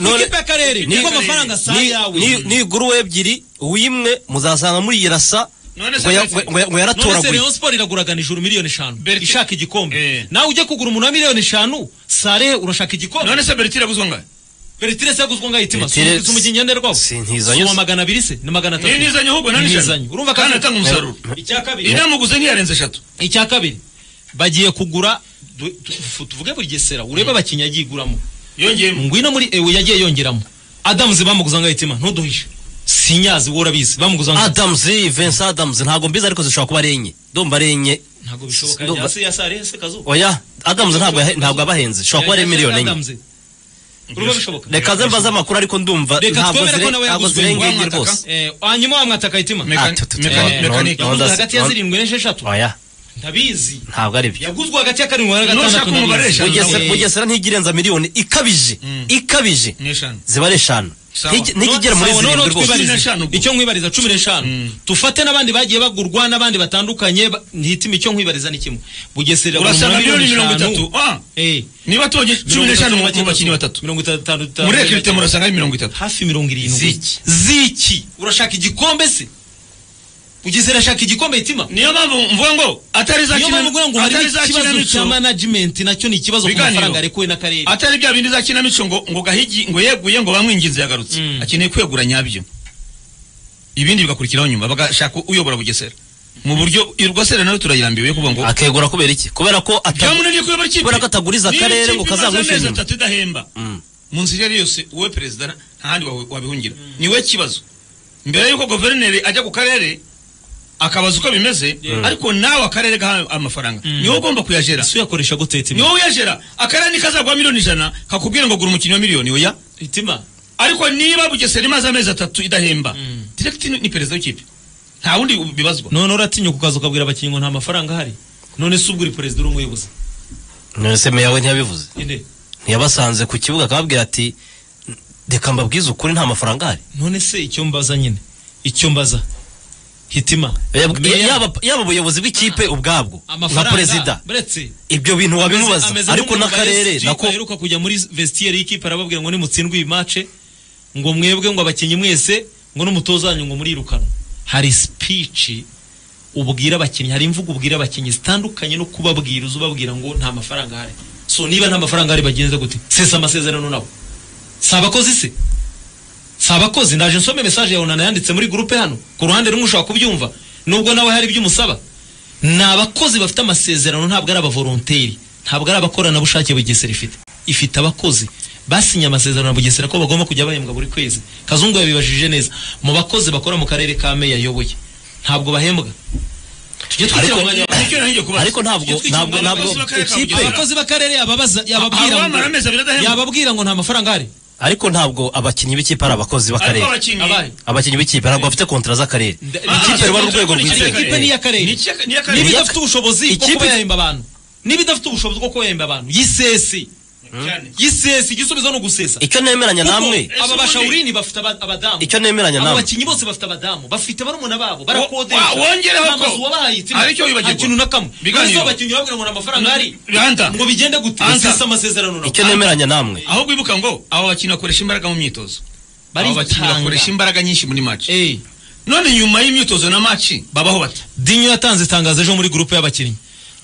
I: ku ikipe y'akarere
H: Ni-
I: niko
H: ni-
I: amafaranga sa
G: Ni-
I: yawe.
G: ni- nigura uwo ebyiri uwimwe muzasanga muri irasa ngo yaratoraguye.
I: Rayon Sport iraguragana ijuru miliyoni eshanu. Ishaka igikombe.
H: Eh.
I: nawe ujye kugura umuntu wa miliyoni eshanu sarehe urashaka igikombe?
H: None se beretire aguzwa ngahe?
I: Beretire se yaguzwe ngaho itima
G: Beretire-
I: si umukinnyi ngenderwaho
G: Sintizanye se.
I: magana abiri se ni magana atatu
H: Ni nizanye ahubwo, nani?
I: Nizanye. urumva
H: Kandi atanga umusaruro.
I: icya kabiri
H: inamuguze ntiyarenze eshatu
I: icya kabiri bagiye kugura tuvuge buri gesera urebe abakinnyi yagiye iguramo
H: yongeyemo
I: ngwino muri ewe yagiye yongeramo adamuzi bamuguza ngaho itima ntuduhishe sinyazi wowe urabizi bamuguza ngaho
G: Adams Vincent Adams. Ntabwo mbizi ariko zishobora kuba ari enye ndumva ari enye
I: ntabwo bishoboka
G: Ndumva-
I: hasi ya sarehe se kazuba
G: oya Adams ntabwo ntabwo aba ahenze zishobora kuba ari miliyoni enye
I: urumva bishoboka
G: reka ze mbaze amakuru ariko ndumva
I: Reka twemere ko nawe
H: wamwataka?
G: rwose
I: hanyuma wamwataka itima
H: Meka-
G: tu- tu- tu-
H: meka-
G: no-
H: mekanika.
G: no-
I: yaguzwe
G: no-
I: hagati ya zirindwi n'esheshatu ndabizi
G: ntabwo ari byo
I: yaguzwe hagati ya karindwi na gatandatu
G: Bugesera- ntigirenza miliyoni ikabije ikabije ziba ari eshanu Ntigigera muri zirindwi
I: noneho
G: rwose
I: icyo nkwibariza cumi n'eshanu. Tufate n'abandi bagiye bagurwa n'abandi batandukanye ba- ntihitima icyo nkwibariza ni kimwe. Bugesera
H: urasanga miliyoni mirongo itatu. Ah!
I: Eh,
H: niba toge cumi n'eshanu
I: itatu
H: mu bakinnyi batatu.
I: Mirongo itanu
H: muri ekirite murasanga ari mirongo itatu.
I: Hafi mirongo irindwi.
H: Ziki.
I: Urashaka igikombe se? Bugesera ashaka igikombe hitima
H: niyo mpamvu mvuga ngo atari za
I: niyo
H: kina-
I: mpamvu ngugira ngo hari
H: atari za
I: ikibazo cya
H: kinamico
I: management na cyo ni ikibazo ku mafaranga arekuwe n'akarere
H: atari bya bindi za kinamico ngo ngo gahigi ngo yeguye ngo bamwinginze yagarutse.
I: Mm.
H: akeneye kwegura nyabyo. Ibindi bigakurikiraho nyuma bagashaka uyobora bugesera. Mu buryo rwasera nawe turayirambiwe kuvuga ngo
G: akegura kubera iki? Kubera ko kubera ataguriza akarere ngo nyuma.
H: atatu idahemba
G: Mm.
H: mu nzira iyo ari yose wowe perezida nta handi wabihungira. Ni we kibazo. Mbere y'uko guverineri ajya ku karere akabaza uko bimeze ariko nawe akarere gaha amafaranga. Ni wowe ugomba kuyajera
I: ese uyakoresha gute
H: ni
I: hitima
H: wowe uyajera akarere ntikazagwa miliyoni ijana kakubwira ngo gura umukinnyi wa miliyoni oya?
I: Hitima
H: ariko niba bugesera imaze amezi atatu idahemba direkiti ni perezida w'ikipe. Nta wundi bibazwa.
I: None uratinyuka ukaza ukabwira abakinnyi ngo nta mafaranga ahari? None se ubwo uri perezida uri umuyobozi?
G: None se meya we ntiyabivuze?
I: Inde?
G: Ntiyabasanze ku kibuga akababwira ati reka mbabwize ukuri nta mafaranga ahari.
I: None se icyo mbaza nyine? Icyo mbaza? Hitima.
G: Yaba. ubuyobozi bw'ikipe ubwabwo nka perezida. Ibyo bintu wabimubaza. ariko n'akarere nako
I: aheruka kujya muri vestiaire y'ikipe arababwira ngo nimutsindwe iyi mace ngo mwebwe ngo abakinnyi mwese ngo n'umutoza wanyu ngo murirukanwa hari speech ubwira abakinnyi hari imvugo ubwira abakinnyi zitandukanye no kubabwira uza ubabwira ngo nta mafaranga ahari. So niba nta mafaranga ahari bagenza gute? Sesa amasezerano nabo. Si abakozi se? Si abakozi ndaje nsome message ya onana yanditse muri groupe hano. Ku ruhande rumwe ushobora kubyumva. Nubwo nawe hari ibyo umusaba. Ni abakozi bafite amasezerano ntabwo ari abavolonteri. Ntabwo ari abakoranabushake bugesera ifite ifite abakozi. Basinye amasezerano na bugesera ko bagomba kujya bahembwa buri kwezi. Kazungu yabibajije neza. Mu bakozi bakora mu karere ka meya ayoboye ntabwo bahembwa.
G: Ariko- ntabwo ntabwo ntabwo ikipe
I: abakozi b'akarere yababwira ngo nta mafaranga ahari.
G: Ariko ntabwo abakinnyi b'ikipe ari abakozi b'akarere.
H: Abakinnyi
G: b'ikipe ntabwo bafite kontara z'akarere. Ikipe riba ari urwego
H: ni
G: rwizewe
I: ikipe ni iy'akarere niba idafite ubushobozi bwo kuba yahemba abantu. Niba idafite ubushobozi bwo kuba yahemba abantu. Yisesi. Yisesi igisubizo ni ugusesa
G: icyo nemeranya namwe?
I: aba bashawurini bafite aba- abadamu.
G: Icyo nemeranya namwe?
I: bakinnyi bose bafite abadamu. Bafite barumuna babo barakodesha.
H: wongereho ko-
I: mazu wabahaye itima
H: hari icyo wibagirwa.
I: nta kintu na kamwe. Se abakinnyi babwira ngo nta mafaranga ahari
H: Hanta.
I: ngo bigende gute? Basesa amasezerano nabo
G: icyo nemeranya namwe?
H: Ahubwo ibuka ngo abo bakinnyi bakoresha imbaraga mu myitozo. Abo bakinnyi bakoresha imbaraga nyinshi muri match.
I: Eh,
H: none nyuma y'imyitozo na match babaho bate?
I: Dinyo yatanze itangazo ejo muri gurupe y'abakinnyi.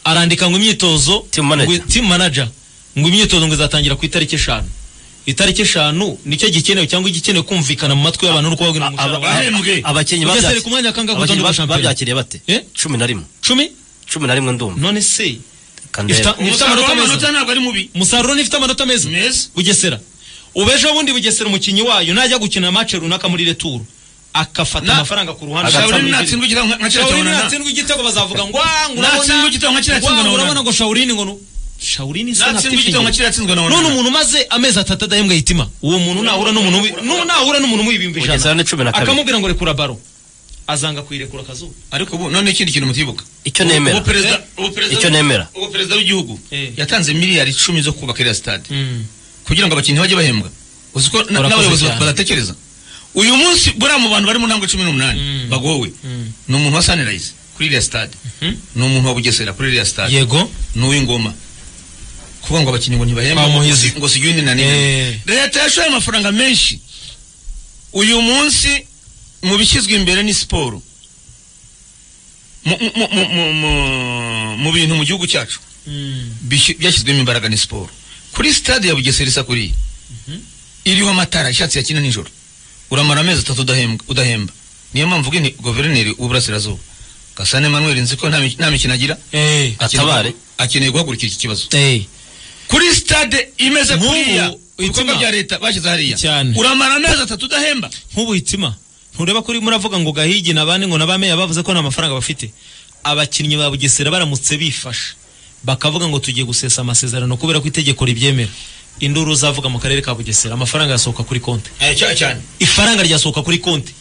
I: Arandika ngo imyitozo
G: Team manager.
I: Ngo- imyitozo ngo izatangira ku itariki eshanu. Itariki eshanu ni cyo gikenewe cyangwa igikenewe kumvikana mu matwi y'abantu no kubabwira ngo
G: Aba-
I: umushahara
H: bahembwe.
G: abakinnyi babyakiriye bate.
I: Eh?
G: cumi na rimwe.
I: Cumi?
G: Cumi na rimwe ndumva.
I: None se.
H: Umusaruro
I: nifite amanota meza. Bugesera ubu ejo bundi bugesera. Umukinnyi wayo najya gukina match runaka muri returu akafata
H: Na-
I: amafaranga ku ruhande.
G: Agatsa
H: Shawurine natsindwa igitego
I: bazavuga ngo "Ah, ngo
H: Natsindwa igitego nka kiriya
I: ngo,
H: yatsindwa
I: ah,
H: na
I: urabona
H: Onana."
I: ngo Shawurine ngo se
H: natsindwa
I: ntafite
H: igitego yatsinzwe na
I: none umuntu umaze amezi atatu adahembwa yitima uwo muntu nahura n'umuntu nahura n'umuntu wibimba ijana akamubwira ngo rekura baro. Azanga kuyirekura akazuba
H: ariko ubu none ikindi kintu mutibuka.
G: Icyo nemera. Icyo nemera.
H: ubu perezida w'igihugu
I: Eh.
H: yatanze miliyari icumi zo kubaka iriya stade
I: Mm.
H: kugira ngo abakinnyi bajye bahembwa uzi ko n'abayobozi badatekereza uyu munsi buriya mu bantu bari mu ntambwe cumi n'umunani.
I: Mm.
H: bagowe.
I: Mm.
H: ni umuntu wa sunrise kuri iriya stade
I: Mhm.
H: ni umuntu wa bugesera kuri iriya stade
I: yego.
H: Ni uw'ingoma kuvuga ngo abakinnyi ngo ntibahembwe ngo si- yuni na nini
I: Eh.
H: leta yashoye amafaranga menshi. Uyu munsi mu bishyizwe imbere ni siporo. Mu- bintu mu gihugu cyacu.
I: Mm.
H: bishyi- byashyizwemo imbaraga ni siporo. Kuri stade ya bugesera isa kuriya iriho amatara ishatse yakina nijoro. Uramara amezi atatu udahemba. Niyo mpamvu nti guverineri w'uburasirazuba. Gasane manuel nzi ko nta mi- nta mikino agira.
I: Eh.
G: Atabare.
H: akeneye guhagurukira iki kibazo.
I: Eh.
H: Kuri stade imeze kuriya ibikorwa
I: Itima.
H: bya leta bashyize hariya.
I: Cyane.
H: uramara amezi atatu udahemba.
I: Nk'ubu hitima ntureba kuri muravuga ngo gahigi na bane ngo na bameya bavuze ko nta mafaranga bafite. Abakinnyi ba bugesera baramutse bifashe. Bakavuga ngo tugiye gusesa amasezerano kubera ko itegeko ribyemera. Induru uzavuga mu karere ka bugesera amafaranga yasohoka kuri konti.
H: Cyane
I: ifaranga ryasohoka kuri konti.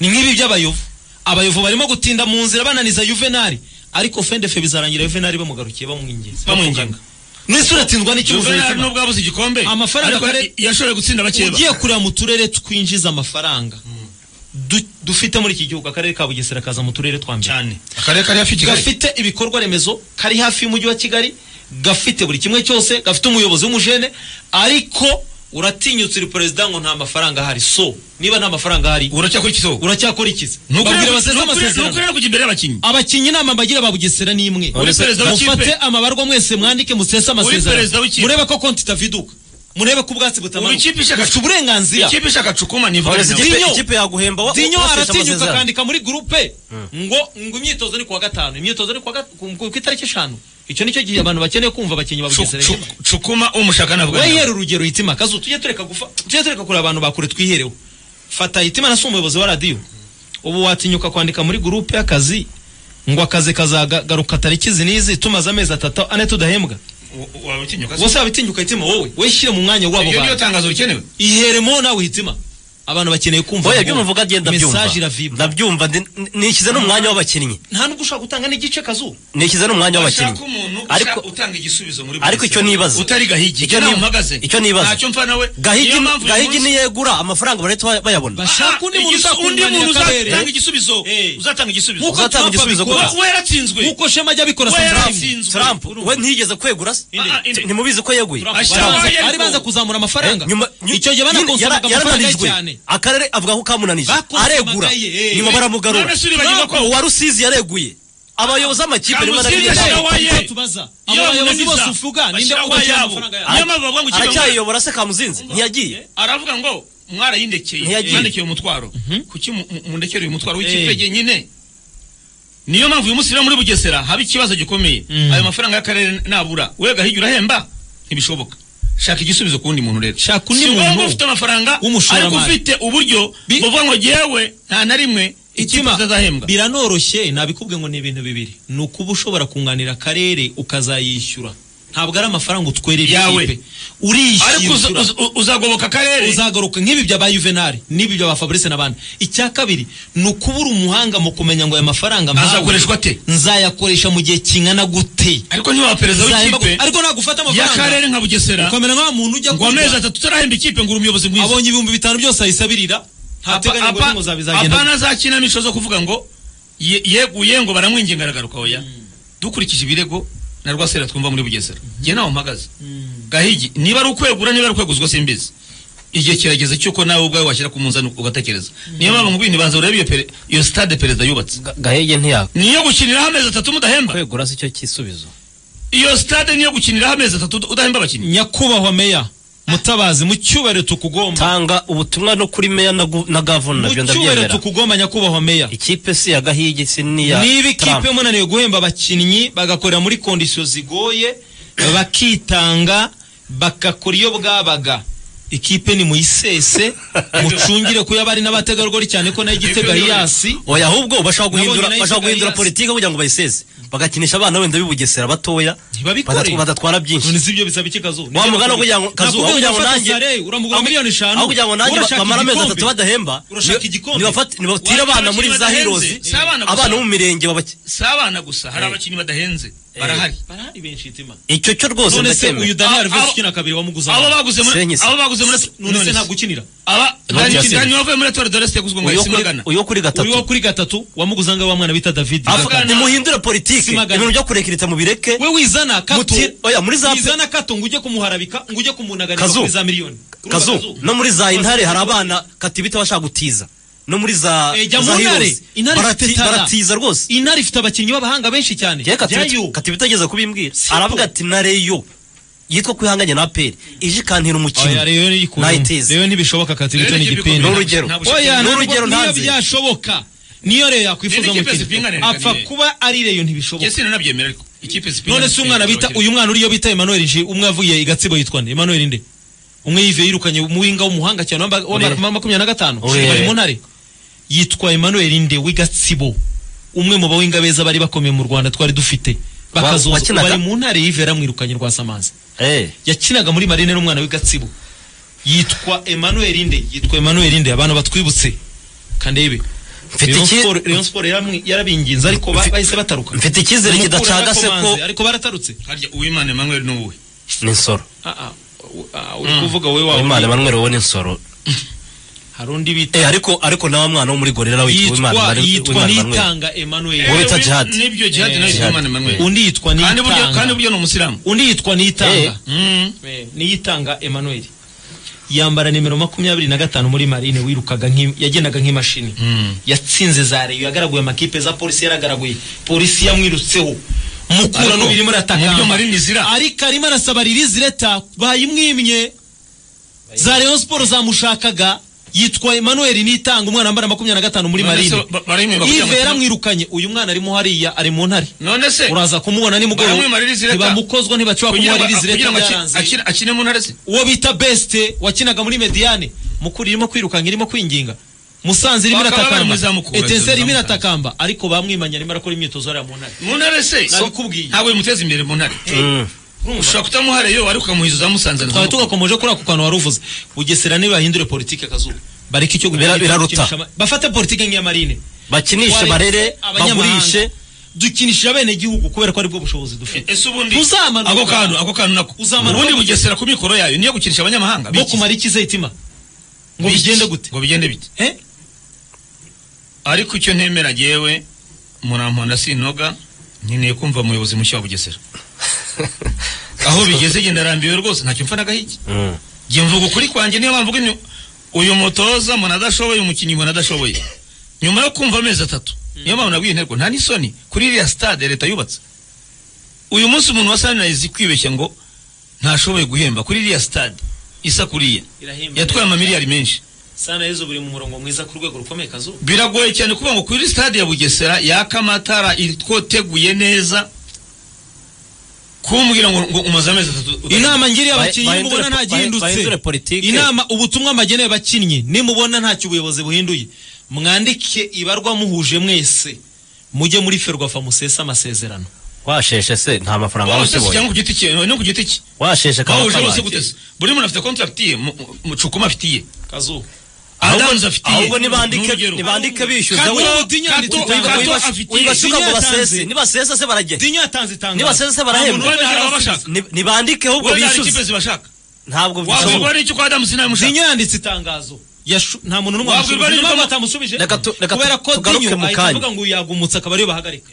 I: Ni nk'ibi by'abayovu. Abayovu barimo gutinda mu nzira bananiza juvenali. Ariko fendefe bizarangira juvenali bamugarukiye bamwinginze
H: Bamwinginga.
I: Nese uratsindwa Hitima?
H: nubwo yabuze igikombe.
I: Amafaranga
H: yashoboye gutsinda bakeba
I: ugiye kureba mu turere twinjiza amafaranga. Du- dufite muri iki gihugu akarere ka bugesera kaza mu turere twa mbere.
H: Cyane. Akarere kari hafi kigali.
I: Gafite ibikorwa remezo kari hafi y'umujyi wa kigali gafite buri kimwe cyose gafite umuyobozi w'umujene ariko uratinyutse uri perezida ngo nta mafaranga ahari. So niba nta mafaranga ahari
H: uracyakora ikisogo
I: uracyakora ikizi babwira baseze amasezerano.
H: kujya imbere y'abakinnyi.
I: Abakinnyi inama mbagira ba bugesera ni imwe.
H: Uri perezida w'ikipe.
I: mufate amabarwa mwese mwandike musese amasezerano. murebe ko konti itaviduka. Murebe ko ubwatsi butamanuka
H: ikipe ishaka-
I: uburenganzira.
H: ikipe ishaka cukuma ni vuba
G: ikipe- yaguhemba wa-
I: dinyo aratinyuka akandika muri gurupe ngo ngo imyitozo ni kuwa gatanu. Imyitozo ni kuwa ku itariki eshanu. Icyo ni cyo gihe abantu bakeneye kumva abakinnyi ba bugesera
H: cukuma umushaka navuga
I: we yera urugero hitima kazu tujye tureka gufa tujye tureka kureba abantu bakure twihereho fata hitima na si umuyobozi wa radiyo ubu watinyuka kwandika muri gurupe y'akazi ngo akazi kazagaruka tariki izi n'izi tumaze amezi atatu ane tudahembwa.
H: Wabitinyuka
I: bose wabitinyuka hitima wowe we shyire mu mwanya wabo
H: iyo
I: bantu
H: tangazo rikenewe
I: iheremo nawe hitima abantu bakeneye kumva
G: oya
I: ngo
G: ibyo muvuga agenda byumva.
I: Message iravibwa
G: ndabyumva nishyize n'umwanya w'abakinnyi.
I: Nta nubwo ushobora gutanga n'igice kazu?
G: Nishyize n'umwanya w'abakinnyi. ariko
H: ushaka utanga igisubizo muri
G: ariko icyo nibaza.
H: utari gahigi.
G: Icyo
H: icyo nawe
G: ni-
H: mpagaze
G: icyo nibaza.
H: ntacyo mfa nawe
G: gahigi gahigi niyegura amafaranga barahita bayabona.
I: Bashaka undi muntu
H: undi muntu uzatanga igisubizo.
I: Eh.
H: uzatanga igisubizo.
I: Nk'uko
G: Uzatanga
I: Trump
G: igisubizo gusa.
H: we yaratsinzwe
I: nk'uko shema ajya abikora
G: Trump. we ntiyigeze kwegura se?
H: Ah, ah,
G: ntimubizi ko yeguye?
H: Ariko-
I: banze kuzamura amafaranga.
G: Nyuma
I: icyo gihe banakonsomaga amafaranga cyane.
G: Akarere avuga ko kamunanije aregura
I: ye, eh.
G: nyuma baramugarura. Uwa rusizi yareguye. Abayobozi b'amakipe rimwe na
H: Kamuzinzi
G: rimwe
H: ashyira
G: nabo-
H: wa ye.
I: tubaza
H: Iyo
I: abo bayobozi
H: bamunaniza,
I: bose uvuga ninde ugashyira amafaranga yabo
G: aracyayiyobora se kamuzinzi ntiyagiye.
H: aravuga ngo mwarayindekeye mwandekeye umutwaro. Kuki mu- mu- mundekere uyu mutwaro w'ikipe
I: Eh.
H: nyine niyo mpamvu uyu munsi rero muri bugesera haba ikibazo gikomeye.
I: Mm.
H: ayo mafaranga y'akarere nabura. We gahigi urahemba? Ntibishoboka. Shaka igisubizo ku wundi muntu rero
I: Shaka undi muntu
H: ufite amafaranga ariko ufite uburyo buvuga ngo jyewe nta na rimwe
I: itima biranoroshye nabikubwiye ngo ni ibintu bibiri. Ni ukuba ushobora kunganira akarere ukazayishyura. Ntabwo ari amafaranga utwerera
H: Yawe. ariko uzagoboka akarere?
I: Uzagaruka nk'ibi bya ba Juvenali n'ibi bya ba Fabrice n'abandi icya kabiri ni ukubura umuhanga mu kumenya ngo aya mafaranga
H: Azakoreshwa ate?
I: nzayakoresha mu gihe kingana gute.
H: Ariko niba perezida w'ikipe
I: ariko nagufata amafaranga.
H: Y'akarere nka bugesera.
I: Ukamera nk'aho muntu ujya
H: ngo amezi atatu utarahemba ikipe ngo uri umuyobozi mwiza.
I: Abonye ibihumbi bitanu byose ayisabirira. Ntateganya ngo ngo zabizagenda
H: apana za kinamico zo kuvuga ngo ye- yeguye ngo baramwinginga aragaruka oya. Dukurikije ibirego na rwasera twumva muri bugesera. Njye nawe mpagaze. Gahigi niba ari ukwegura niba ari ukweguzwa simbizi. Igihe kirageze cyuko nawe ubwawe washyira ku munzani ugatekereza. Niyo mpamvu ngo ibintu banza urebe iyo stade perezida yubatse.
G: Ga- gahege ntiyakwe
H: niyo gukiniraho amezi atatu mudahemba.
G: Kwegura si cyo cyisubizo.
H: Iyo stade niyo gukiniraho amezi atatu udahemba abakinnyi.
I: Nyakubahwa meya. Mutabazi mu cyubahiro tukugomba.
G: Tanga ubutumwa no kuri meya na gu- na gavana
I: mu
G: na byo
I: cyubahiro
G: ndabyemera
I: tukugomba nyakubahwa meya.
G: Ikipe si ya gahigi si n'iya
I: niba ikipe munaniwe guhemba abakinnyi bagakorera muri kondisiyo zigoye bakitanga bagakora iyo bwabaga. Ikipe ni muyisese mucungire kuyo abari n'abategarugori cyane ko na yo igitega hiyasi
G: oya ahubwo bashobora guhindura politiki kugira ngo bayiseze bagakinisha abana wenda b'ubugesera batoya badatwara byinshi. Wa mugana kugira ngo kazu aho kugira ngo nanjye aho kugira ngo nanjye bamara amezi atatu badahemba. Nibatire abana muri za
H: Si abana
G: bo mu mirenge
H: si abana gusa? Hari abakinnyi badahenze? Barahari
I: barahari benshi itima
G: icyo cyo rwose
I: none se uyu Daniel Alves ukina kabiri wamuguza
H: abo baguze muri abo baguze muri
I: none ntabwo ukinira
H: aba
G: Ntabwo
H: Dani
G: yatsinze.
H: Dani wavuye muri Etoile de l'Est yaguzwe ngo
G: uyo
H: yahise
G: kuri
H: magana
G: uyo kuri gatatu
I: kuri gatatu wamuguza angahe wa mwana bita David.
G: Politiki
I: Si magana.
G: ibintu byo kurekirita mu bireke
I: we wizana kato.
G: Oya, muri za-
I: wizana kato. Ngo ujye kumuharabika ngo ujye kumunaganira
G: Kazu.
I: kuri za miliyoni
G: kazu. No muri za intare hari abana katibita bashaka gutiza. No muri za
I: Eh, tara.
G: baratiza rwose.
I: Intare ifite abakinnyi b'abahanga benshi cyane.
G: Katibita ageze kubimbwira. Aravuga ati nareyo yitwa kwihanganye na aperi ije ikantira
I: yikuramo
G: nayiteze
I: rero ntibishoboka katibita
H: Rero
I: ni
H: ikipe
I: igipindi.
H: Ikomeye.
G: N'urugero.
H: Ntabwo-
I: oya
H: ntabwo-
G: n'urugero
I: ntabwo niyo
G: ntanze.
I: byashoboka. Niyo rero yakwifuza
H: Ni
I: umukino. apfa kuba ari reyo ntibishoboka. None se umwana bita uyu mwana uriyo bita Emmanuel Nji umwe avuye i Gatsibo yitwa nde? Emmanuel nde? Umwe yive yirukanye umuwinga w'umuhanga cyane w'amba- wa
G: Uriya.
I: ma- makumyabiri na gatanu. Bari mu ntare. Yitwa Emmanuel nde w'i Gatsibo. Umwe mu bawinga beza bari bakomeye mu Rwanda twari dufite. Bakazoza bari mu ntare yive yaramwirukanye rwasamazi
G: eh.
I: Yakinaga muri marine n'umwana w'i Gatsibo. Yitwa Emmanuel Inde yitwa Emmanuel Inde abantu batwibutse. Kandebe
G: Mfite
I: Rayon
G: iki-
I: Sport- yarabinginze ariko ba- bahise bataruka.
G: mfite icyizere kidacagase ko
I: ariko baratarutse.
H: Harya uwimana Emmanuel ni uwe?
G: Ni insoro
I: Ah, ah, ah, uri kuvuga wowe wawe
G: imana Emmanuel wowe ni insoro
I: hari undi bita
G: eh ariko ariko nawe mwana wo muri gorera witwa
I: yitwa
G: Uwimana
I: yitwa nitanga Emmanuel.
G: Wowe
H: Eh,
G: Jihad.
H: ni byo
I: Jihad
H: nawe
G: Jihad.
H: Uwimana Emmanuel.
I: Undi yitwa
H: kandi buryo kandi
I: nitanga
H: buryo ni umusilamu.
I: Undi yitwa nitanga. Niyitanga Emmanuel. Yambara nimero makumyabiri na gatanu muri marine wirukaga yagendaga nk'imashini.
H: Mm.
I: yatsinze za reyo yagaraguye amakipe za polisi yaragaraguye. Polisi yamwirutseho. Mukura n'ubirimo
H: mu byo
I: aratakamba
H: Marine izira.
I: ariko arimo arasaba ririzi leta bayimwimye. Za Rayon Sport zamushakaga. Yitwa Emmanuel nitanga umwana wambara makumyabiri na gatanu muri marine.
H: atuma-
I: yaramwirukanye uyu mwana arimo hariya ari mu ntare.
H: None se?
I: Uraza kumubona nimugoroba ntibamukozwa ntibashobora
H: kugira
I: kumuha
H: ngo
I: ririzi
H: kugira
I: leta byaranze
H: akine- mu ntare se?
I: Uwo bita beste wakinaga muri mediane. Mukuru irimo kwirukanka irimo kwinginga. Musanze irimo iratakamba etenseri irimo iratakamba ariko bamwimanye arimo arakora imyitozo hariya mu ntare.
H: Mu ntare se?
I: Nabikubwiye.
H: ntabwo bimuteza imbere mu ntare.
G: Mm.
H: Ushobora kutamuha reyo ariko ukamuhiza za musanze na
I: twari
H: Zamuka.
I: tugakomeje kuri ako kantu wari uvuze. Bugesera ntibahindure politike akazuba. Bareke icyo
G: Bira- biraruta.
I: bafate politike nk'iya marine.
G: Bakinishe barere bagurishe.
I: Dukinisha bene gihugu kubera ko ari bwo bushobozi dufite.
H: ese ubundi
I: Tuzamanuka.
H: ako kantu ako kantu nako.
I: Uzamanuka.
H: ubundi bugesera ku mikoro yayo. Niyo gukinisha abanyamahanga.
I: Bo kumara ikize itima ngo bigende gute?
H: Ngo bigende bite?
I: Eh?
H: ariko icyo ntemera jyewe muramponda sinoga nkeneye kumva umuyobozi mushya wa bugesera. Aho bigeze genda arambiwe rwose ntacyo mfa n'agahigi
G: Mm.
H: jye mvuga ukuri kwanjye niyo mpamvu uyu mutoza umuntu adashoboye umukinnyi umuntu adashoboye nyuma yo kumva amezi atatu niyo mpamvu nabwiye intego. Nta n'isoni kuri iriya stade leta yubatse. Uyu munsi umuntu wa sanirayizi kwibeshya ngo ntashoboye guhemba kuri iriya stade. Isa kuriya yatwaye amamiliyari menshi.
I: Sana yezu buri mu murongo mwiza ku rwego rukomeye kazuba
H: biragoye cyane kuvuga ngo kuri stade ya bugesera yaka amatara ikoteguye neza. Kumbwira ngo ngo umaze amezi atatu
I: inama ngiriye abakinnyi nimubona nta gihindutse inama ubutumwa mbageneye abakinnyi nimubona ntacyo ubuyobozi buhinduye. Mwandike ibarwa muhuje mwese. Mujye muri ferwafa musese amasezerano.
G: Washeshe se nta mafaranga
H: Wose se
G: ukibonye
H: cyangwa ku giti cye no ku giti cye.
G: Washeshe kaba
H: bahuje bose
G: kabanje.
H: gute se? Buri muntu afite contract ye mu- mu- cukuma afite iye.
I: Kazuba
G: ahubwo nibandike bishyuza wibasuka ngo basese nibasesa se
I: itangazo
G: nibasesa se barahembwa nibandike ahubwo
H: zibashaka
G: ntabwo
I: dinyo yanditse itangazo nta muntu n'umwe wamusubije kubera ko dinyo avuga ngo yagumutse akaba ariyo bahagarika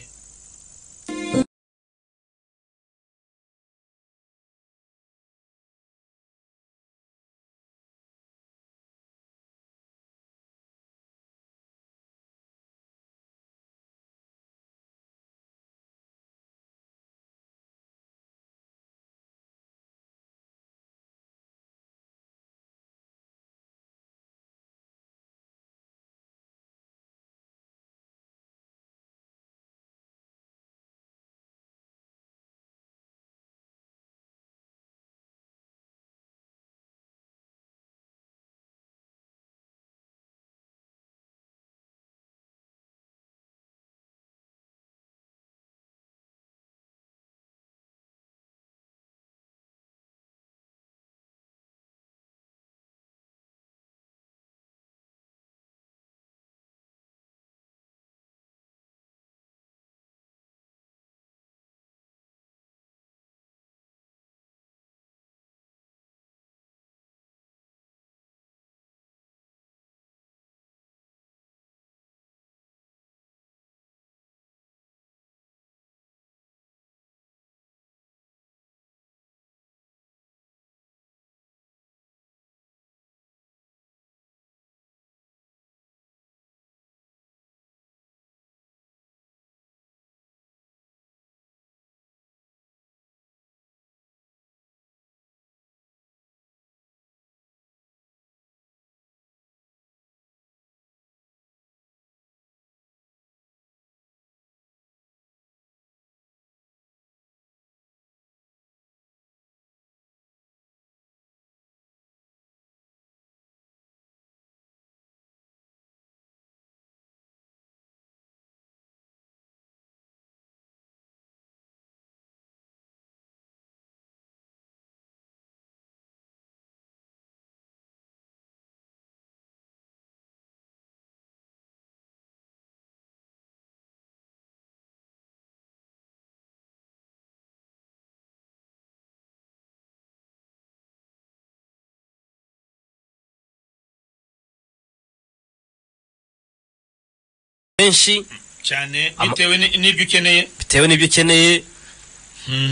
G: menshi.
H: Cyane bitewe ni- n'ibyo ukeneye.
G: Bitewe n'ibyo ukeneye.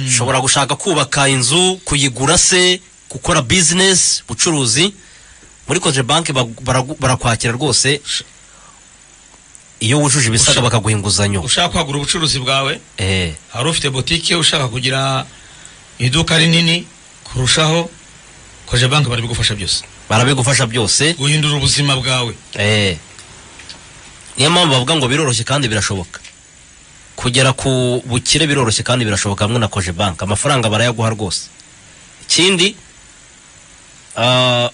G: Ushobora gushaka kubaka inzu kuyigura se gukora bizinesi bucuruzi. Muri koje banki barakwakira rwose. Iyo wujuje ibisabwa bakaguha inguzanyo.
H: ushaka kwagura ubucuruzi bwawe?
G: Eh.
H: Hari ufite botike ushaka kugira iduka rinini kurushaho? Koje banki barabigufasha byose.
G: Barabigufasha byose.
H: Guhindura ubuzima bwawe.
G: Eh. Niyo mpamvu bavuga ngo biroroshye kandi birashoboka. Kugera ku bukire biroroshye kandi birashoboka hamwe na koje banki amafaranga barayaguha rwose. Ikindi ah,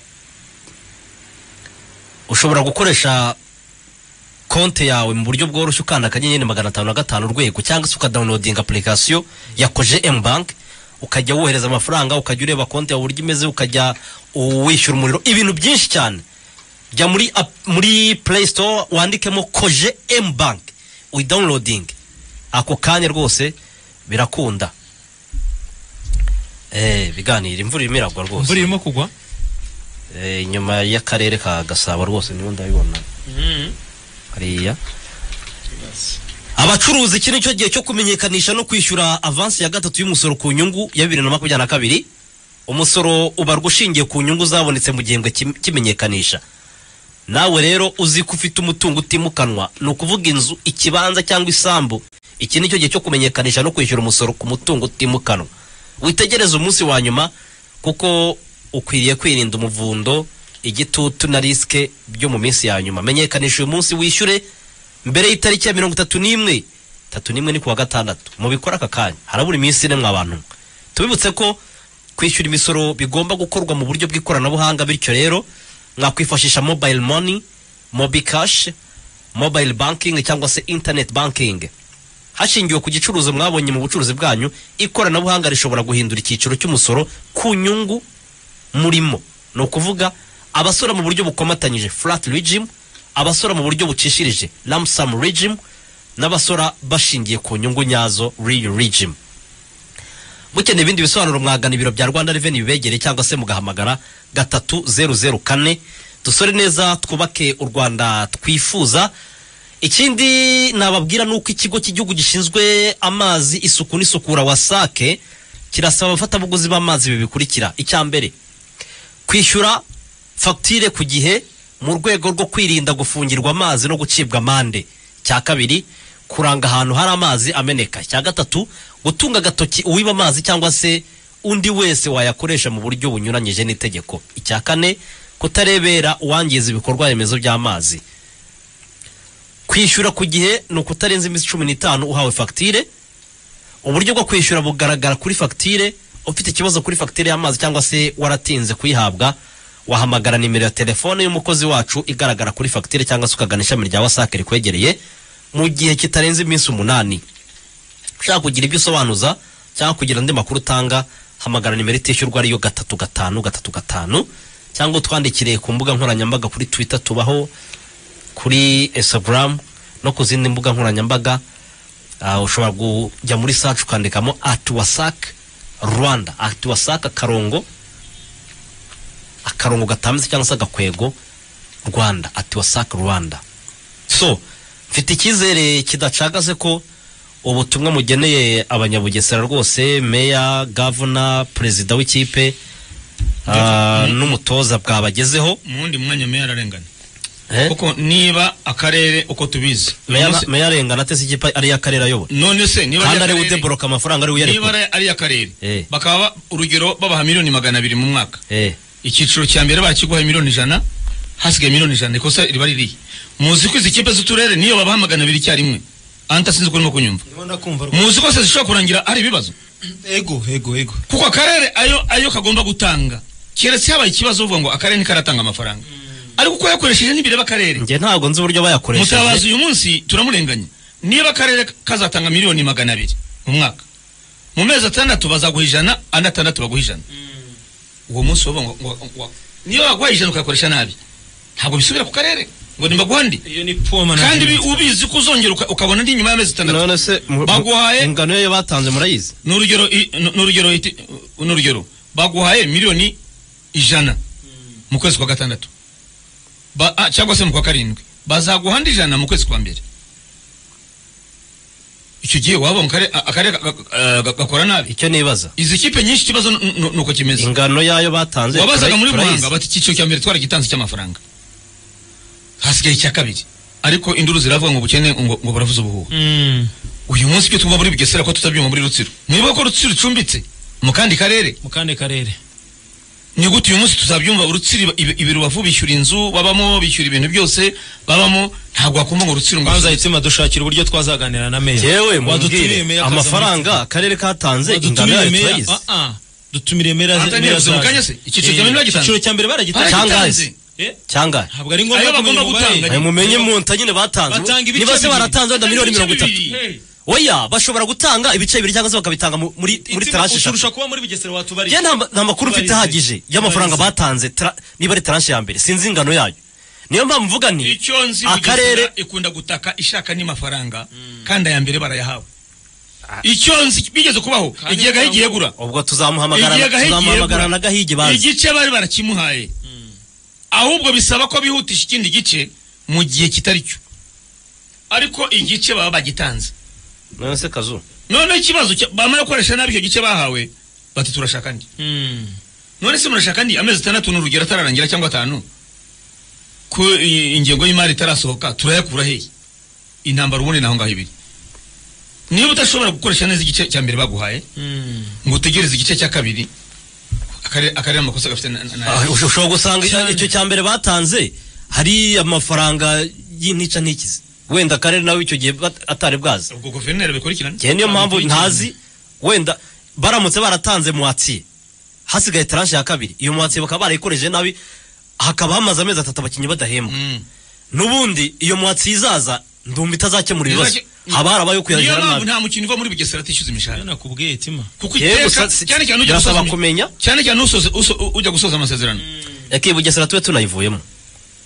G: ushobora gukoresha konti yawe mu buryo bworoshye ukanda akanyenyeri magana atanu na gatanu urwego cyangwa se ukadawunodinga apurikasiyo ya koje emu banki ukajya wohereza amafaranga ukajya ureba konti yawe uburyo imeze ukajya wishyura umuriro. Ibintu byinshi cyane jya muri ap- muri play store wandikemo koje emu banki uyidawunodinge ako kanya rwose birakunda. Eh biganira imvura irimo iragwa rwose.
I: Imvura irimo kugwa?
G: Eh, inyuma y'akarere ka gasabo rwose ni ho ndabibona. Hariya. Abacuruzi iki ni cyo gihe cyo kumenyekanisha no kwishyura avansi ya gatatu y'umusoro ku nyungu ya bibiri na makumyabiri na kabiri. Umusoro ubarwa ushingiye ku nyungu zabonetse mu gihembwe cy'im- cy'imenyekanisha nawe rero uzi ko ufite umutungo utimukanwa. Ni ukuvuga inzu ikibanza cyangwa isambu. Iki ni cyo gihe cyo kumenyekanisha no kwishyura umusoro ku mutungo utimukanwa. Witegereze umunsi wa nyuma kuko ukwiriye kwirinda umuvundo igitutu na risike byo mu minsi ya nyuma. Menyekanisha uyu munsi wishyure mbere y'itariki ya mirongo itatu n'imwe itatu n'imwe ni kuwa gatandatu. Mubikora aka kanya harabura iminsi ine mwa bantu. Tubibutse ko kwishyura imisoro bigomba gukorwa mu buryo bw'ikoranabuhanga bityo rero mwakwifashisha mobile money mobi cash mobile banking cyangwa se internet banking. Hashingiwe ku gicuruzo mwabonye mu bucuruzi bwanyu ikoranabuhanga rishobora guhindura icyiciro cy'umusoro ku nyungu murimo. Ni ukuvuga abasora mu buryo bukomatanyije flat regime abasora mu buryo bucishirije lump sum regime n'abasora bashingiye ku nyungu nyazo real regime. Mukeneye ibindi bisobanuro mwagana ibiro bya rwanda reveni bibegereye cyangwa se mugahamagara gatatu zeru zeru kane. Dusore neza twubake u rwanda twifuza. Ikindi nababwira ni uko ikigo cy'igihugu gishinzwe amazi isuku n'isukura wasake kirasaba abafatabuguzi b'amazi ibi bikurikira icya mbere kwishyura fagitire ku gihe mu rwego rwo kwirinda gufungirwa amazi no gucibwa amande. Icya kabiri kuranga ahantu hari amazi ameneka. Icya gatatu gutunga agatoki uwiba amazi cyangwa se undi wese wayakoresha mu buryo bunyuranyije n'itegeko. Icya kane kutarebera uwangiza ibikorwa remezo by'amazi. Kwishyura ku gihe ni ukutarenza iminsi cumi n'itanu uhawe fagitire. Uburyo bwo kwishyura bugaragara kuri fagitire. Ufite ikibazo kuri fagitire y'amazi cyangwa se waratinze kuyihabwa wahamagara nimero ya telefone y'umukozi wacu igaragara kuri fagitire cyangwa se ukagana ishami rya wasake rikwegereye. Mu gihe kitarenze iminsi umunani. Ushaka kugira ibyo usobanuza cyangwa kugira andi makuru utanga hamagara nimero itishyurwa ariyo gatatu gatanu gatatu gatanu cyangwa utwandikire ku mbuga nkoranyambaga kuri twitter tubaho kuri instagram no ku zindi mbuga nkoranyambaga. Ah, ushobora kujya muri search ukandikamo at wasak rwanda at wasak akarongo akarongo gatambitse cyangwa se agakwego rwanda at wasak rwanda. So mfite icyizere kidacagase ko ubutumwa mugeneye abanyabugesera rwose meya gavana perezida w'ikipe ah, n'umutoza bwabagezeho.
H: Mu wundi mwanya meya ararengana.
G: Eh?
H: kuko niba akarere uko tubizi
G: meya arengana atese ikipe ari iy'akarere ayobora
H: none se niba
G: kandi ari
H: akarere-
G: udeboroka amafaranga ari
H: niba
G: uyarekura
H: ari- ari akarere
G: Eh.
H: bakaba ba- urugero babaha miliyoni magana abiri mu mwaka.
G: Eh.
H: Icyiciro cya mbere bakiguha miliyoni ijana hasigaye miliyoni ijana. Ikosa riba ririya muzi ko izi kipe z'uturere niyo babaha magana abiri icyarimwe anta sinzi ko urimo kunyumva muzi ko se zishobora kurangira ari ibibazo?
I: Ego ego ego.
H: Kuko akarere ayo ayo kagomba gutanga. Keretse habaye ikibazo uvuga ngo akarere nikaratanga amafaranga. Ariko uko yakoresheje ntibireba akarere.
G: Njye ntabwo nzi uburyo
H: mutabazi
G: bayakoresheje
H: uyu munsi turamurenganya. Niba akarere kazatanga miliyoni magana abiri mu mwaka mu mezi atandatu bazaguha ijana andi atandatu baguha ijana. Uwo munsi wowe ngo niba baguha ijana ukayakoresha nabi ntabwo bisubira ku karere ngo
I: ni poma
H: kandi bi- ubizi ko uzongera uka- ukabona andi nyuma y'amezi atandatu
G: none se
H: Baguhaye-
G: ingano yayo batanze murayizi.
H: Ni urugero ni ni urugero ni baguhaye miliyoni ijana mu kwezi kwa gatandatu. Ba- ah, cyangwa se mu kwa karindwi. Bazaguha andi ijana mu kwezi kwa mbere. Icyo gihe waba mu karere akarere eh, ga- gakora nabi.
G: Icyo nibaza.
H: Izi kipe nyinshi ikibazo n- n- nuko kimeze.
G: Ingano yayo batanze
H: wabazaga muri muhanga bati icyiciro cya mbere twaragitanze cy'amafaranga. Hasigaye icya kabiri? Ariko induru ziravuga ngo ubukene ngo, baravuze ubuhuha.
I: Mm.
H: uyu munsi ibyo twumva muri bugesera ko tutabyumva muri rutsiro. Mwibuka ko rutsiro icumbitse? Mu kandi karere?
I: Mu kandi karere.
H: Ni gute uyu munsi tuzabyumva urutsiro ibi rubavu bishyura inzu babamo bishyura ibintu byose babamo? Ntabwo wakumva ngo rutsiro ngo
I: kwanza hitsima dushakira uburyo twazaganira na meya.
G: Yewe
I: muri
G: amafaranga akarere katanze
I: wadutumiriye
G: yayo
I: meya
G: turayizi
H: ntiyavuze mu kanya se? Icyiciro cya mbere
I: cya mbere baragitanze
G: Cyangwa-
I: Eh,
G: cyangwa
I: ntabwo ari ngombwa kumenya
H: bagomba
I: umubare
H: gutanga.
G: mumenye munta nyine batanze. Niba se baratanze wenda miliyoni mirongo itatu. oya bashobora gutanga ibice bibiri cyangwa se bakabitanga mu- muri muri tranche eshatu.
I: uturusha kuba muri bugesera watubariye.
G: Nta nta makuru mfite ahagije y'amafaranga batanze niba ari tranche ya mbere. Sinzi ingano yayo. Niyo mpamvu mvuga
H: nzi
G: akarere
H: ikunda gutaka ishaka n'amafaranga kandi aya mbere barayahawe. Icyo nzi bigeze kubaho. Igihe gahigi yegura.
G: Ubwo tuzamuhamagara tuzamuhamagara na gahigi bazi.
H: Igice bari barakimuhaye. Ahubwo bisaba ko bihutisha ikindi gice mu gihe kitari cyo. Ariko igice baba bagitanze.
G: None se kazu?
H: Noneho ikibazo bamara gukoresha nabi icyo gice bahawe bati turashaka andi
I: Mm.
H: none se murashaka andi amezi atandatu n'urugero atararangira cyangwa atanu? Ko ingengo y'imari itarasohoka turayakura hehe? Intambara ubundi naho ngaho ibiri. Niba udashobora gukoresha neza igice cya mbere baguhaye
I: Mm.
H: ngo utegereze igice cya kabiri akarere amakosa gafite
G: Ah, ush- ushobora gusanga
H: Cyane.
G: icyo cya mbere batanze hari amafaranga y'intica ntikizi wenda akarere nawe icyo gihe atari bwazi
H: ubwo guverineri abikurikirana?
G: Njye niyo mpamvu ntazi wenda baramutse baratanze muwatsiye hasigaye tranche ya kabiri. Iyo muwatsiye bakaba barayikoresheje nabi hakaba hamaze amezi atatu abakinnyi badahembwa.
H: Mm.
G: n'ubundi iyo muwatsiye izaza ndumva itazakemura ibibazo. Haba harabayo
H: niyo
G: kuyajyana
H: mpamvu
G: nabi.
H: nta mukinnyi uva muri bugesera atishyuza imishahara
I: nakubwiye tima
H: kuko iteka cyane cyane ujya gusoza
G: kumenya.
H: cyane cyane ujya gusoza amasezerano.
G: Yakiye bugesera tube tunayivuyemo.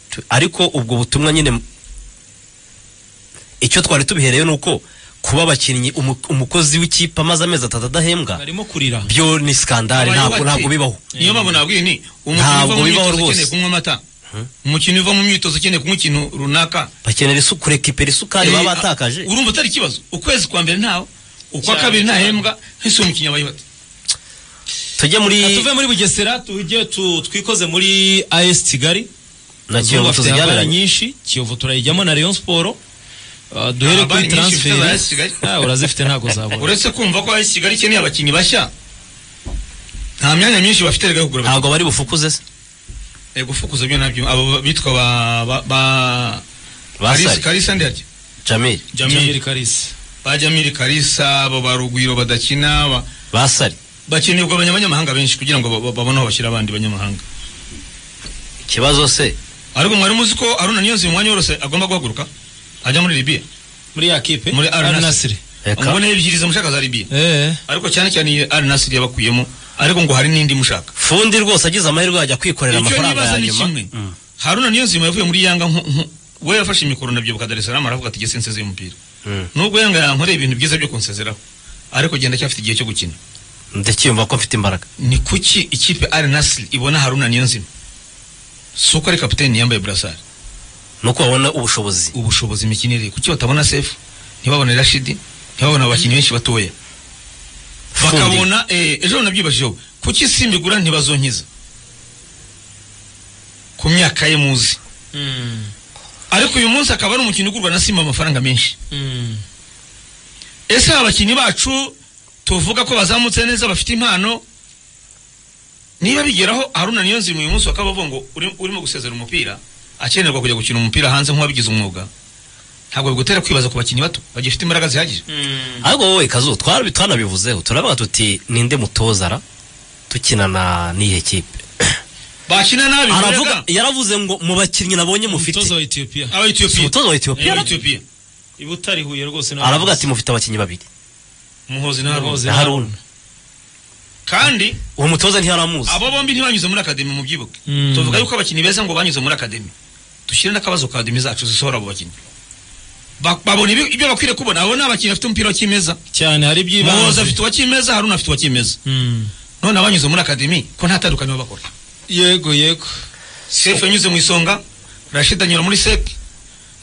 G: Tu- ariko ubwo butumwa nyine icyo twari tubihereyeho ni uko kuba abakinnyi umu- umukozi w'ikipe amaze amezi atatu adahembwa
I: barimo kurira.
G: byo ni skandale. Ntabwo bibaho.
H: Niyo mpamvu nabwiye ni umukinnyi uva mu
G: bibaho
H: myitozo
G: rwose.
H: ukeneye kunywa amata. Umukinnyi uva mu myitozo ukeneye kunywa ikintu runaka.
G: Bakenera isu kurekipera isukari
H: Eh,
G: baba batakaje
H: urumva atari ikibazo. Ukwezi kwa mbere ntawe ukwa kabiri ntahembwa ntese uwo mukinnyi abayeho ate
G: tujye muri
I: Reka tuve muri bugesera tujye tu- twikoze muri as kigali.
G: Na kiyovu tuzijyaniranye
I: nyinshi. Kiyovu turayijyamo na rayon sport. Uh, duhere kuri transfer? Ah, urazifite ntabwo zabona
H: uretse kumva ko AS kigali ikeneye abakinnyi bashya. Nta myanya myinshi bafite rega yo kugura.
G: Ntabwo bari bufukuze se.
H: Gufukuza byo na byo abo bitwa ba ba
G: basari.
H: Kalisa ndi harya
G: jamil.
I: Jamiri
H: Jamil.
I: Karisi
H: ba Jamil Kalisa abo ba Rugwiro badakina ba
G: basari.
H: bakeneye kugabanya abanyamahanga benshi kugira ngo ba- ba- babone aho bashyira abandi banyamahanga.
G: Ikibazo se.
H: Ariko mwari muzi ko Haruna Niyonzima umwanya wose agomba guhaguruka ajya muri Libya.
I: Muri ya kipe?
H: Muri
G: reka
H: umubone yibwiriza mushaka za Libya.
I: Eh.
H: Ariko cyane cyane iyi Al Nassr yabakuyemo. Ariko ngo hari n'indi mushaka.
G: Fundi rwose agize amahirwe yajya kwikorera amafaranga ya nyuma.
H: Haruna Niyonzima yavuye muri Yanga we yafashe imikoro nabyibuka Dar es Salaam aravuga ati gese nsezeye umupira
G: Mm.
H: nubwo Yanga yankoreye ibintu byiza byo kunsezeraho. Ariko genda cyafite igihe cyo gukina.
G: Ndacyiyumva ko mfite imbaraga.
H: Ni kuki ikipe Al Nassr ibona Haruna Niyonzima? Si uko ari kapiteni yambaye burasari
G: nuko babona ubushobozi.
H: Ubushobozi imikinire kuki batabona sefu? Ntibabone rashidi? Ntibabone abakinnyi benshi batoya. Bakabona eh, ejo nabyibajijeho kuki simba igura ntibazonkiza? Ku myaka ye muzi.
I: Mm.
H: ariko uyu munsi akaba ari umukino ugurwa na simba amafaranga menshi.
I: Mm.
H: ese aba bakinnyi bacu tuvuga ko bazamutse neza bafite impano? Niba bigeraho haruna niyo nzima uyu munsi bakaba bavuga ngo uri- urimo gusezera umupira akenerwa kujya gukina umupira hanze nk'uwabigize umwuga. Ntabwo bigutera kwibaza ku bakinnyi bato bagifite imbaraga zihagije.
I: Mm.
G: ariko wowe kazu twanabivuzeho turavuga tuti ninde mutozara? Tukinana n'iyihe kipe?
H: Bakina nabi
G: aravuga yaravuze ngo mu bakinnyi nabonye mufite.
I: Umutoza wa
G: si
H: Ethiopia.
G: Umutoza wa Ethiopia.
H: Aba Ethiopia.
I: iba utarihuye rwose
G: aravuga ati mufite abakinnyi babiri.
H: Muhozi na Haruna. Kandi
G: uwo mutoza ntiyaramuzi.
H: abo bombi ntibanyuze muri akademi mu byibuke.
I: Mm.
H: tuvuga yuko abakinnyi beza ngo banyuze muri akademi dushyire n'akabazo ka akademi zacu zisohora abo bakinnyi. Ba- babona ibi- ibyo bakwiriye kubona. Abo ni abakinnyi bafite umupira wa kimeza.
I: Cyane hari iby'ibanze.
H: Afite uwa kimeza haruna afite uwa kimeza.
I: Mm.
H: none abanyuze muri akademi ko nta tandukaniro bakora.
I: Yego yego.
H: Sefu yanyuze mu isonga rashid anyura muri seki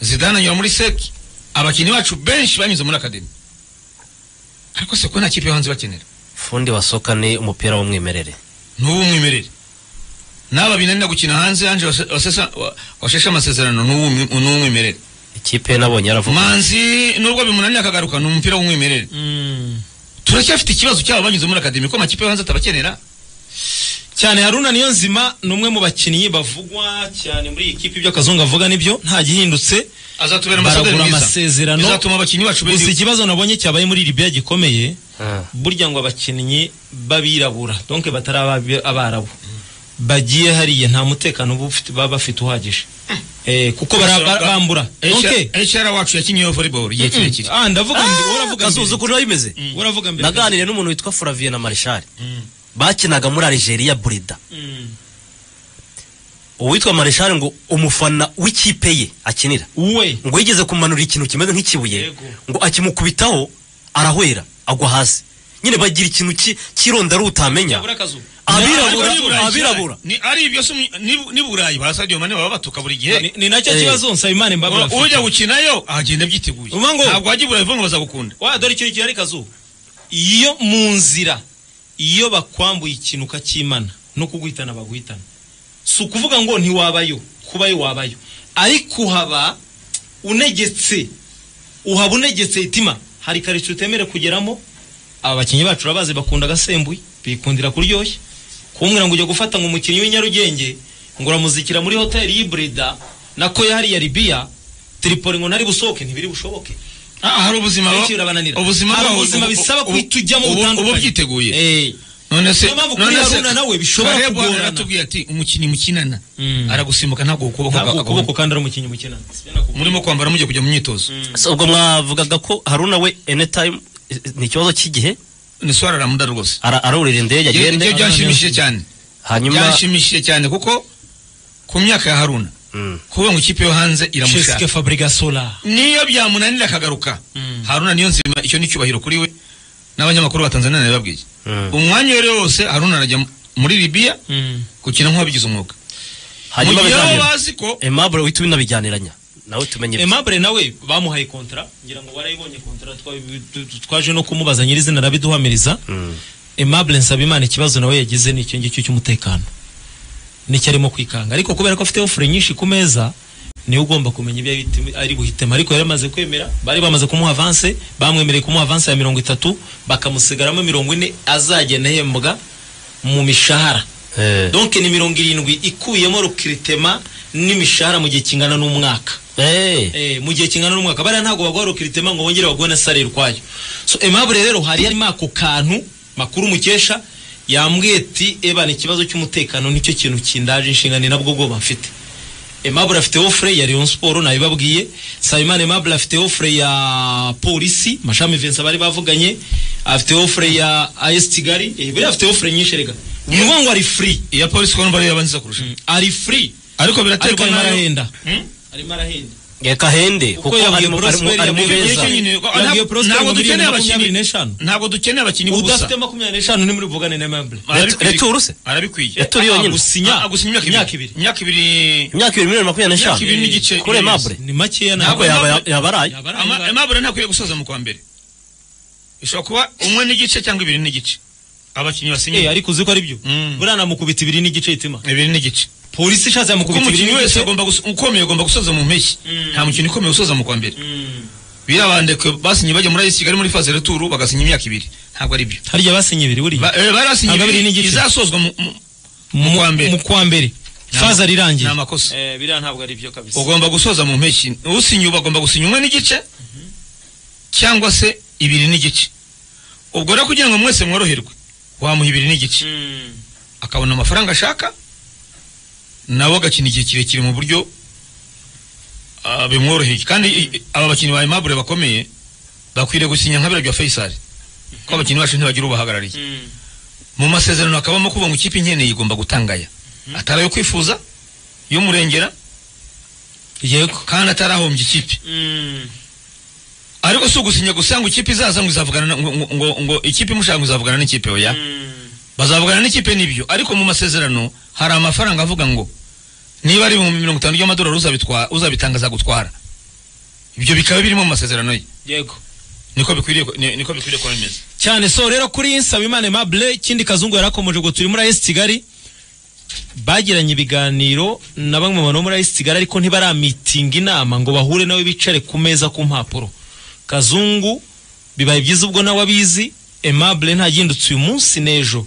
H: zidane anyura muri seki abakinnyi bacu benshi banyuze muri akademi ariko se ko nta kipe yo hanze bakenera?
G: Fundi wa soka ni umupira w'umwimerere.
H: N'ubu umwimerere n'aba binanira gukina hanze wa- washeshe amasezerano n'uw'umwimerere
G: ikipe nabonye yaravuga
H: manzi nubwo bimunaniye akagaruka ni umupira w'umwimerere. Turacyafite ikibazo cyabo banyuze muri akademi ko amakipe yo hanze atabakenera.
I: Cyane haruna niyo nzima ni umwe mu bakinnyi bavugwa cyane muri iyi kipe ibyo kazungu avuga ni byo nta gihindutse. Baragura amasezerano.
H: Bizatuma abakinnyi bacu
I: gusa ikibazo nabonye cyabaye muri Libya gikomeye.
G: Ah.
I: burya ngo abakinnyi b'abirabura donc batari abarabu bagiye hariya nta mutekano baba bafite uhagije. Eh, kuko bara- bara- bambura. Donc
H: HR wacu yakinyeho volleyball igihe kirekire
I: ah ndavuga ndi uravuga
G: kazuzi
I: mbere
G: ukuntu biba bimeze
I: uravuga mbere.
G: Naganiriye n'umuntu witwa Flavien na Marshal bakinaga muri Algeria Burida
I: Mm.
G: uwitwa Marshal ngo umufana w'ikipe ye akinira.
I: We
G: ngo yigeze kumanura ikintu kimeze nk'ikibuye. Ngo akimukubitaho arahwera agwa hasi. Nyine bagira ikintu ki- cy'irondaru utamenya? Abirabura. Abirabura.
H: Ni ari ibyo se ni ni burayi ba Sadio Mane baba batuka buri gihe.
I: Ni- na cyo
G: Eh.
I: kibazo nsabimana mbabura
H: U- ujya gukinayo agenda abyiteguye
I: Uvuga ngo-
H: ntabwo wajya i burayi uvuga ngo bazagukunda
I: wa dore ikintu gihari kazuba iyo mu nzira iyo bakwambuye ikintu ukacyimana no kuguhitana baguhitana si ukuvuga ngo ntiwabayo kubayo wabayo. Ariko uhaba unegetse uhaba unegetse itima. Hari karitsiye utemere kugeramo aba bakinnyi bacu urabazi bakunda agasembuye bikundira kuryoshya. Kumbwira ngo ujya gufata ngo umukinnyi w'inyarugenge ngo uramuzikira muri hoteli y'iburida nako yari ya libiya tripoli ngo ntari busohoke ntibiri bushoboke.
H: Ah, hari ubuzima ubuzima
I: ubuzima
H: ubu-
I: bisaba guhita ujyamo butandukanye.
H: ubu byiteguye.
I: Eh.
H: none se none se
I: nawe bishobora kugorana.
H: aratubwiye ati umukinnyi mukinana.
I: Mm.
H: aragusimbuka ntabwo ukuboko
I: ukuboko kandi ari umukinnyi mukina
H: murimo kwambara mujya kujya mu myitozo.
G: Ubwo mwavugaga ko haruna we anytime ni ikibazo cy'igihe
H: ni swara ramuda rwose
G: ara- arurira indege agende
H: ibyo byanshimishije cyane
G: hanyuma
H: byanshimishije cyane kuko ku myaka ya haruna
G: Mm.
H: kuvuga ngo ikipe yo hanze iramushaka. Niyo byamunanira akagaruka
I: Mm.
H: haruna niyo nzima icyo ni icyubahiro kuri we. N'abanyamakuru ba tanzania nabibabwiye
G: Mm.
H: umwanya uwo ari wo wose haruna arajya muri libiya gukina nk'uwabigize umwuga. Mu
G: hanyuma
H: gihe baba bazi ko
G: Aimable uhita ubinabijyaniranya nawe tumenye ibyo.
I: Aimable nawe bamuhaye kontra ngira ngo warayibonye kontra twaje no kumubaza nyirizina arabiduhamiriza. Aimable Nsabimana ikibazo nawe yagize ni icyo ngicyo cy'umutekano ni cyo arimo kwikanga ariko kubera ko afite ofure nyinshi ku meza ni we ugomba kumenya ibyo ari buhitemo ariko yari amaze kwemera bari bamaze kumuha avance bamwemereye kumuha avance ya mirongo itatu bakamusigaramo mirongo ine azagenda ahembwa mu mishahara
G: Eh.
I: donc ni mirongo irindwi ikuyemo rukiritema n'imishahara mu gihe kingana n'umwaka
G: Eh.
I: eh, mu gihe kingana n'umwaka. Bariya ntabwo baguha rukiritema ngo bongere baguhe na sare rukwayo so Aimable rero hari harimo ako kantu makuru mukesha yambwiye ati eba ni ikibazo cy'umutekano ni cyo kintu kindaje inshinga ni nabwo bwoba mfite. Aimable afite offre ya Rayon Sport nabibabwiye Sayimana Aimable afite offre ya polisi Mashami Vincent bari bavuganye. Afite offre ya AS Kigali. Eh, buriya afite offre nyinshi rega ni ukuvuga ngo ari free.
H: Iya polisi kubona bariya banziza kurusha.
I: Ari free.
H: Ariko
I: ariko
H: biraterwa
I: na
H: yo.
I: arahenda
H: Hmm?
I: Arimo arahenda
G: reka hende
I: Kuko
G: ari mu- beza
H: nyine ntabwo dukeneye abakinnyi b'ubusa
I: udafite makumyabiri n'eshanu ntimuri buvugane na Aimable
H: Arabikwiye.
G: Retour se?
H: arabikwiye
G: Retour yonyine.
I: gusinya
H: Ah, imyaka
I: imyaka
H: ibiri. Imyaka ibiri
G: imyaka ibiri miliyoni makumyabiri
H: Imyaka
G: n'eshanu
H: ibiri n'igice
G: kuri. Aimable
I: ni makeya
G: ntabwo yaba araye?
H: Aimable ntakwiye gusoza mu kwa mbere. Bishobora kuba umwe n'igice cyangwa ibiri n'igice abakinnyi
I: Eh,
H: basinye
I: ariko uzi ko ari byo
H: Mm.
I: buriya namukubita ibiri n'igice itima.
H: Ibiri n'igice.
I: Polisi ishatse yamukubita ibiri
H: umukinnyi wese
I: n'igice
H: agomba ukomeye agomba gusoza mu mpeshyi.
I: Mm.
H: nta mukinnyi ukomeye usoza mu kwa mbere.
I: Mm.
H: birabandeke basinye bajya muri AS Kigali muri phase retour bagasinya imyaka ibiri. Ntabwo ari byo
I: harya basinye ibiri buriya.
H: Eh, barasinye ibiri
I: n'igice.
H: izasozwa mu- kwa mbere.
I: mu kwa mbere. Faza rirangiye.
H: Ni amakosa.
I: eh biriya ntabwo ari byo kabisa.
H: Ugomba gusoza mu mpeshyi. Usinye uba agomba gusinya umwe n'igice cyangwa se ibiri n'igice. Ubwo rero kugira ngo mwese mworoherwe wamuha ibiri n'igice.
I: Mm.
H: akabona amafaranga ashaka nawe agakina igihe kirekire mu buryo ah, bimworoheye. Kandi aba bakinnyi ba Aimable bakomeye bakwiriye gusinya nka biriya bya Faisal. Ko abakinnyi bacu ntibagira ubahagarariye
I: Mm.
H: mu masezerano hakabamo kuvuga ngo ikipe inkeneye igomba gutangaya. Atari ayo kwifuza y'umurengera
I: yego
H: kandi atarahombye ikipe. Ariko si ugusinya gusa ngo ikipe izaza ngo izavugana na- ngo, ngo, ikipe imushaka ngo izavugana n'ikipe oya
I: Mm.
H: bazavugana n'ikipe ni byo. Ariko mu masezerano hari amafaranga avuga ngo niba ari ibihumbi mirongo itanu by'amadolari uzabitanga azagutwara ibyo bikaba birimo mu masezerano ye.
I: Yego.
H: Niko bikwiriye niko bikwiriye kuba bimeze.
I: Cyane so rero kuri Nsabimana Aimable ikindi kazungu yarakomeje ngo turi muri AS Kigali bagiranye ibiganiro na bamwe mu bantu bo muri AS Kigali ariko ntibaramitinga inama ngo bahure nawe bicare ku meza ku mpapuro. Kazungu bibaye byiza ubwo nawe abizi Aimable ntagindutse uyu munsi n'ejo.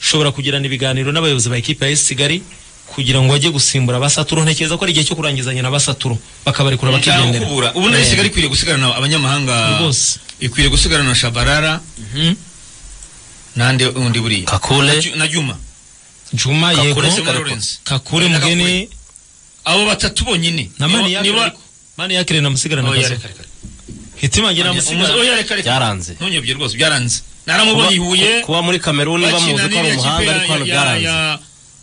I: Ushobora kugirana ibiganiro n'abayobozi ba ekipe ya Kigali kugira ngo bajye gusimbura abasaturo ntekereza ko ari igihe cyo kurangizanya na basaturo. Bakabarekura bakigendera
H: ubu na
I: Eh,
H: Kigali ikwiriye gusigarana abanyamahanga.
I: Rwose.
H: ikwiriye gusigarana Shabarara.
I: Mhm.
H: nande undi buriya?
G: Kakule.
H: Na Ju- na Juma.
I: Juma yego. Kakure
H: Na
I: Mugeni.
H: Abo batatu bonyine.
I: Na mani yakire kazo
H: reka, reka.
I: Hitima ngira namusigarana
H: oya, reka, reka.
G: Byaranze.
H: ntunyobye rwose byaranze. Naramubonye i Huye
G: kuba muri kameruni bamuzi ko ari umuhanga ariko hano
H: ya-
G: byaranze.
H: ya-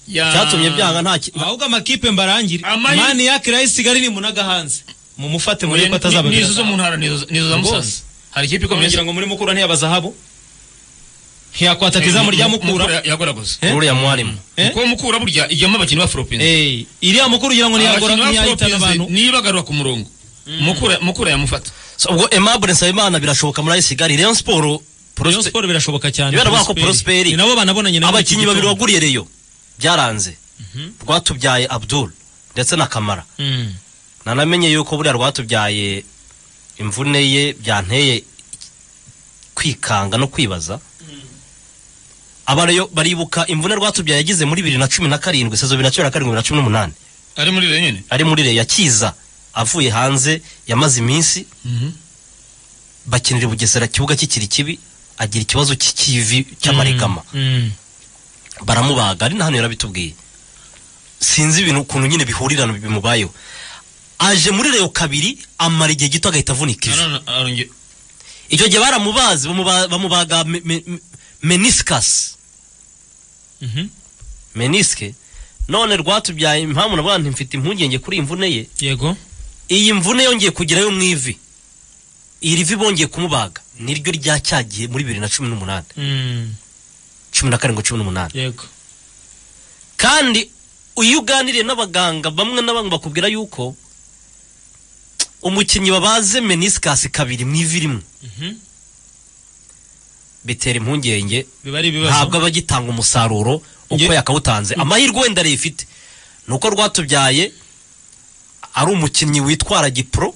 H: ya-
G: cyatumye byanga nta
I: ahubwo amakipe mbarangire. Mani yakire ayisigari ni munaga hanze mumufate muri ko atazaba
H: ni- nizo zo mu ntara nizo za. Musanze hari ikipe ikomeye?
I: Kugira ngo muri mukura ntiyaba zahabu? Ntiyakwataka izamu rya mukura
H: yagoragoza
I: Eh?
G: uriya mwarimu.
I: Eh?
H: kuko mukura burya ijyamo abakinnyi ba Philippines.
I: Eh, iriya mukuru ugira ngo ntiyagora ntiyahitana abantu
H: Philippines niba agarura ku murongo. Mukura mukura yamufata.
G: Ubwo Aimable Nsabimana birashoboka muri AS Kigali Rayon Sport.
I: Rayon Sport birashoboka cyane.
G: Ibera bavuga ko
I: Prosperi.
G: Prosperi.
I: ni nabo banabonanye iki
G: abakinnyi babiri waguriye Rayon byaranze. Rwatubyaye Abdul ndetse na Kamara.
I: Mm.
G: nanamenye yuko buriya rwatubyaye imvune ye byanteye kwikanga no kwibaza. Abareyo baribuka imvune rwatubyaye yagize muri bibiri na cumi na karindwi sezo bibiri na cumi na karindwi bibiri na cumi n'umunani
H: ari muri Rayon? Nyine
G: ari muri reyo yakiza avuye hanze yamaze iminsi bakinira i bugesera kibuga kikiri kibi agira ikibazo cy'ikivi cy'amarigama.
I: Mm.
G: baramubaga ari na hano yarabitubwiye. Sinzi ibintu ukuntu nyine bihurirana bimubayeho. Aje muri reyo kabiri amara igihe gito agahita avunika ivi. Icyo gihe baramubazi bamuba- bamubaga me- me- me- meniscus.
I: Mhm.
G: meniske none rwatubyaye impamvu nti mfite impungenge kuri iyi mvune ye.
I: Yego.
G: Iyi mvune yongeye kugerayo mu ivi. Iri vi bongeye kumubaga. Niryo rya cyagiye muri bibiri na cumi n'umunani.
I: Mm.
G: cumi na karindwi cumi n'umunani.
I: Yego.
G: Kandi iyo uganiriye n'abaganga bamwe na bamwe bakubwira yuko umukinnyi babaze menisikasi kabiri mu ivi rimwe.
I: Mhm.
G: bitera impungenge. Ntabwo aba agitanga umusaruro uko yakawutanze. Amahirwe wenda rifite ni uko rwatubyaye ari umukinnyi witwara gipro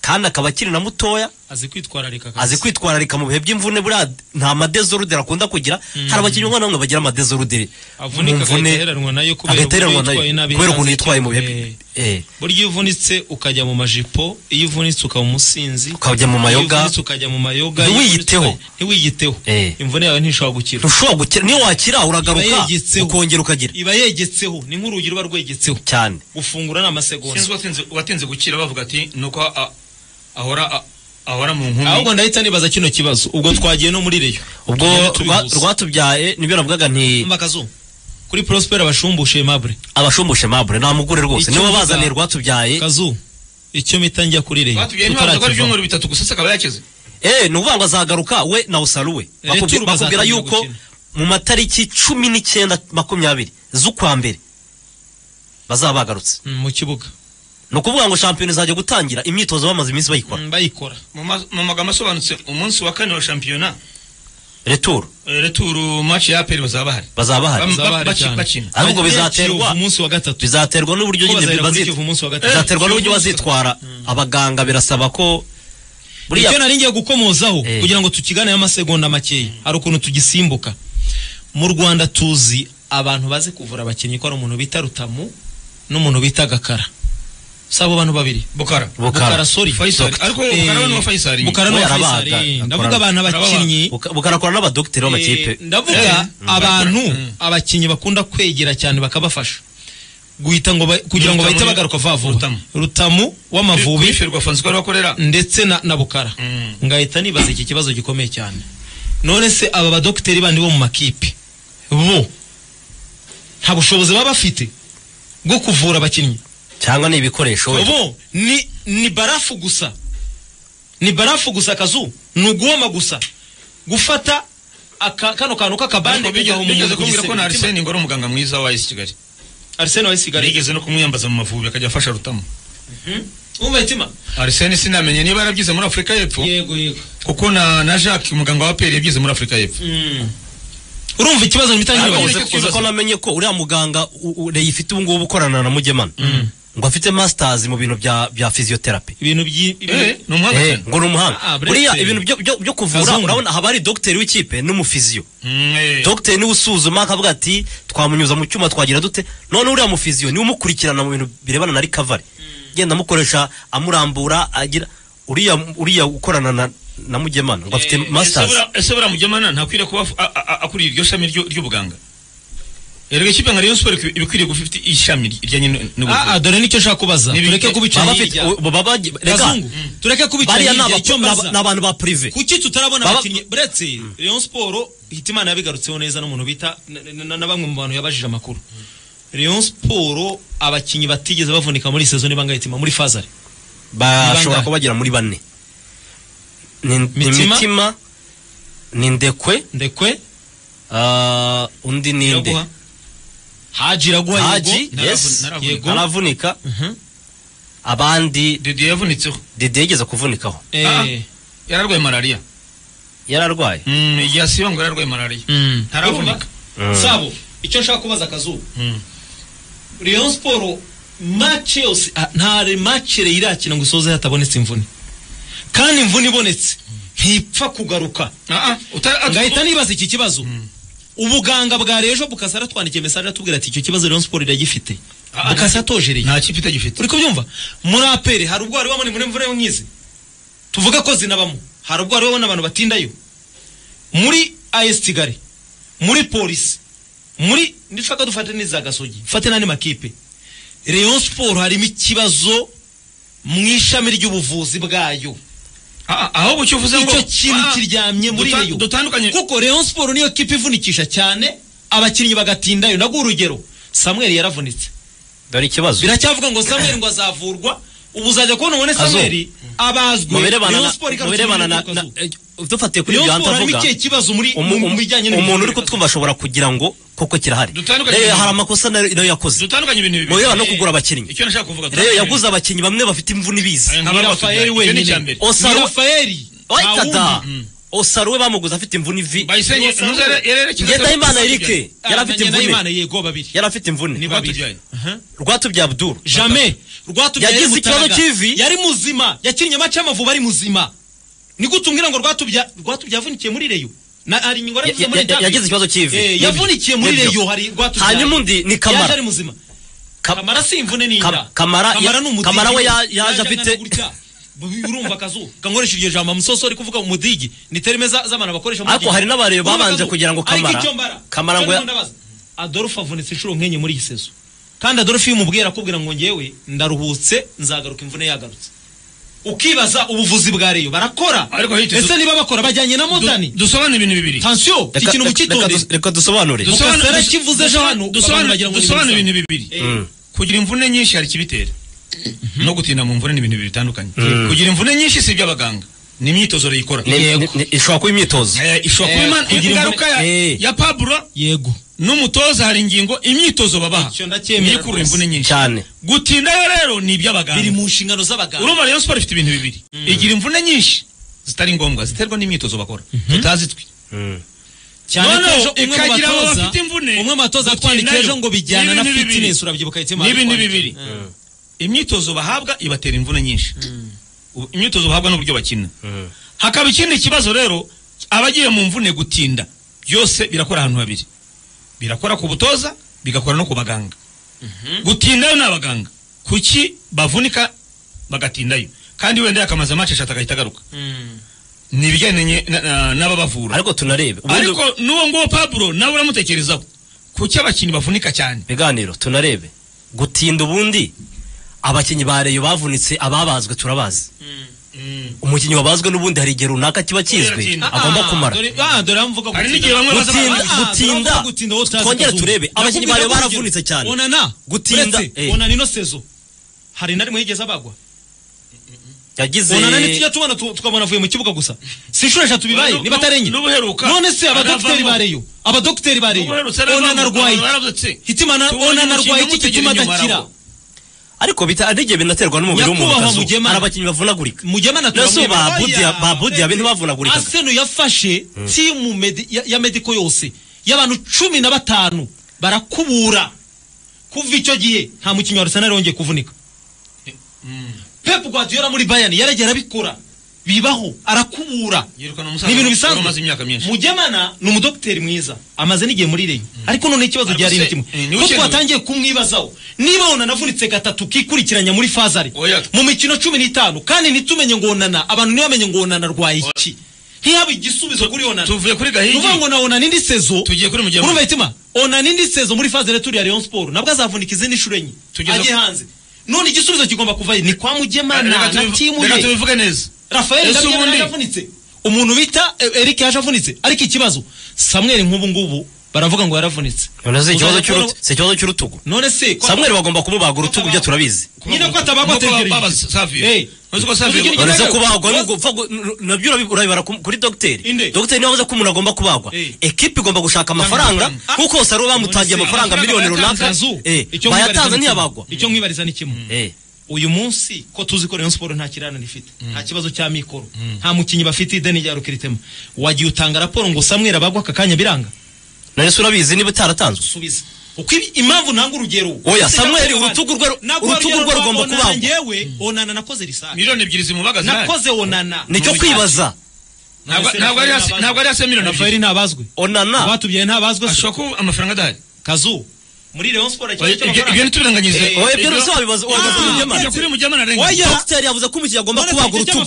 G: kandi akaba akiri na mutoya
I: azi kwitwararika
G: azi kwitwararika mu bihe by'imvune buriya nta madezorudere akunda kugira. Hari abakinnyi bamwe na bamwe bagira amadezorudere mu mvune
I: agahita aheranwa na yo
G: kubera ukuntu yitwaye mu bihe
I: cyane.
G: eh.
I: Burya iyo uvunitse ukajya mu majipo iyo uvunitse ukaba umusinzi
G: Ukajya mu mayoga.
I: ukajya mu mayoga
G: Ntiwiyiteho.
I: ntiwiyiteho.
G: Eh.
I: imvune yawe ntishobora gukira.
G: Ntushobora gukira. Niyo wakira uragaruka ukongera ukagira.
I: Iba yegetseho. Ni nk'urugi ruba rwegetseho.
G: Cyane.
I: Gufungura ni amasegonda
H: uwatinze gukira bavuga ati nuko a- ahora ahora mu nkumi.
I: Ahubwo ndahita nibaza kino kibazo. Ubwo twagiye no muri reyo
G: ubwo rwatubyaye ni byo navugaga nti
I: kuri prospera bashumbushe mabure
G: abashumbushe mabure namugure rwose. Nibo bazaniye rwatubyaye.
I: Kazu icyo mpita njya kuri reyo tutarakivaho.
H: ibyumweru bitatu gusa se akaba yakize
G: eh ni ukuvuga ngo azagaruka we na usaru we
I: Eh,
G: bakubwira yuko mu matariki cumi n'icyenda makumyabiri z'ukwa mbere bazaba bagarutse
I: Mm, mu kibuga.
G: Ni ukuvuga ngo shampiyona izajya gutangira imyitozo bamaze iminsi bayikora.
I: Mm, bayikora.
H: Mu ma- mu magambo asobanutse umunsi wa kane wa shampiyona
G: retour.
H: eh, returu match ya aperi bazaba bahari
G: bazaba bahari
H: bakina
G: ahubwo bizaterwa
I: umunsi wa gatatu.
G: Bizaterwa n'uburyo nyine bizaterwa n'uburyo bazitwara abaganga birasaba ko buriya
I: icyo nari ngiye gukomozaho
G: Eh.
I: kugira ngo tukiganeho amasegonda makeya. Hari ukuntu tugisimbuka. Mu rwanda tuzi abantu bazi kuvura abakinnyi ko ari umuntu bita rutamu n'umuntu bita gakara. Si abo bantu babiri.
H: Bukara
G: Bukara.
I: bukara sorry.
H: Faisal. Ariko
I: Eh,
H: bukara ni uwa Faisal
I: bukara
G: arabaga,
I: Faisal, eh.
G: akora-
I: ndavuga abantu abakinnyi
G: buka- bukanakora n'abadogiteri b'amakipe
I: Eh, ndavuga
H: Eh,
I: abantu
H: mm.
I: abakinnyi bakunda kwegera cyane bakabafasha. Guhita ngo kugira ngo bahite bagaruka vuba.
H: Rutamu.
I: w'amavubi ndetse na, na bukara
H: Mm.
I: ngahita nibaza iki kibazo gikomeye cyane. None se aba badogiteri bandi bo mu makipe? Bo. Nta bushobozi baba bafite bwo kuvura abakinnyi.
G: Cyangwa ni ibikoresho
I: bo ni ni barafu gusa. Ni barafu gusa akazu ni uguhoma gusa. Gufata aka, kano kantu k'akabande
H: bigeze
I: kugaha
H: bigeze
I: umuntu
H: kumbwira ko na Arsene ngo ari umuganga mwiza wa AS Kigali.
I: Arsene wa Kigali.
H: Bigeze no kumwiyambaza mu mavubi akajya afasha rutamu.
I: Umva itima
H: arsene sinamenye niba yarabyize muri afurika y'epfo
I: yego yego.
H: kuko na na jacques umuganga wa peri yabyize muri afurika y'epfo.
I: Urumva ikibazo
G: ariko
I: nkibaza
G: uzi ko namenye ko uriya muganga u- u- Ray ifite ubu ngubu ukorana na mugemana. Ngo afite masters mu bintu bya bya physiotherapy.
I: Ibintu byi
H: Eh, ni umuhanga
G: Eh, ngo ni umuhanga.
I: Ah, Brett.
G: buriya ibintu byo- kuvura urabona haba hari dogiteri w'ikipe n'umufiziyo
H: Mm, eh.
G: dogiteri ni we usuzuma akavuga ati twamunyuza mu cyuma twagira dute? None uriya mufiziyo ni we umukurikirana mu bintu birebana na recovery. Genda amukoresha amurambura agira uriya uriya ukorana na na mugemana. Ngo afite masters.
H: ese buriya mugemana ntakwiriye kuba akuriye iryo shami ry'ubuganga? Erega ikipe nka rayon sport ibi- iba ikwiriye kuba ifite ishami rijyanye n-
I: ah ah,
H: n'ubuvuzi
I: dore ni cyo nshaka kubaza. Tureke kubica.
G: Baba
I: kazungu tureke kubica.
G: Bariya ni
I: hirya
G: aba-
I: icyo
G: ni aba-
I: mbaza.
G: ni abantu ba prive
I: kuki tutarabona abakinnyi? Buretse Rayon Sport Hitimana yabigarutseho neza n'umuntu bita na- na na bamwe mu bantu yabajije amakuru. Rayon Sport abakinnyi batigeze bavunika muri ni bangahe Hitima muri fazare
G: bashobora
I: bangahe?
G: kuba bagera muri bane. Ni
I: Mitima?
G: ni ndekwe.
I: Ndekwe?
G: Ah, undi ni nde.
I: Haji Iraguha
G: haji
I: yego.
G: Yes aravunika.
I: Mhm.
G: abandi.
H: Didier yavunitseho.
G: Dede yigeze kuvunikaho.
H: Ah.
I: eh
H: yararwaye malariya
G: yararwaye.
H: Mm, yasiba ngo yararwaye malariya
I: mm.
H: ntaravunika
G: Mm.
I: sabo icyo nshaka kubaza akazuba Rayon Sport match yose ah, nta match re irakina ngo isoze hatabonetse imvune. Kandi imvune ibonetse. Ntipfa kugaruka.
H: Ah, ah,
I: ngahita nibaza iki kibazo. Ubuganga bwa rejo bukasa aratwandikiye mesaje atubwira ati icyo kibazo Rayon Sport iragifite.
H: Ah,
I: bukasa atojereye
H: nta kipe itagifite.
I: Uri kubyumva? Muri apere hari ubwo wari wabona imvune imvune nk'izi? Tuvuge ko zinabamo. Hari ubwo wari wabona abantu batindayo? Muri AS Kigali muri polisi muri ndishaka dufate n'iza gasogi fate n'andi makipe. Rayon Sport harimo ikibazo mu ishami ry'ubuvuzi bwayo.
H: Ah, ah, ahubwo icyo uvuze ngo
I: icyo kintu kiryamye muri Rayon
H: dutandukanye.
I: Kuko Rayon Sport niyo kipe ivunikisha cyane abakinnyi bagatindayo. Naguha urugero Samuel yaravunitse.
G: Dore ikibazo.
I: Biracyavuga ngo Samuel ngo azavurwa. Ubu uzajya kubona ubone. Samuel abazwe. Rayon Sport
G: mu dufatiye kuri ibyo hanze avuga. umuntu uri kutwumva ashobora kugira ngo koko kirahari. Hari amakosa na yo yakoze.
H: Dutandukanye ibintu bibiri.
G: Mu birebana no kugura abakinnyi.
H: Icyo nashaka kuvuga
G: rero yaguze abakinnyi bamwe bafite imvune ibizi.
H: Aya, nka
I: ni
H: baba
I: Rafael
H: batubyaye. Icyo ni icya
I: wenyine
H: mbere.
I: ni
G: Osaro-
I: Rafael.
G: Wahita
I: nta
G: da.
I: Wundi.
G: osaro we bamuguze afite imvune ivi. Ngendahimana
I: Ah,
G: yari afite
I: na
G: imvune. Yari afite imvune.
I: Ni babiri.
H: Batubyaye.
G: rwatubya abdul.
I: Jamais.
G: Yagize ikibazo cy'ivi.
I: yari muzima. Yakinnye match y'amavubi ari muzima. Ni gute umbwira ngo rwatubya rwatubya yavunikiye muri reyo. Na hari ingingo
G: Ya-
I: yaravuze
G: ya-
I: muri David.
G: yagize ikibazo cy'ivi.
I: Eh,
G: Nibyo.
I: yavunikiye muri reyo hari rwatubya
G: Hanyuma undi ni Kamara.
I: yaje ari muzima.
G: Ka-
I: kamara si imvune ni inda.
G: Kamara- Kamara we ya- yaje afite-
I: urumva akazu kankoresha iryo jambo musoso ari kuvuga umudigi. Ni terime za- z'abantu bakoresha
G: Ariko hari n'abareba babanje kugira ngo Kamara- Kamara ngo
I: Adolphe avunitse inshuro nk'enye muri iyi sezo kandi Adolphe iyo umubwiye arakubwira ngo ngewe ndaruhutse nzagaruka imvune yagarutse. Ukibaza ubuvuzi bwa reyo barakora.
H: Ariko hiti-
I: ese niba bakora bajyanye na modani?
H: Du- dusobanure ibintu bibiri.
I: Tansiyo iki kintu mukitonde
G: reka- dusobanure.
I: Duso- Mukasera kivuze ejo hano,
H: dusobanure ibintu bibiri.
I: Eh.
H: kugira imvune nyinshi hari ikibitera no gutinda mu mvune ni ibintu bibiri bitandukanye. Kugira imvune nyinshi si iby'abaganga. Ni imyitozo reyikora
G: ishobora kuba imyitozo.
H: Eh, ishobora kuba
I: Eh,
H: ingaruka ya-
G: Eh.
H: ya paburo
I: yego.
H: N'umutoza hari ingingo imyitozo babaha.
I: Icyo ndacyemera
H: niyo ikurura
I: rwose.
H: imvune nyinshi.
G: Cyane.
H: Gutindayo rero ni iby'abaganga.
I: Biri mu nshingano z'abaganga.
H: Urumva rayon sport ifite ibintu bibiri. Igira imvune nyinshi zitari ngombwa ziterwa n'imyitozo bakora. Tutazi twe.
I: Cyane ko umwe mu batoza umwe mu batoza atwandikiye ejo ngo bijyana na fitness urabyibuka Hitimana
H: ni ibintu
I: atwandikiye.
H: bibiri imyitozo bahabwa ibatera imvune nyinshi. Imyitozo bahabwa n'uburyo bakina. Hakaba ikindi kibazo rero abagiye mu mvune gutinda byose birakora ahantu habiri. Birakora ku butoza bigakora no ku baganga. Gutindayo ni abaganga. Kuki bavunika? Bagatindayo. Kandi wenda yakamaze amace eshatu agahita agaruka. Ni ibijyanye na- na- n'ababavura.
G: Ariko tunarebe.
H: Ariko n'uwo nguwo paburo nawe uramutekerezaho. Kuki abakinnyi bavunika cyane?
G: Biganiro tunarebe. Gutinda ubundi abakinnyi ba reyo bavunitse ababazwe turabazi. Umukinnyi wabazwe n'ubundi hari igihe runaka kiba kizwi. agomba kumara.
I: ah
G: Gutinda-
H: baravuga-
I: Ah,
G: gutinda. Twongere turebe. Abakinnyi bawe baravunitse cyane.
I: onana
G: Gutinda,
I: uretse
G: eh.
I: onana ino sezo hari na rimwe yigeze abagwa?
G: Yagize
I: onana ntitujya tubona tu- tukabona avuye mu kibuga gusa. Si inshuro eshatu bibaye niba atari enye
H: n'ubuheruka.
I: None se abadogiteri
H: aravamo.
I: ba reyo abadogiteri ba reyo
H: N'ubuherutse aravamo,
I: onana arwaye hitimana onana arwaye iki gituma adakira.
G: Ariko bita ari igihe binaterwa n'umubiri w'umuntu kazu hari abakinnyi bavunagurika.
I: Mugema na
G: Nase ba Budia be
I: oya.
G: ntibavunagurikaga.
I: Arsenal yafashe timu medi- ya, ya medico yose. Y'abantu cumi na batanu barakubura. Kuva icyo gihe nta mukinnyi wa Arsenal yongeye kuvunika. Pep Guardiola muri Bayern yaragiye arabikora bibaho arakubura. Ni ibintu bisanzwe. mugemana ni umudogiteri mwiza. Amaze n'igihe muri reyo ariko none ikibazo gihari ni kimwe.
H: eh, ni we
I: ko
H: ushinzwe-
I: twatangiye kumwibazaho niba onana avunitse gatatu kikurikiranya muri fazari mu mikino cumi n'itanu. Kandi ntitumenye ngo onana abantu ntibamenye ngo onana arwaye iki. Ntihabe igisubizo kuri onana
H: tuvuye kuri Gahigi.
I: nuvuga ngo na onana indi sezo.
H: Tugiye kuri Mugema.
I: urumva hitima onana indi sezo muri fazari turi ya Rayon Sport. Nabwo azavunika izindi nshuro enye. Ajye hanze. None igisubizo kigomba kuva ni kwa mugemana
H: Reka
I: na timu
H: reka
I: ye
H: tubivuge neza.
I: Rafael
H: Ese
I: Gabriel
H: ubundi-
I: yaje avunitse umuntu bita eh, Eric yaje avunitse ariko ikibazo Samuel nk'ubu ngubu baravuga ngo yaravunitse
G: none se ikibazo
I: Uzaza
G: cy'urutu
I: kubona-
G: si ikibazo cy'urutugu?
I: None se
G: Samuel bagomba kumubaga urutugu byo turabizi.
I: Nyine ko atabagwa
H: Nk'uko
I: ategereje
H: baba
I: iki?
H: Savio.
I: Eh.
H: Uzi ko Savio-
I: Uzi ikintu
G: none se
I: Ikibazo-
G: kubagwa na byo urabi- urabibara ku- kuri dogiteri dogiteri ni we wavuze ko umuntu agomba kubagwa. Ekipe igomba gushaka amafaranga
H: amafaranga.
G: kuko hose ari bamutangiye
I: se.
G: amafaranga miliyoni runaka. Eh, bayatanze ntiyabagwa
I: icyo nkwibariza ni kimwe.
G: Eh.
I: Uyu munsi ko tuzi ko Rayon Sport nta kirarane ifite nta kibazo cya mikoro. Nta mukinnyi bafite ideni rya rukiritema wagiye utanga raporo ngo Samuel abagwa aka kanya biranga?
G: None se urabizi niba utaratanzwe.
I: Subiza. Uko impamvu ntanga urugero.
G: Oya,
I: naguha
G: urutugu rwe- urutugu rwe rugomba kubagwa.
I: njyewe onana nakoze risaje
H: miliyoni ebyiri zimubaga zirahari.
I: nakoze onana
G: ni
I: cyo
G: kwibaza.
H: Ntabwo ari ntabwo ari miliyoni ebyiri
I: ntabazwe
G: onana
I: abatubyaye ntabazwe
H: ashobora kuba amafaranga adahari.
I: Kazu. Muri Rayon Sport
H: Oya,
I: ikibazo
H: ibyo-
I: Eh,
G: oya ibyo
H: ibyo-
G: rero wabibaza wabibaza
I: Ah,
H: Tujya kuri Mugemana arenga.
I: Oya.
G: dogiteri yavuze ko umukinnyi agomba kubaga urutugu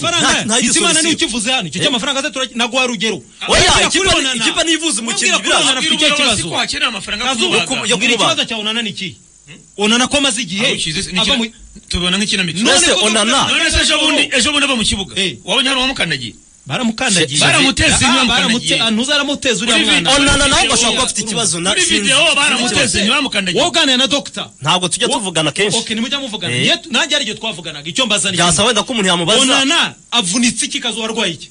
G: nta
I: ni we
G: gisolisiyo
I: ukivuze hano icyo cy'amafaranga ze naguha
G: Oya,
I: Wabwira
G: ikipe ni-
I: Wabwira kuri
G: biraza.
I: Icyo
H: Abwira
I: kibazo
H: yo
I: Kazu,
H: kumubaga.
G: yo
I: mbwira
G: kumubaga.
I: ikibazo cya onana ni iki onana ko amaze igihe
H: ni tubibona nk'ikinamico
I: None
G: Onana
H: none se ejo bundi ejo bundi ava mu kibuga
I: Eh.
H: wabonye hano wamukandagiye
I: baramukandagiye.
H: Baramuteze,
I: Ah, baramute- ah, ntuzaramuteza uriya mwana.
G: onana nawe bashobora kuba bafite ikibazo na
H: kuri video. baramuteze ntibamukandagiye
I: wowe uganira na dogita
G: ntabwo tujya tuvugana kenshi.
I: Ok nimujya muvugana.
G: Eh.
I: Ye- nanjye ari igihe twavuganaga. Icyo mbaza ni
G: byasaba wenda ko umuntu yamubaza.
I: Onana avunitse iki kazu warwaye iki?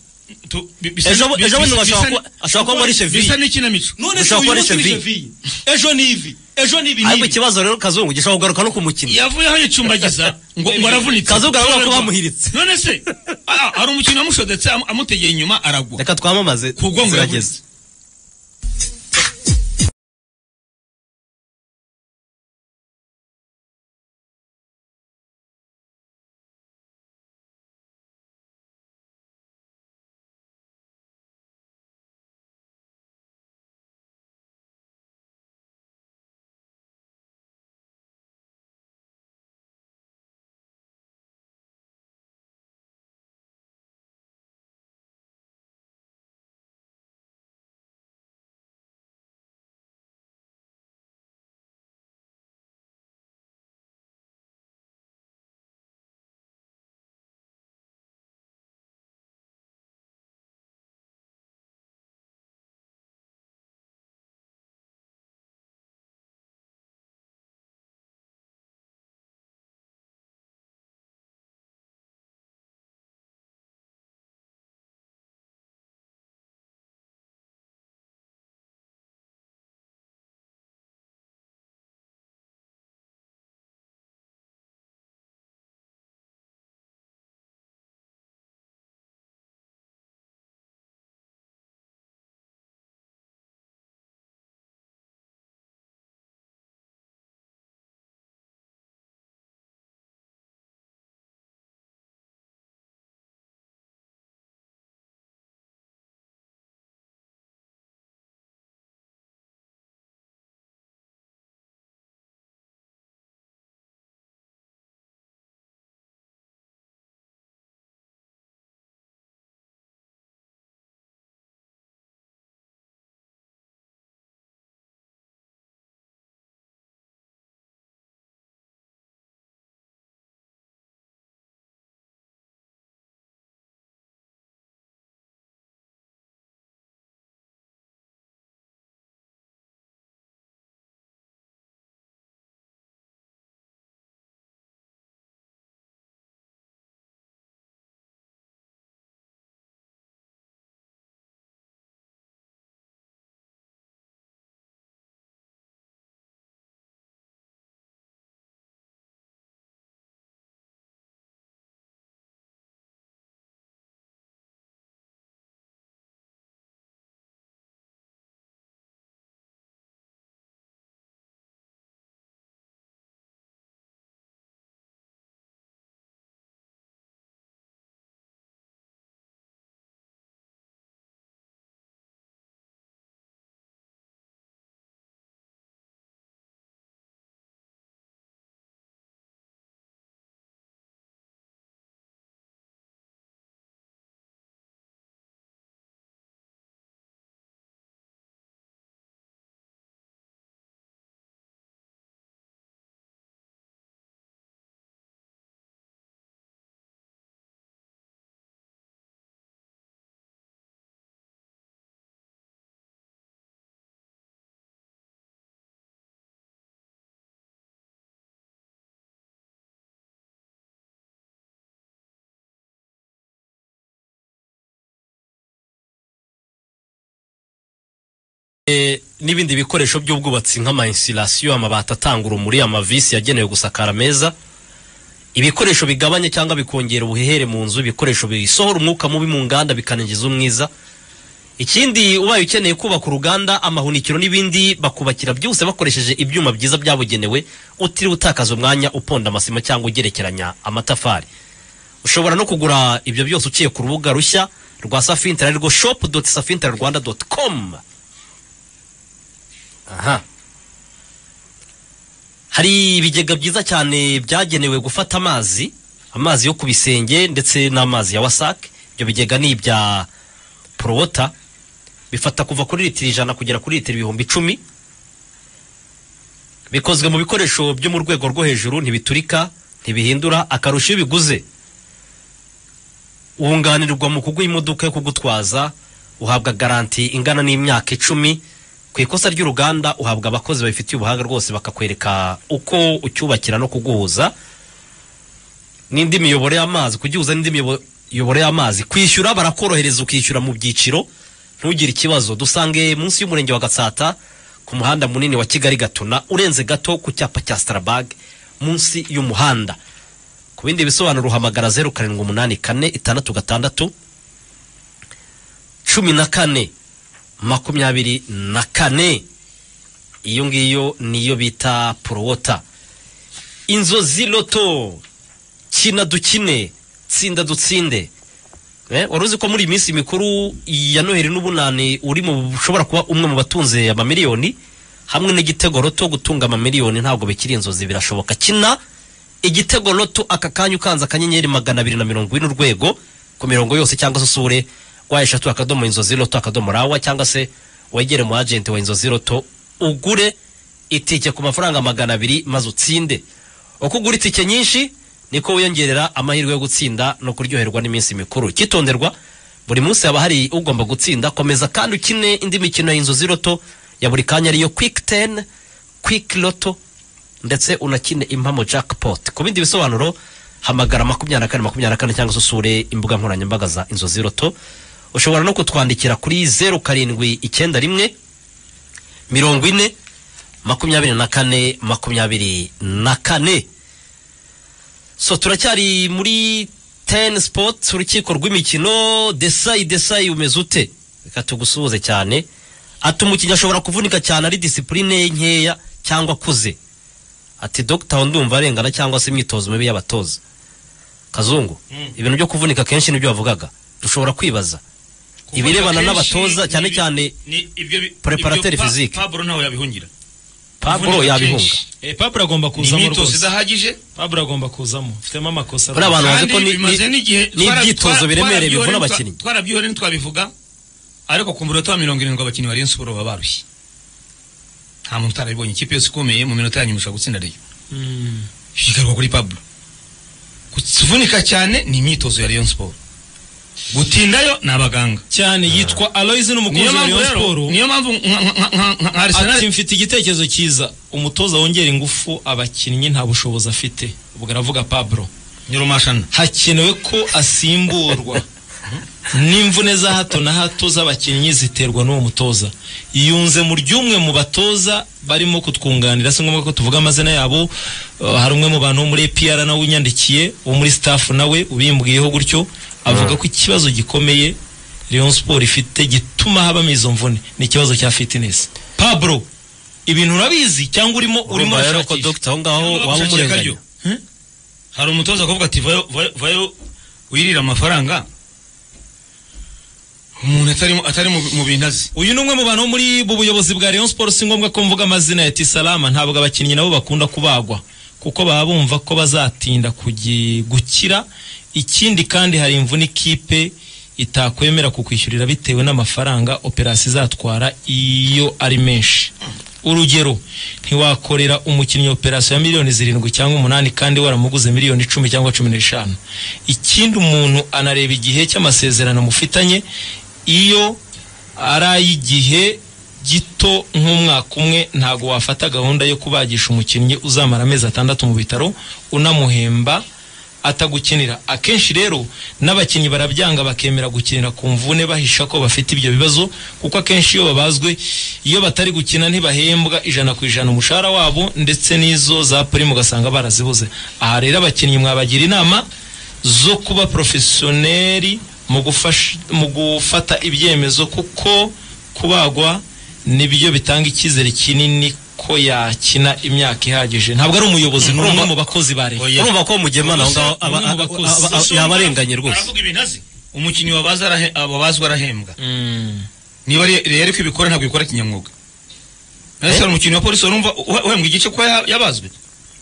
G: Ejo- bundi ashobora kuba muri cheville.
H: bisa n'ikinamico
I: none se uyu munsi ni ejo ni ivi ejo ni ibi
G: ariko ikibazo rero kazungu gishobora kugaruka no ku mukinnyi
H: yavuyeho yicumbagiza ngo ngo aravunitse
G: Kazuga aravuga ko bamuhiritse.
H: none se. Hari umukino wamushodetse am- amutegeye inyuma aragwa.
G: Reka twamamaze
H: Ku bwongo
G: n'ibindi bikoresho by'ubwubatsi nk'amainsilasiyo amabati atanga urumuri amavisi yagenewe gusakara meza ibikoresho bigabanya cyangwa bikongera ubuhehere mu nzu ibikoresho bisohora umwuka mubi mu nganda bikaninjiza umwiza. Ikindi ubaye ukeneye kubaka uruganda amahunikiro n'ibindi bakubakira byose bakoresheje ibyuma byiza byabugenewe utiriwe utakaza umwanya uponda amasima cyangwa ugerekeranya amatafari. Ushobora no kugura ibyo byose uciye ku rubuga rushya rwa safintera arirwo shop doti safintera rwanda doti com. Aha. Hari ibigega byiza cyane byagenewe gufata amazi amazi yo ku bisenge ndetse n'amazi ya wasake ibyo bigega ni ibya porowota bifata kuva kuri litiro ijana kugera kuri litiro ibihumbi icumi. Bikozwe mu bikoresho byo mu rwego rwo hejuru ntibiturika ntibihindura akarusho iyo ubiguze wunganirwa mu kuguha imodoka yo kugutwaza uhabwa garanti ingana n'imyaka icumi ku ikosa ry'uruganda uhabwa abakozi babifitiye ubuhanga rwose bakakwereka uko ucyubakira no kuguhuza n'indi miyoboro y'amazi kugihuza n'indi miyobo- miyoboro y'amazi. Kwishyura barakorohereza ukishyura mu byiciro ntugire ikibazo. Dusange munsi y'umurenge wa gatsata ku muhanda munini wa kigali gatuna urenze gato ku cyapa cya starabag munsi y'umuhanda. Ku bindi bisobanuro uhamagara zeru karindwi umunani kane itandatu gatandatu cumi na kane. Makumyabiri na kane. Iyo ngiyo niyo bita porowota inzozi loto kina dukine tsinda dutsinde. Eh, wari uzi ko muri iyi minsi mikuru ya noheli n'ubunani uri mu ushobora kuba umwe mu batunze amamiliyoni hamwe n'igitego roto gutunga amamiliyoni ntabwo bikiri inzozi birashoboka. Kina igitego roto aka kanya ukanze akanyenyeri magana abiri na mirongo ine urwego ku mirongo yose cyangwa se usure wa eshatu akadomo inzozi roto akadomo rawa cyangwa se wegere mu agenti wa inzozi roto ugure itike ku mafaranga magana abiri maze utsinde. Uko ugura itike nyinshi niko wiyongerera amahirwe yo gutsinda no kuryoherwa n'iminsi mikuru. Cyitonderwa buri munsi haba hari ugomba gutsinda. Komeza kandi ukine indi mikino y'inzozi roto ya buri kanya ariyo quick 10 quick loto ndetse unakine impamo jackpot. Ku bindi bisobanuro hamagara makumyabiri na kane makumyabiri na kane cyangwa se usure imbuga nkoranyambaga za inzozi roto ushobora no kutwandikira kuri zeru karindwi icyenda rimwe mirongo ine makumyabiri na kane makumyabiri na kane. So turacyari muri ten sports urukiko rw'imikino desayi desayi umeze ute? Reka tugusuhuze cyane. Ati umukinnyi ashobora kuvunika cyane ari disipurine nkeya cyangwa akuze. Ati dogita ndumva arengana cyangwa se imyitozo mibi y'abatoza. Kazungu ibintu byo kuvunika kenshi ni byo bavugaga dushobora kwibaza. Ibirebana n'abatoza cyane cyane Preparateur physique.
H: paburo ntawe yabihungira. Kuvunika
G: yabihunga.
I: Eh, Pablo agomba kuzamo rwose
H: idahagije.
I: Pablo agomba kuzamo. Ufitemo amakosa
G: Buriya abantu bazi ko
H: kandi
G: ni-
H: bimaze
G: ni-
H: n'igihe
G: n'ibyitozo biremereye bivuna abakinnyi.
H: twarabyihoreye ntitwabivuga. Ariko ku munota wa mirongo irindwi abakinnyi ba Rayon Sport baba barushye. Nta muntu utarabibonye. Ikipe yose ikomeye mu minota ya nyuma ishobora gutsinda Rayon
I: Mm.
H: bigaruka kuri Pablo. Kuvunika cyane ni imyitozo ya Rayon Sport. Gutindayo ni abaganga.
I: Cyane yitwa Aloys n'umukunzi wa Rayon Sport
H: niyo mpamvu
I: ati mfite igitekerezo cyiza. Umutoza wongera ingufu abakinnyi nta bushobozi afite. Ubwo aravuga Pablo.
H: Nyirumashana.
I: Hakenewe ko asimburwa. N'imvune za hato na hato z'abakinnyi ziterwa n'uwo mutoza. Yunze mu ry'umwe mu batoza barimo kutwunganira. Si ngombwa ko tuvuga amazina yabo. Uh, hari umwe mu bantu wo muri APR nawe unyandikiye wo muri staff nawe ubimbwiyeho gutyo. Avuga ko ikibazo gikomeye Rayon Sport ifite gituma habamo izo mvune. Ni ikibazo cya fitness. Pablo ibintu urabizi cyangwa urimo urimo urashakisha
G: dogita aho ngaho waba umurenganya?
H: Akaryo. hari umutoza akavuga ati vayo wirira amafaranga? Umuntu atari atari mu- bintu azi
I: uyu ni umwe mu bantu muri bu buyobozi bwa Rayon Sport si ngombwa ko mvuga amazina ya Tisalama ntabwo abakinnyi nabo bakunda kubagwa kuko baba bumva ko bazatinda gukira ikindi kandi hari imvune ikipe itakwemera kukwishyurira bitewe n'amafaranga operasiyo izatwara iyo ari menshi. Urugero ntiwakorera umukinnyi operasiyo ya miliyoni zirindwi cyangwa umunani kandi waramuguze miliyoni icumi cyangwa cumi n'eshanu. Ikindi umuntu anareba igihe cy'amasezerano mufitanye iyo ari ay'igihe gito nk'umwaka umwe ntabwo wafata gahunda yo kubagisha umukinnyi uzamara amezi atandatu mu bitaro unamuhemba atagukinira. Akenshi rero n'abakinnyi barabyanga bakemera gukinira ku mvune bahisha ko bafite ibyo bibazo kuko akenshi iyo babazwe iyo batari gukina ntibahembwa ijana ku ijana umushahara wabo ndetse n'izo za purimu ugasanga barazibuze. Aha rero abakinnyi mwabagira inama zo kuba porofesiyoneri mu gufata ibyemezo kuko kubagwa ni byo bitanga icyizere kinini ko yakina imyaka ihagije. Ntabwo ari umuyobozi ni umwe mu bakozi ba leta.
G: Urumva ko mugemana aho ngaho
I: mu
G: yaba arenganye rwose.
H: Umukinnyi wabaza arahe- wabazwa arahembwa.
I: Mm.
H: niba re- rero ko ibikora ntabwo bikora kinyamwuga. Ese hari umukinnyi wa polisi urumva uhe- uhembwa igice ko ya- yabazwe?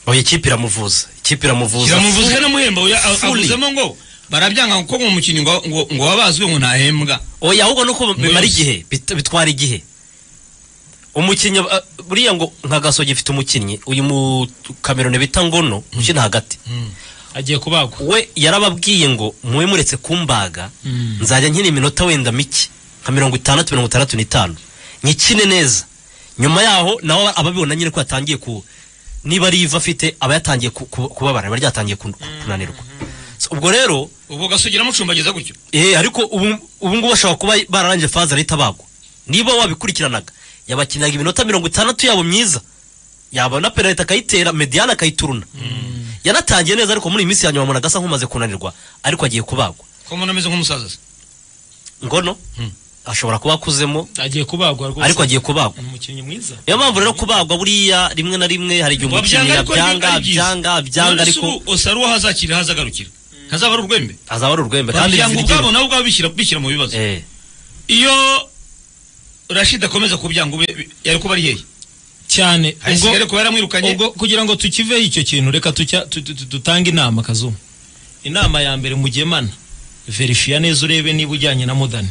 G: Oya ikipe iramuvuza ikipe iramuvuza
H: kiramuvuze n'amuhemba oya, a-
G: Fully.
H: avuzemo ngo barabyanga ko ngo umukinnyi ngo wabazwe ngo ntahembwa
G: oya ahubwo nuko bimara igihe bit- bitwara igihe. Umukinnyi uh, buriya ngo nka gasogi ifite umukinnyi uyu mu kamerone bita ngono ukina hagati.
I: Agiye kubagwa.
G: We yarababwiye ngo muwe muretse kumbaga nzajya nkina iminota wenda mike nka mirongo itandatu mirongo itandatu n'itanu. Nyikine neza. Nyuma yaho nawe ababibona nyine ko yatangiye ku niba ari iva afite aba yatangiye ku- ku- kubabara aba ryatangiye ku- ku- kunanirwa. Ubwo rero
H: ubwo gasugira mucumbagiza gutyo?
G: Eh ariko ubu ubu ngubu bashobora kuba bararangije faze arahita bagwa niba wabikurikiranaga yabakinaga iminota mirongo itandatu yabo myiza. Yabona penaliti akayitera mediane akayituruna. Yanatangiye neza ariko muri iyi minsi ya nyuma umuntu agasa nk'umaze kunanirwa ariko agiye kubagwa.
H: Ko mbona ameze nk'umusaza se?
G: Ngono ashobora kuba akuzemo
I: agiye kubagwa rwose.
G: ariko agiye kubagwa.
I: Umukinnyi mwiza.
G: Niyo mpamvu rero kubagwa buriya rimwe na rimwe hari igihe umukinnyi
H: byiza.
G: byanga byanga ariko
H: ubu osaruwa hazakira hazagarukira. Ntazaba ari urwembe
G: azaba ari urwembe kandi
H: ubwabo nabo ubwabo bishyira bishyira mu bibazo.
G: Eh,
H: iyo rashid akomeza kubyanga yari kuba ari hehe
I: cyane. Ubwo kugira ngo tukiveho icyo kintu reka dutange inama kazumu. Inama ya mbere mugemana. Verifiya neza urebe niba ujyanye na mudani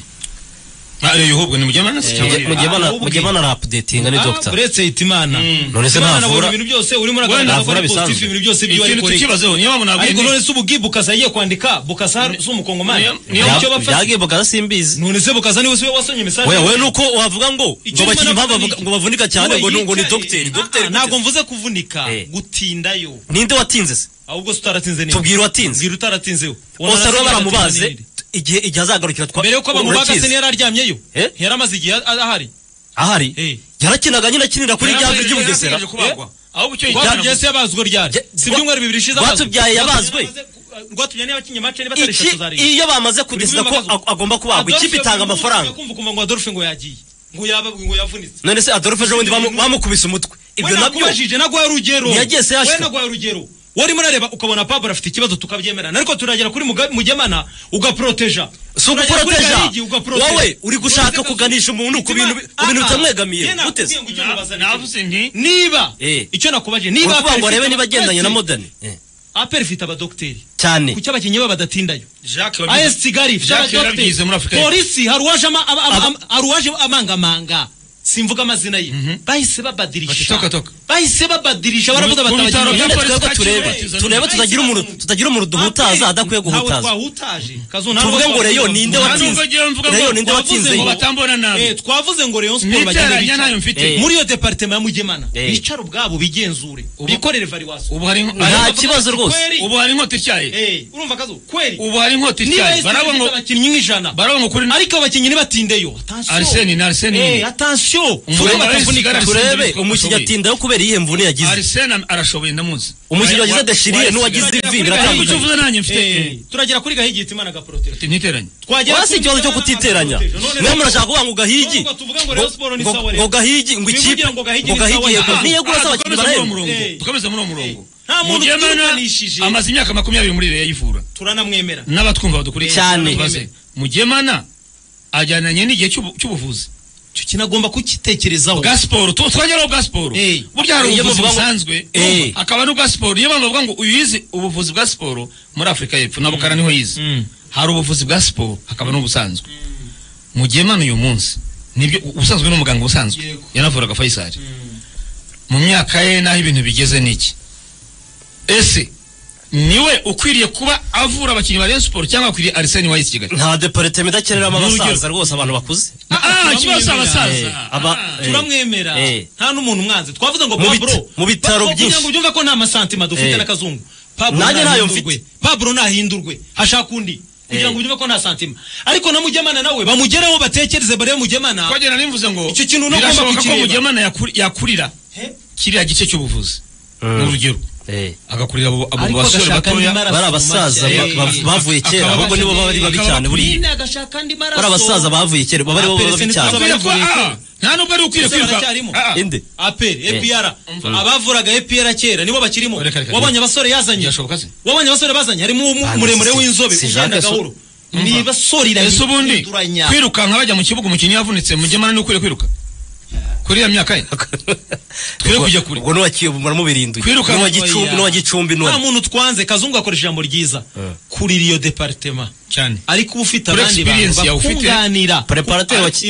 H: Eh, ahubwo ni mugemana se
G: Muge- mugemana mugemana arapudetinga ni
I: Ah,
G: dogita
I: uretse hitimana.
H: Mm.
G: None se ntavura?
I: ibintu byose urimo uragaragaza ari positive ibintu byose by'iyo ari koreka
H: tukibazeho niyo mpamvu nabwiye
I: ariko none se ubu bukasa yagiye kwandika? Bukasa si umukongomani?
H: Niyo-
G: Bya-
I: bafashe
G: byagiye bukaza simbizi
I: none se bukasa ni we siwe wasomye mesaje
G: we we nuko wavuga ngo ngo
I: ni
G: bavuga- ngo bavunika cyane ngo ni- ngo ni dogiteri
I: Ah,
G: dogiteri
I: ah,
G: gute?
I: mvuze kuvunika
G: Eh.
I: gutindayo.
G: Ninde watinze se?
I: Ahubwo se utaratinze neza
G: Tubwire uwatinze.
I: bwira utaratinzeho
G: bose rero baramubaze igihe igihe azagarukira twa
I: mbere yuko bamubaga se ntiyari aryamyeyo
G: Eh?
I: yari amaze igihe ahari
G: ahari
I: Eh.
G: yarakinaga nyine akinira kuri rya jwi ry'ubugesera
H: ahubwo icyo
I: rwatubyaye se yabazwe ryari si ibyumweru bibiri ishize.
G: Rwatubyaye yabazwe. iyo bamaze kudesida ko ag- agomba kubagwa ikipe itanga amafaranga
I: kumva ngo Adolphe ngo yagiye ngo yaba ngo yavunitse
G: none se adolphe ejo bundi bamu- bamukubise umutwe ibyo
I: na byo
G: Ntiyagiye se
I: urugero warimo urareba ukabona pablo afite ikibazo tukabyemerana ariko turagera kuri Muga- mugemana ugaproteja
G: si uguporoteja wowe uri gushaka kuganisha umuntu ku bintu ku bintu bitamwegamiye
H: nti
I: niba
G: Eh.
I: icyo nakubajije niba
G: ngo arebe niba agendanye na modani Eh,
I: APR ifite abadogiteri
G: cyane
I: kuki abakinnyi be badatindayo
H: wabyize-
I: Kigali ifite abadogiteri polisi hari uwaje amangamanga simvuga amazina ye. Bahise babadirisha. Bahise babadirisha baravuga
H: kacyiru
G: turebe turebe tutagira umuntu tutagira umuntu duhutaza adakwiye guhutaza. Tuvuge ngo
I: twavuze.
G: ninde watsinze?
H: ngo
G: ninde watsinze?
I: Eh, twavuze ngo bicara.
H: ntayo mfite.
G: Eh.
I: muri iyo departement ya Mugemana
G: Eh.
I: bicara ubwabo bigenzure. Bikorere
H: hari
G: nta kibazo rwose.
H: Ubu hari inkota ityaye
I: Eh, urumva kazo kweri.
H: Ubu hari inkota ityaye barabona
I: abakinnyi nk'ijana
H: barabona ngo kuri
I: ariko abakinnyi ntibatindeyo
H: arsene ni arsene
I: Eh,
H: Umurenge
I: Turebe.
H: Kigali
G: turebe umukinnyi atindaho kubera iyihe mvune yagize
H: arsene arashoboye ndamuzi
G: umukinnyi wagize
H: Wa-
G: deshirire
H: wa-
G: n'uwagize
H: wa-
G: ivi
H: Ariko icyo
G: biratandukanye
H: uvuze nanjye mfite
I: Eh, turagera kuri gahigi itimana gaporoteje
H: ntiteranye
I: twagera
G: wasi ikibazo cyo kutiteranya mwe murashaka kuvuga ngo gahigi
I: ngo
G: gahigi ngo ikipe
I: ngo Gahigi
G: niyegura se
H: Ah,
G: abakinnyi barahembwa
I: Eh.
H: dukomeze muri uwo murongo
I: nta muntu
H: Mugemana
I: twirukanishije
H: amaze imyaka makumyabiri muri reyo yivura
I: turanamwemera
H: n'abatwumva badukurikiye
G: Cyane.
H: Mugemana ajyananye n'igihe cy'ubu- cy'ubuvuzi
I: icyo kintu agomba kukitekerezaho.
H: Bwa siporo. Tu- twongeraho bwa siporo.
I: Eh.
H: burya hari
G: Iyo
H: ubuvuzi busanzwe
G: Eh.
H: akaba n'ubwa siporo. Niyo mpamvu bavuga ngo uyu yize ubuvuzi bwa siporo muri afurika y'epfo na bukara ni ho yize.
I: Mm.
H: hari ubuvuzi bwa siporo hakaba n'ubusanzwe. Mugemana uyu munsi ni byo ubusanzwe ni umuganga ubusanzwe. Yanavuraga fayisari mu myaka ye n'aho ibintu bigeze niki? Ese ni we ukwiriye kuba avura abakinnyi ba Rayon Sport cyangwa akwiriye Arsene Wayisi Kigali
G: nta deparitema idakeneramo
H: N'urugero.
G: abasaza rwose abantu bakuze
H: ah ikibazo
G: Eh,
H: abasaza
G: aba
H: Ah.
G: eh,
I: turamwemera
G: Eh.
I: nta n'umuntu umwanze twavuze ngo Pablo
G: mu bitaro
I: Pablo, kugira
G: byinshi.
I: ngo ubyumve ko nta masantima dufite
G: Eh.
I: n'akazungu Pablo
G: Nanjye ntayo
I: ntahindurwe.
G: mfite.
I: Pablo ntahindurwe hashaka undi kugira
G: Eh.
I: ngo ubyumve ko nta santima ariko na mugemana nawe bamugereho batekereze barebe mugemana
H: twagenda nimvuze ngo
I: Icyo kintu unagomba
H: birashoboka ko mugemana yakuri- yakurira kiriya gice cy'ubuvuzi ni urugero
G: Eh.
H: Agakurira abo
I: Ariko
H: basore batoya
G: bari abasaza
I: Eh.
G: bavuye kera. Ahubwo nibo baba ari babi cyane buriya bari abasaza bavuye kera baba baba
I: Apere
G: babi cyane
H: nta nubwo ari ukwiye kwiruka? Ah, ah.
G: inde.
I: Aperi epr abavuraga epr kera nibo bakirimo. Wabonye abasore yazanye? Wabonye abasore bazanye? Harimo umu- muremure
G: si-
I: w'inzobe ugenda gahoro. Ni basore
H: ese ubundi
I: irahinduranya
H: kwirukanka bajya mu kibuga umukinnyi yavunitse mugemana ni ukwiye kwiruka. Kuri iriya myaka ye Twe kujya kure.
G: ubwo n'uwa kiyovu muramubirinduye
H: Kwiruka-
G: n'uwa gicumbi n'uwa gicumbi
I: nta muntu twanze. Kazungu akoresha ijambo ryiza. Kuri iyo departema
H: cyane.
I: Ariko uba ufite abandi bantu bakunganira.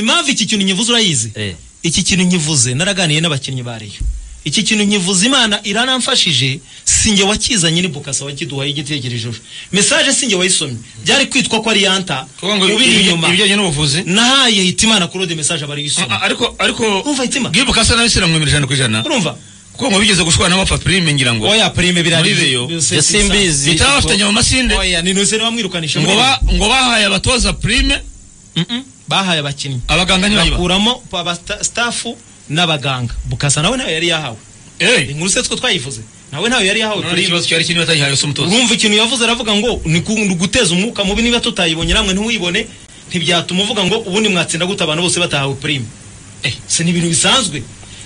I: Impamvu iki kintu nyivuze urayizi?
G: Eh.
I: iki kintu nkivuze naraganiye n'abakinnyi ba Rayon iki kintu nkivuze imana iranamfashije sinjye wakizanye ni bukasa wakiduhaye igitekerezo message sinjye wayisomye. Byari kwitwa ko ari yanta ubiri inyuma.
H: ibijyanye n'ubuvuzi
I: nahaye hitimana kurode message abari yisomye
H: ah, ariko ariko
I: Umva hitima.
H: bwibuka asa nawe siramwemera ijana ku ijana.
I: Urumva?
H: Kuko ngo bigeze gushwana n'abapfa prime ngira ngo
I: oya prime birari
H: Muri Rayon.
G: Njye simbizi.
H: Bitaba bafitanye mu masinde.
I: Oya ni ntuzere bamwirukanisha
H: ngo ngo bahaye abatoza prime.
I: Bahaye abakinnyi.
H: Abaganga ntibayiba.
I: Bakuramo aba sta- staffu n'abaganga. Bukasa nawe nawe yari yahawe. Inkuru se two twayivuze. Nawe nawe yari yahawe prime.
H: ikibazo cyari kinini batayihaye se umutoza
I: urumva ikintu yavuze aravuga ngo ni guteza umwuka mubi niba tutayibonye namwe ntiwibone. Ntibyatuma uvuga ngo ubundi mwatsinda gute abantu bose batahawe prime eh se ni ibintu bisanzwe.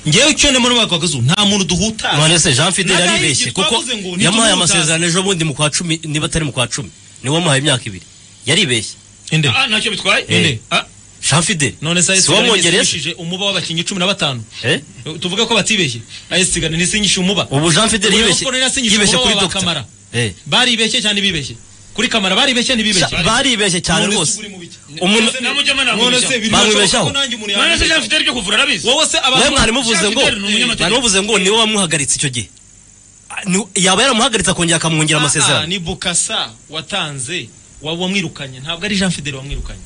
I: Ngewe icyo ndimo n'umwaka w'akazu nta muntu duhutaza
G: none se Jean Fidel yaribeshye kuko yamuhaye amasezerano ejo bundi mu kwa cumi niba atari mu kwa cumi. Niwe wamuhaye imyaka ibiri. Yaribeshye.
I: Inde.
H: Ah ntacyo bitwaye?
G: Eh.
H: ah
G: Jean Fidel
I: none se yasinyishije umuba w'abakinnyi cumi na batanu.
G: Eh?
I: tuvuge ko batibeshye. Ayisigane nisinyishe umuba.
G: Ubu Fidel
I: Ubu
G: yibeshye. yibeshye kuri Dr. Eh.
I: baribeshye cyane bibeshye. Kuri kamara baribeshye ntibibeshye.
G: Baribeshye cyane
I: None se
G: rwose. umuntu
I: none se
H: namubeshya.
I: biri
G: Bamwibeshyaho.
I: ko nanjye umuntu
H: none se Fidel ryo kuvura arabizi.
I: Wowe se abantu
G: mwari muvuze ngo
H: Fidel
G: mwari muvuze ngo ni we wamuhagaritse icyo gihe. Yaba yaramuhagaritse akongera akamwongera
I: Ah, ah,
G: amasezerano.
I: ni bukasa watanze wa- wamwirukanye. Ntabwo ari jean fidele wamwirukanye.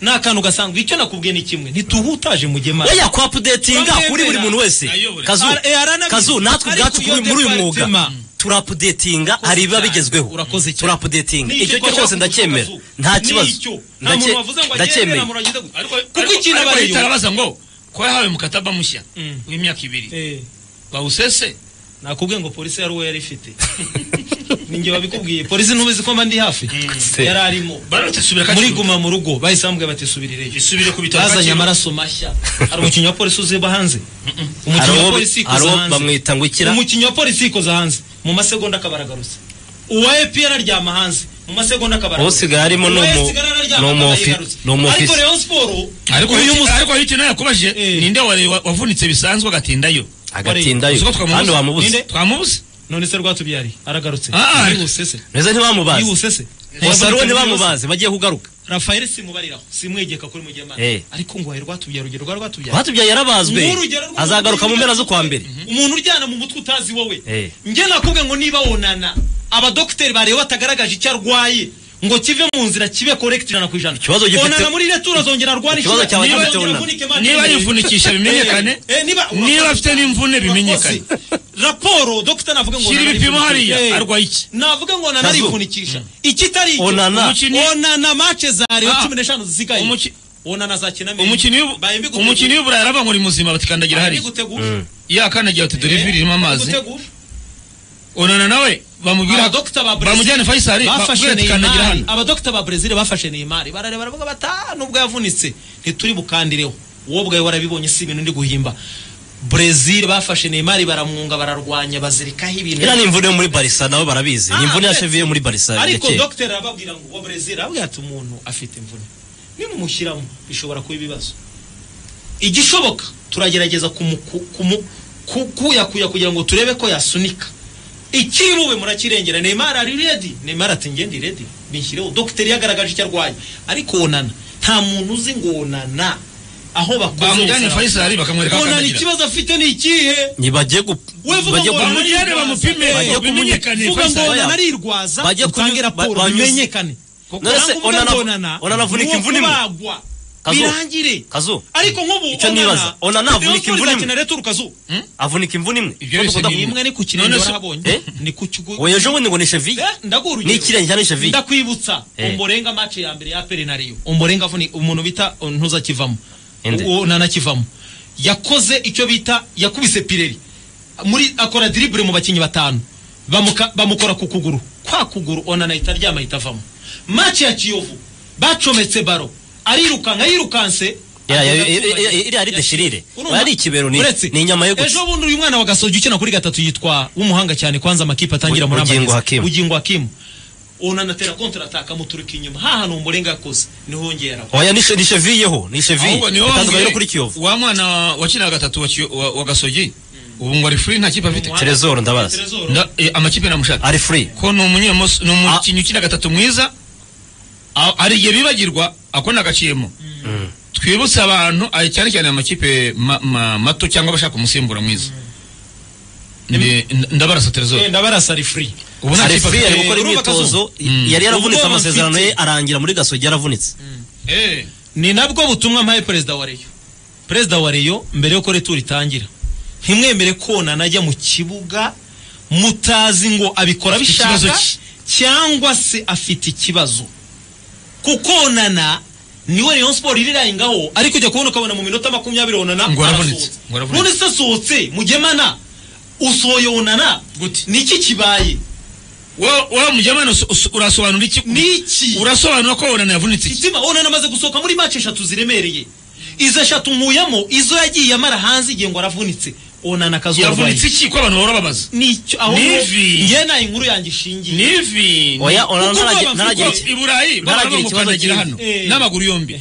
I: Ni akantu gasanzwe icyo nakubwiye ni kimwe. Ntituhutaje mugemana
G: oya kwa apudetinga kuri buri muntu wese. Kazu
I: eh,
G: kazu natwe ubwacu muri uyu mwuga. Turapudetinga hari ibiba bigezweho. Turapudetinga icyo cyo rwose ndacyemera nta kibazo.
I: Nicyo. nta
G: Ndacye-
I: muntu wavuze ngo
G: ndacyemeye
I: agende muragende gute.
H: ariko
I: kuko ikintu
H: ariko
I: aba
H: ahita
I: ariyo
H: arabaza ngo ko yahawe mukataba mushya?
I: Mm.
H: w'imyaka ibiri.
I: Eh,
H: bawusese
I: nakubwiye ngo polisi yari uwo yari ifite. Ninjye wabikubwiye. Polisi ntubizi ko mba ndi hafi. Yari arimo. Muri guma mu rugo bahise bambwira bati subirireyo
H: isubire ku bitaro
I: bazanye amaraso mashya. Hari umukinnyi wa polisi uziba hanze? Umukinnyi wa polisi
G: uwo
I: hanze. umukinnyi wa polisi yikoza hanze. Mu masegonda akaba aragarutse uwa epr aryama hanze. Mu masegonda akaba aragarutse
G: Usigaye arimo ni
I: Uwa
G: umu-
I: SGR araryama
G: ni umu
I: akaba
G: ofi-
I: yigarutse.
G: ni umu
I: ariko
H: hiti nawe yakubajije ninde wari wa- wavunitse bisanzwe agatindayo?
G: Agatindayo. Kandi wamubuze?
H: Twamubuze?
I: None se rwatubyari aragarutse.
H: Ah, ah.
G: neza ntibamubazi
I: yihuse se
G: gusa ari we ntibamubazi bagiye kugaruka.
I: Rafael simubariraho simwegeka kuri mugemana.
G: Eh.
I: ariko ngo wahe rwatubyara urugero rwa rwatubyara
G: rwatubyaye yarabazwe. Azagaruka mu mpera zo kwa mbere.
I: Umuntu uryana mu mutwe utazi wowe.
G: Eh.
I: njye nakubwiye ngo niba wonana. Abadogiteri bareba batagaragaje icyo arwaye ngo kive mu nzira kibe correct ijana ku ijana.
G: Ikibazo gifite-
I: onana muri returo azongera arwara
G: Ikibazo cyawe
I: niba
H: niba yivunikisha bimenyekane.
I: Eh, eh, niba
H: afite n'imvune bimenyekane.
I: Raporo dogita navuga ngo onana
H: ibipimo hariya
I: Eh,
H: arwaye iki?
I: navuga ngo onana arivunikisha ikitari icyo
G: Onana.
I: Onana mace za Rayon
H: Ah.
I: cumi n'eshanu zisigaye. Onana mbigutegura.
H: umukinnyi w'uburayi aravuga ngo uri muzima batikandagira hariya.
I: Mbigutegura.
H: yakandagira ati dore ivi ririmo amazi. Onana nawe? Bamubwira
I: abadogita ba Brazil
H: bamujyane Faisal
I: bafashe Neymar.
H: Hano
I: abadogita ba Brazil bafashe Neymar. Barareba baravuga bata nubwo yavunitse ntituri bukandireho. Wowe ubwawe warabibonye si ibintu ndi guhimba. Brazil bafashe Neymar baramwunga bararwanya bazirikaho ibintu.
G: Iriya ni imvune yo muri barisa nabo barabizi. Ni imvune ya cheviye yo muri barisa
I: ariko
G: yakeye
I: dogiteri arababwira ngo wa Brazil? Arabwira ati umuntu afite imvune. Nimumushyiramo bishobora kuba ibibazo. Igishoboka turagerageza kuyakuya kugira ngo turebe ko yasunika. Ikiri bube murakirengera. Neymar ari ready. Neymar ati ngende ready. Binshyireho dogiteri yagaragaje icyo arwaye. Ariko onana nta muntu uzi ngo onana. Aho bakoze
H: bamujyane
I: hose
H: Faisal bakamwereka
I: onana ikibazo afite ni ikihe?
G: Ntibajye gu bajye
H: bamujyane bamupime.
G: Bajye
H: ngo Faisal.
I: arirwaza.
G: Kunyu-
I: raporo bimenyekane.
G: None se
I: Ntabwo uvuga
G: onana-
I: ngo onana uwo
G: imvune imwe?
I: Birangire
G: kazu.
I: Ariko nk'ubu
G: Icyo nibaza, Onana avunika imvune imwe.
I: imvune returu kazu.
G: Avunika imvune imwe
H: Ibyo byose ni
I: imwe ni ku kirenge
G: Eh?
I: ni ku kigo
G: oya ejo bundi ngo ni cheviye
I: Eh, ndaguha
G: ni ikirenge ni cheviye
I: ndakwibutsa
G: Eh.
I: umborenga match ya mbere ya peri na Rayon umborenga avuni umuntu bita ntuzakivamo uwo nanakivamo yakoze icyo bita yakubise pireri muri akora dribble mu bakinnyi batanu. Bamukora ku kuguru. Kwa kuguru onana ahita aryama ahita avamo match ya kiyovu bacometse baro. Arirukanka yirukanse
G: iriya ari deshirire. Ari ikibero, ni- inyama yo gutya.
I: ejo bundi uyu mwana wa gasogi ukina kuri gatatu yitwa w'umuhanga cyane kwanza amakipe atangira muri Amagezi. Bugingo hakimu unanatera kontra ataka amuturuka inyuma. Hahantu umurenga yakoze ni ho yongera
G: oya ni che- ni cheviyeho ni cheviye
H: ahubwo ni ho
G: itandukanye no
H: wambwiye
G: kuri kiyovu.
H: Wa mwana wakinaga gatatu wa wa gasogi? Ubu ngo ari free nta kipe afite.
G: Trezor ndabaza.
H: Nda- eh, amakipe namushaka.
G: Ari free.
H: Ko ni umunyemos ni umukinnyi ukina gatatu mwiza hari igihe bibagirwa ako nagaciyemo. Twibutse abantu cyane cyane amakipe ma- ma- mato cyangwa abashaka umusimbura mwiza. Ni- ndabarasa Trezor
I: ndabarasa ari free.
H: Ubu nta kipe
G: free ari
H: afite
G: gukora imyitozo
H: Mm.
G: yari yaravunitse amasezerano ye arangira muri gasogi yaravunitse.
H: Eh,
I: ni nabwo butumwa mpaye perezida wa reyo. Perezida wa reyo mbere yuko returu itangira. Ntimwemere kona najya mu kibuga mutazi ngo abikora
H: Afite ikibazo
I: bishaka
H: ki?
I: cyangwa se afite ikibazo. Kukonana. Niwe Rayon Sport irirayingaho ariko ujya kubona ukabona mu minota makumyabiri onana arasohotse. none se asohotse mugemana usohoye onana niki kibaye?
H: Wa uso- urasobanura iki?
I: Niki
H: urasobanura ko wonana yavunitse iki?
I: Itima onana amaze gusohoka muri match eshatu ziremereye. Izo eshatu nkuyamo izo yagiye amara hanze igihe ngo aravunitse. Onana akazuba
H: yavunitse iki? Ko abantu bahora babaza
I: ni cyo aho
H: Nivi.
I: njye na yo inkuru yanjye ishingiye.
H: Nivi.
G: Oya onana
I: mfite-
G: iki
H: i burayi
G: Ntaragira
H: baba
G: ikibazo
H: hano.
I: Eh.
H: n'amaguru yombi.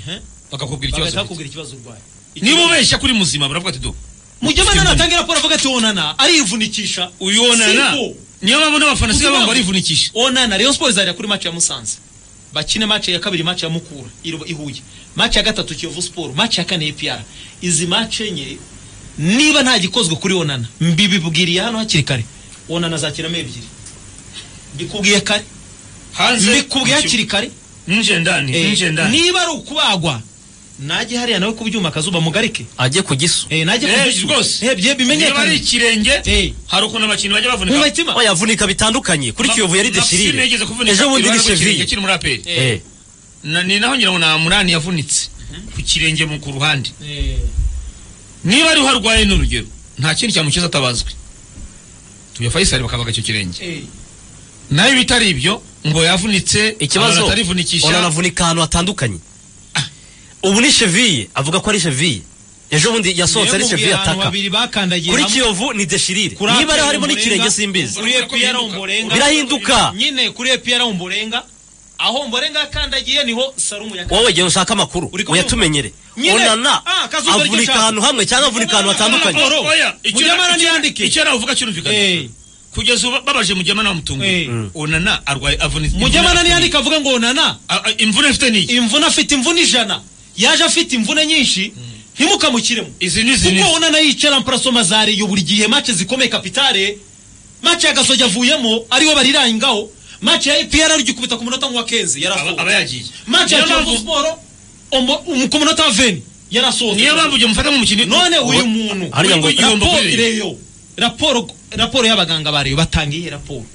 H: Bakakubwira ikibazo
I: bakubwira ikibazo urwaye.
H: Niba ubeshya kuri muzima baravuga ati do
I: mugemana natange raporo avuga ati onana arivunikisha.
H: Uyu onana niyo mpamvu n'abafana sibo
I: Kuko
H: ngo barivunikisha
I: onana Rayon Sport izajya kuri match ya Musanze. Bakine match ya kabiri match ya Mukura ihuye. Match ya gatatu Kiyovu Sport. Match ya kane APR izi match enye niba nta gikozwe kuri onana mbibibwiriye hano hakiri kare. Onana azakinamo ebyiri. Mbikubwiye kare.
H: Hanze
I: mbikubwiye hakiri kare.
H: Ninje ndani
I: Eh,
H: ninje ndani.
I: niba ari ukubagwa najye hariya nawe kubyuma akazuba mugarike.
G: Ajye ku gisu.
I: Eh, najye
H: Eh,
I: kubyuma.
H: rwose.
I: Eh, bye
H: niba ari ikirenge
I: Eh.
H: hari ukuntu abakinnyi bajya
I: mu
H: bavunika
I: mitima.
G: Oya avunika bitandukanye. Kuri kiyovu yari deshirire ejo bundi ni cheviye
H: kiri muri aperi
G: Eh,
H: Na- ni naho ngira ngo na murani yavunitse ku kirenge mu ku ruhande.
I: Eh,
H: niba ariho arwaye ni urugero nta kindi cyamukiza atabazwe. Tuya fayisali bakabaga icyo kirenge. Nayo bitari ibyo ngo yavunitse
G: ikibazo
H: abantu atarivunikisha
G: onana avunika ahantu hatandukanye. Ubu ni cheviye avuga ko ari cheviye ejo bundi yasohotse ari cheviye ataka. kuri kiyovu ni deshirire niba ariho harimo n'ikirenge simbizi. Birahinduka.
I: nyine kuri EPR Ombolenga aho Ombolenga yakandagiye ni ho Sarumu yakandagiye
G: wowe genda ushaka amakuru. Uyatumenyere onana
I: ah,
G: avunika ahantu hamwe cyangwa avunika ahantu hatandukanye.
I: Mujyamana niyandike.
H: icyo nawe uvuga cyumvikana
I: Eh.
H: kugeza ubu babaje mujyamana bamutunguye
I: Eh.
H: onana arwaye avunitse
I: Mugemana niyandika avuga ngo onana
H: imvune afite ni
I: imvune afite imvune ijana. Yaje afite imvune nyinshi ntimukamukiremo
H: izi ni izi ni
I: kuko onana yicara mparasoma za reyo buri gihe mace zikomeye kapitale mace ya gasogi avuyemo ari we barirayingaho mace ya epr arigikubita ku munota nk'uwa kenzi
H: aba aba yagiye
I: mace ya kiyovu siporo ku munota wa veni yarasohotse
H: niyo mpamvu ujya mufata nk'umukinnyi
I: none uyu muntu raporo reyo raporo raporo y'abaganga ba reyo batanga iyihe raporo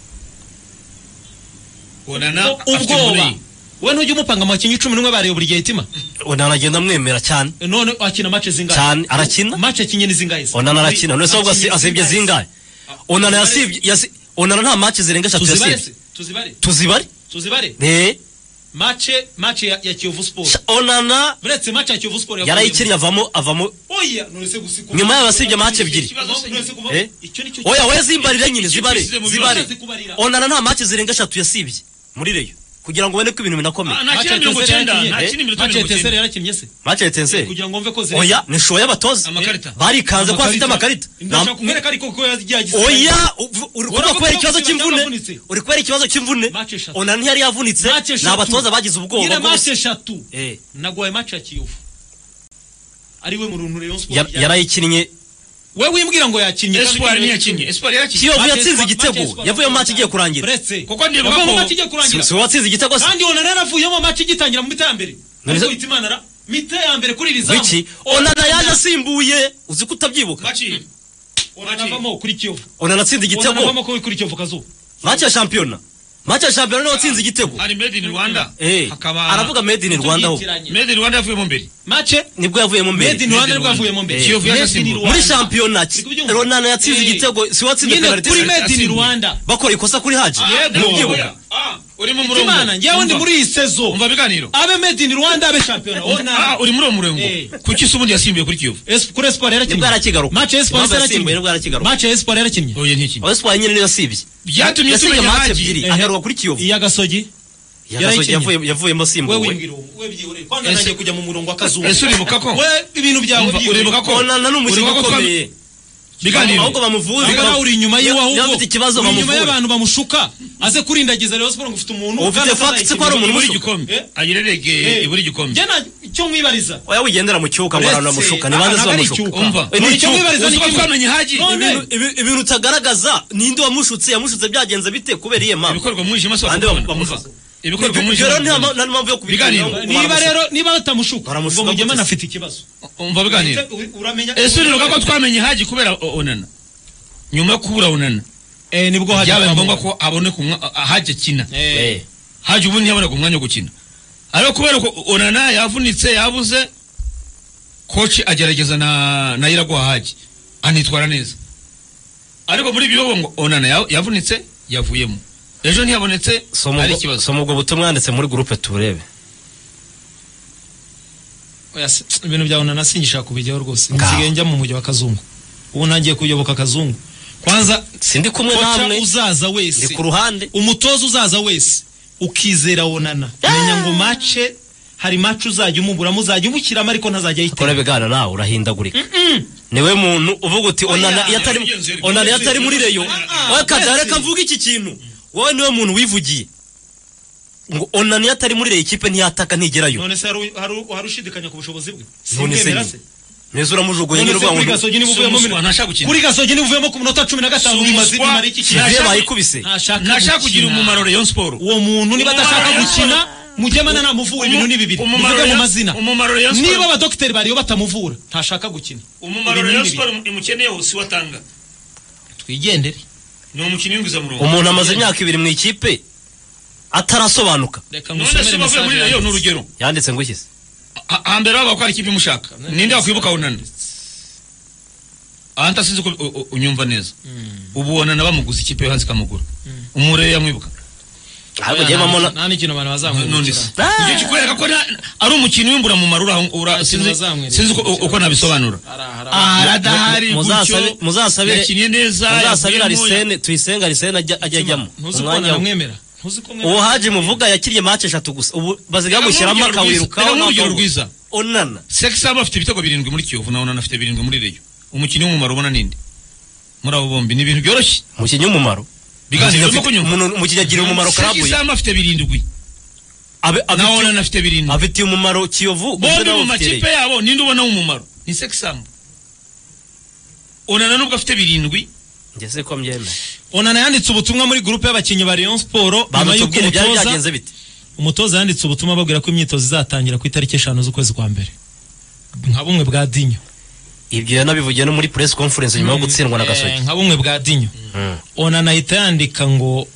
I: ubwoba. we ntujya umupanga mu bakinnyi cumi n'umwe ba reyo buri gihe hitima
G: onana aragenda amwemera cyane.
I: None akina mace zingahe?
G: Cyane, arakina?
I: mace kinye ni zingahe?
G: Onana arakina none se ahubwo asi-
I: Akinye
G: asibye zingahe? onana yasibye yasi- onana nta match zirenga eshatu yasibye
I: tuzibare
G: tuzibare
I: tuzibare
G: eh
I: mace mace ya, ya kiyovu sport.
G: Onana?
I: Buretse mace ya kiyovu sport
G: yarayikinnye avamo avamo
I: oya none se gusiku
G: nyuma yaho yasibye match ebyiri. Eh? oya we zimbarire nyine zibare zibare onana nta match zirenga eshatu yasibye. Muri reyo. Kugira ngo ubone ko ibintu binakomeye.
H: Ah, nta mirongo icyenda nta kindi minota
I: mace
H: mirongo icyenda
I: yarakinnye se.
G: Match ya etenseri
I: kugira ngo mve ko zireba
G: oya ni show y'abatoza
H: Amakarita.
G: barikanze ko afite amakarita.
I: Ndashaka kubereka ariko ko agisaba
G: oya uri kubera ikibazo cy'imvune? uri kubera ikibazo cy'imvune? Onana ntiyari yavunitse. Ni abatoza bagize ubwoba
I: nyine mace eshatu
G: Eh.
I: naguhaye mace ya kiyovu. Ari we mu runtu Rayon Sport
G: yarayikinnye
I: we wimbwira ngo yakinnye kandi
H: espoir
I: Kiyovu
H: ntiyakinnye espoir yarakinnye
G: kiyovu
I: Match
G: yatsinze igitego.
I: Match
G: yavuye mu match igiye kurangira.
H: Kuko ndibuka
I: yavuye mu match igiye kurangira.
G: Si watsinze igitego se
I: kandi onana yaravuyemo match igitangira mu mitambere.
G: None se-
I: ariko Hitimana ara mite ya mbere kuri iri zamu
G: wiki onana yaje asimbuye uzi ko utabyibuka?
H: Maci
I: onanavamo kuri kiyovu
G: onana atsinda igitego
I: onanavamo kuri kiyovu kazuba
G: maci ya shampiyona. Maci ya shampiyona ni we watsinze igitego.
H: Hari made in rwanda?
G: Eh,
H: hakaba
G: aravuga made in rwanda ho
H: made in rwanda yavuyemo mbere?
I: Mace
G: ni bwo yavuyemo mbere.
I: Made in rwanda ni bwo yavuyemo mbere.
H: Kiyovu yaje
I: Made in
H: asimbuye.
G: muri shampiyona ronana yatsinze
I: Eh.
G: igitego si watsinze
I: nyine
G: penaliti
I: kuri made in rwanda.
G: Bakora ikosa kuri haji.
I: Yego.
G: Ntubyibuka?
H: uri mu murongo
I: imana njyewe ndi muri iyi sezo.
H: Umva biganiro
I: abe made in rwanda abe shampiyona.
H: Ah
I: ona.
H: uri muri uwo murongo
I: Eh.
H: kuki se ubundi yasimbuye kuri kiyovu?
I: Kuri espoir yarakinnye.
G: Nibwo arakigaruka.
I: match espoir yarakinnye.
G: ni bwo arakigaruka.
I: match ya espoir yarakinnye.
H: Oye ntikini
G: abasipanye nyine niyo yasibye
H: Byatumye tumenya
G: match ebyiri
I: Ehe.
G: agaruka kuri kiyovu.
I: Iya gasogi.
G: Yavuyemo
I: we
G: asimbuwe
I: wimbwira uwo, we byihorere. Kwanza nanjye kujya mu murongo w'akazungu
H: ese uribuka ko?
I: We ibintu byawe
H: uribuka ko?
G: Onana ni umukinnyi
H: uribuka ko twa-
G: ukomeye ahubwo bamuvuze.
I: Ahubwo nawe uri inyuma yiwe
G: Niba
I: ahubwo uri inyuma y'abantu bamushuka aze kurindagiza Rayon Sport ngo ufite umuntu
G: Ufite
I: atazayikina.
G: ko ari umuntu
H: ibura
G: umushuka.
H: igikombe.
I: Eh?
H: ayirerege
I: Eh. Njye nta icyo mwibariza?
G: Oya wigendera mu cyuka ngo abantu bamushuka ni bande bamushuka ni
I: Icyo mwibariza ni kimwe.
H: twamenye
I: None-
G: Ibintu- ibi- ibintu utagaragaza ninde wamushutse yamushutse byagenze bite kubera iyihe mpamvu?
H: Ibikorwa mu mwijima si
G: Bande
H: wakubona. Ibikorwa mu
G: rero nta mpamvu yo kubiganira
I: niba rero niba batamushuka ubwo mugemana
G: gute? se?
I: afite ikibazo
H: umva biganiro.
I: Uramenya
H: ese uribuka ko twamenye haji kubera onana? Nyuma yo kubura onana?
I: Eh ni bwo hajya
H: byabaye ngombwa ko aboneka umwa- a- haji akina.
I: Eh.
H: Haji ubundi ntiyaboneka umwanya wo gukina. Ariko kubera ko onana yavunitse yabuze koci agerageza na na iraguha anitwara neza. Ariko muri ibyo ngo onana ya- yavunitse yavuyemo. Ejo ntiyabonetse ari ikibazo?
G: soma ubwo butumwa yanditse muri gurupe turebe.
I: Ibintu byawe nanasingisha kubijyaho rwose. Nsigaye njya mu mujyi wa kazungu. Ubu ntangiye kuyoboka kazungu. Kwanza
G: sindi kumwe namwe.
I: uzaza wese.
G: Ku ruhande.
I: Umutoza uzaza wese. Ukizera wonana. Menya ngo mace hari mace uzajya umuburamo uzajya umukiramo ariko ntazajya
G: kora
I: ayitera
G: ibiganiro nawe urahindagurika. Niwe muntu uvuga uti onana iyo atari muri reyo wowe kada reka mvuge iki kintu. Wowe ni we muntu wivugiye. Ngo onana iyo atari muri reyo ikipe ntiyataka ntigerayo.
I: None se hari- ushidikanya ku bushobozi bwe?
G: None se neza nyine
I: se?
G: Uvuga
I: kuri gasogi uvuyemo ku minota cumi na gatanu bimaze bimara iki
G: Kivuye bayikubise
I: ntashaka
H: kugira umumaro Rayon Sport.
I: Uwo muntu niba adashaka gukina mugemana namuvura ibintu ni bibiri. Muvuge mu mazina. niba abadogiteri bariyo batamuvura ntashaka gukina.
H: Umumaro
I: Ibintu ni
H: Rayon
I: bibiri.
H: Sport imukeneyeho si watanga.
I: Twigendere.
H: Ni umukinnyi w'ingwizamurongo
G: umuntu amaze imyaka ibiri mu ikipe atarasobanuka.
H: None se bavuye muri Rayon ni
I: yanditse.
H: urugero
G: yanditse ngo iki? Se
H: Ha- hambere bavuga ko hari ikipe imushaka ninde wakwibuka onana aha ntasinzi ko unyumva neza. Ubu onana bamuguze ikipe yo hanze ikamugura. Umurere yamwibuka
I: Oya,
G: ngiye mbona
I: nta n'ikintu abantu bazamwibukira
H: ni cyo kikwereka ko ari umukinnyi w'imburamumaro uraho ura-
I: Nta kintu
H: sinzi uko- nabisobanura.
I: Ara-
H: aradahari
G: muzasabe-
H: gutyo
G: muzasabire-
H: yakinnye neza
G: muzasabire arisene tuyisenga arisene ajya ajya ajyamo. umwanya we. uwo haji muvuga yakiriye match eshatu gusa. Ubu basigaye bamushyiramo akawirukaho n'akavuga.
H: rwiza.
G: onana.
H: Sekisaba afite ibitego birindwi muri kiyovu na onana afite birindwi muri reyo. Umukinnyi w'umumaro ubona ninde? Muri abo bombi ni ibintu byoroshye.
G: Umukinnyi w'umumaro?
H: Biganiro
G: Umukinnyi
H: urimo
G: afite-
H: kunyumva
G: umuntu- umukinnyi agira umumaro karabuye
H: sekisaba afite birindwi.
G: Abe-
H: na
G: afitiye-
H: onana afite birindwi.
G: afitiye umumaro kiyovu
H: bombi mu makipe yabo ninde ubona w'umumaro ni sekisamu onana nubwo afite birindwi.
G: Njye se ko mbyemera.
I: Onana yanditse ubutumwa muri gurupe y'abakinnyi ba Rayon Sport. Nyuma y'uko umutoza umutoza yanditse ubutumwa babwira ko imyitozo izatangira ku itariki eshanu z'ukwezi kwa mbere. Nka bumwe bwa dinyo
G: ibyo yanabivugiye no muri press conference nyuma yo gutsindwa na
I: Eh,
G: gasogi
I: nka bumwe bwa dinyo.
G: Mm.
I: onana ahita yandika ngo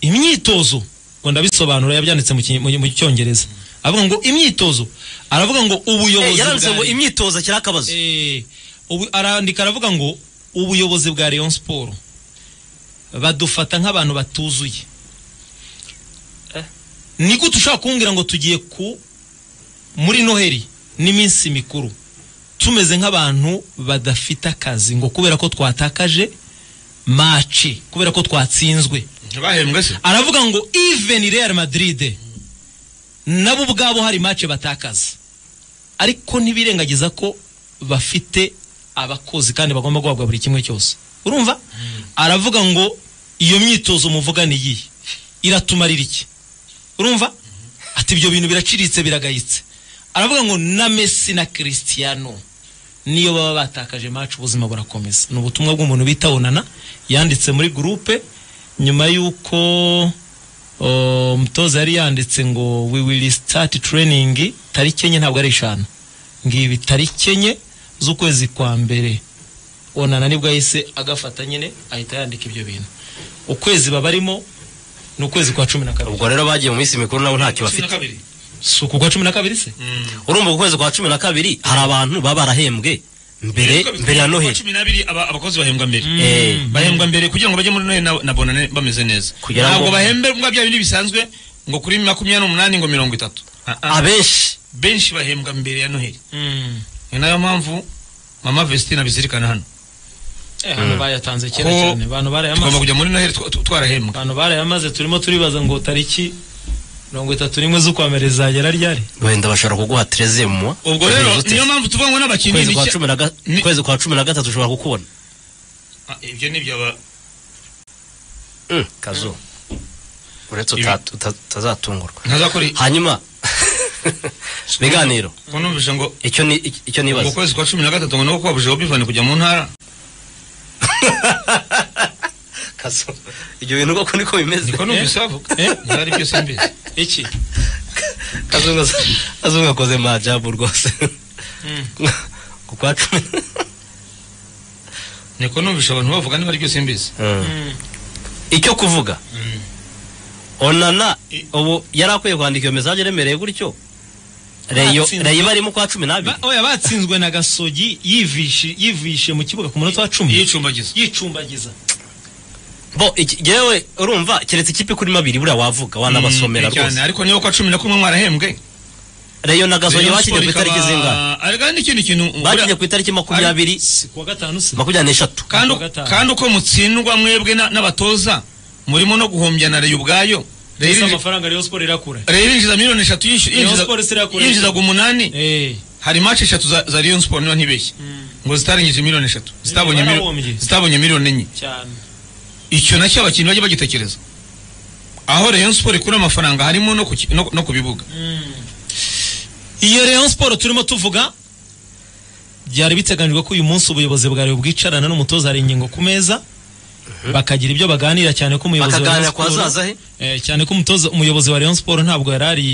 I: imyitozo ngo ndabisobanura yabyanditse mu cyongereza avuga ngo imyitozo aravuga ngo
G: Eh,
I: ubuyobozi
G: yaranditse ngo imyitozo akiri akabazo.
I: Eh, ubu- arandika aravuga ngo ubuyobozi bwa Rayon Sport badufata nk'abantu batuzuye. Ni gute ushobora kumbwira ngo tugiye ku muri noheli n'iminsi mikuru? Tumeze nk'abantu badafite akazi ngo kubera ko twatakaje maci kubera ko twatsinzwe.
H: Ntibahembwe se.
I: Aravuga ngo even Real Madrid nabo ubwabo hari match batakaza. Ariko ntibirengagiza ko bafite abakozi kandi bagomba guhabwa buri kimwe cyose. Urumva? Aravuga ngo iyo myitozo muvuga ni iyi iratumarira iki? Urumva? Ati ibyo bintu biraciriritse biragayitse. Aravuga ngo na Messi na Cristiano. Niyo baba batakaje match ubuzima burakomeza. Ni ubutumwa bw'umuntu bita onana yanditse muri groupe nyuma y'uko umutoza yari yanditse ngo we will start training tariki enye ntabwo ari eshanu. Ngibi tariki enye z'ukwezi kwa mbere onana ni bwo yahise agafata nyine ahita yandika ibyo bintu. Ukwezi babarimo ni ukwezi kwa cumi na kabiri.
G: Ubwo rero bagiye mu minsi mikuru nabo ntacyo bafite.
I: Si uku kwa cumi na kabiri se?
G: Urumva ku kwezi kwa cumi na kabiri hari abantu baba barahembwe mbere mbere ya
H: Kwa
G: noheli
H: cumi n'abiri aba- abakozi bahembwa mbere.
G: Eh,
H: bahembwa mbere kugira ngo bajye muri noheli na- na bonane bameze neza. Ntabwo bahemberwa bya bindi bisanzwe ngo kuri makumyabiri n'umunani ngo mirongo itatu. Ah, ah.
G: abenshi.
H: Benshi bahembwa mbere ya noheli. Ni na yo mpamvu mama vesitine abizirikana hano.
I: Eh, hano bayatanze kera cyane. Abantu
H: tugomba
I: barayamaze
H: kujya muri noheli twa- twa- twarahembwa
I: abantu barayamaze turimo turibaza ngo tariki mirongo itatu n'imwe z'ukwa mbere zagera ryari?
G: Wenda bashobora kuguha tereze mu
H: ubwo rero niyo mpamvu tuvuga ngo n'abakinnyi
G: kwezi kwa cumi na
H: Ni-
G: gatatu ushobora kukubona.
H: Ah, ibyo ni byo aba-
G: Mm, kazu. Uretse utazatungurwa. Hanyuma biganiro
H: ko numvise ngo
G: icyo ni nibaza.
H: Kwezi kwa cumi na gatatu ngo niko kwabuje obivani kujya mu ntara.
G: kazu ibyo bintu koko niko bimeze.
H: Niko numvise bavuga niba ari byo simbizi.
I: Iki?
G: Kazungu akoze majabu rwose. Ku kwa cumi.
H: Niko numvise abantu bavuga niba ari byo simbizi.
G: Mm. icyo kuvuga? Onana ubu yari akwiye kwandika iyo mesaje iremereye gutyo? Reyo reyo barimo kwa cumi n'abiri.
I: Oya batsinzwe na gasogi yivishe yivishe mu kibuga ku munota wa cumi.
H: Yicumbagiza.
I: Yicumbagiza.
G: Bo jewe urumva keretse ikipe kuri mabiri buriya wavuga wanabasomera
H: Mm,
G: rwose.
H: ariko niba kwa cumi na kumwe mwarahembwe.
G: Reyo na gasogi
H: Rayon
G: bakinnye ku itariki zingahe
H: ariko n'ikindi kintu
G: bakinnye ku itariki makumyabiri makumyabiri n'eshatu.
H: Kandi uko mutsindwa mwebwe na- n'abatoza murimo no guhombya na reyo ubwayo. Reyo
I: amafaranga Rayon Sport irakura?
H: Reyo irinjiza miliyoni eshatu yinjizaga umunani.
I: Eh.
H: Hari match eshatu za, Rayon Sport niba ntibeshye ngo zitarengeje miliyoni eshatu.
I: Barahombye.
H: zitabonye miliyoni enye.
I: Cyane.
H: Icyo na cyo abakinnyi bajya bagitekereza. Aho Rayon Sport ikura amafaranga harimo no ku, bibuga.
I: Iyo Rayon Sport turimo tuvuga byari biteganyijwe ko uyu munsi ubuyobozi bwa Rayon bwicarana n'umutoza hari ingingo ku meza bakagira ibyo baganira cyane ko umuyobozi wa Rayon Sport- Eh, cyane ko umutoza umuyobozi wa Rayon Sport ntabwo yari ari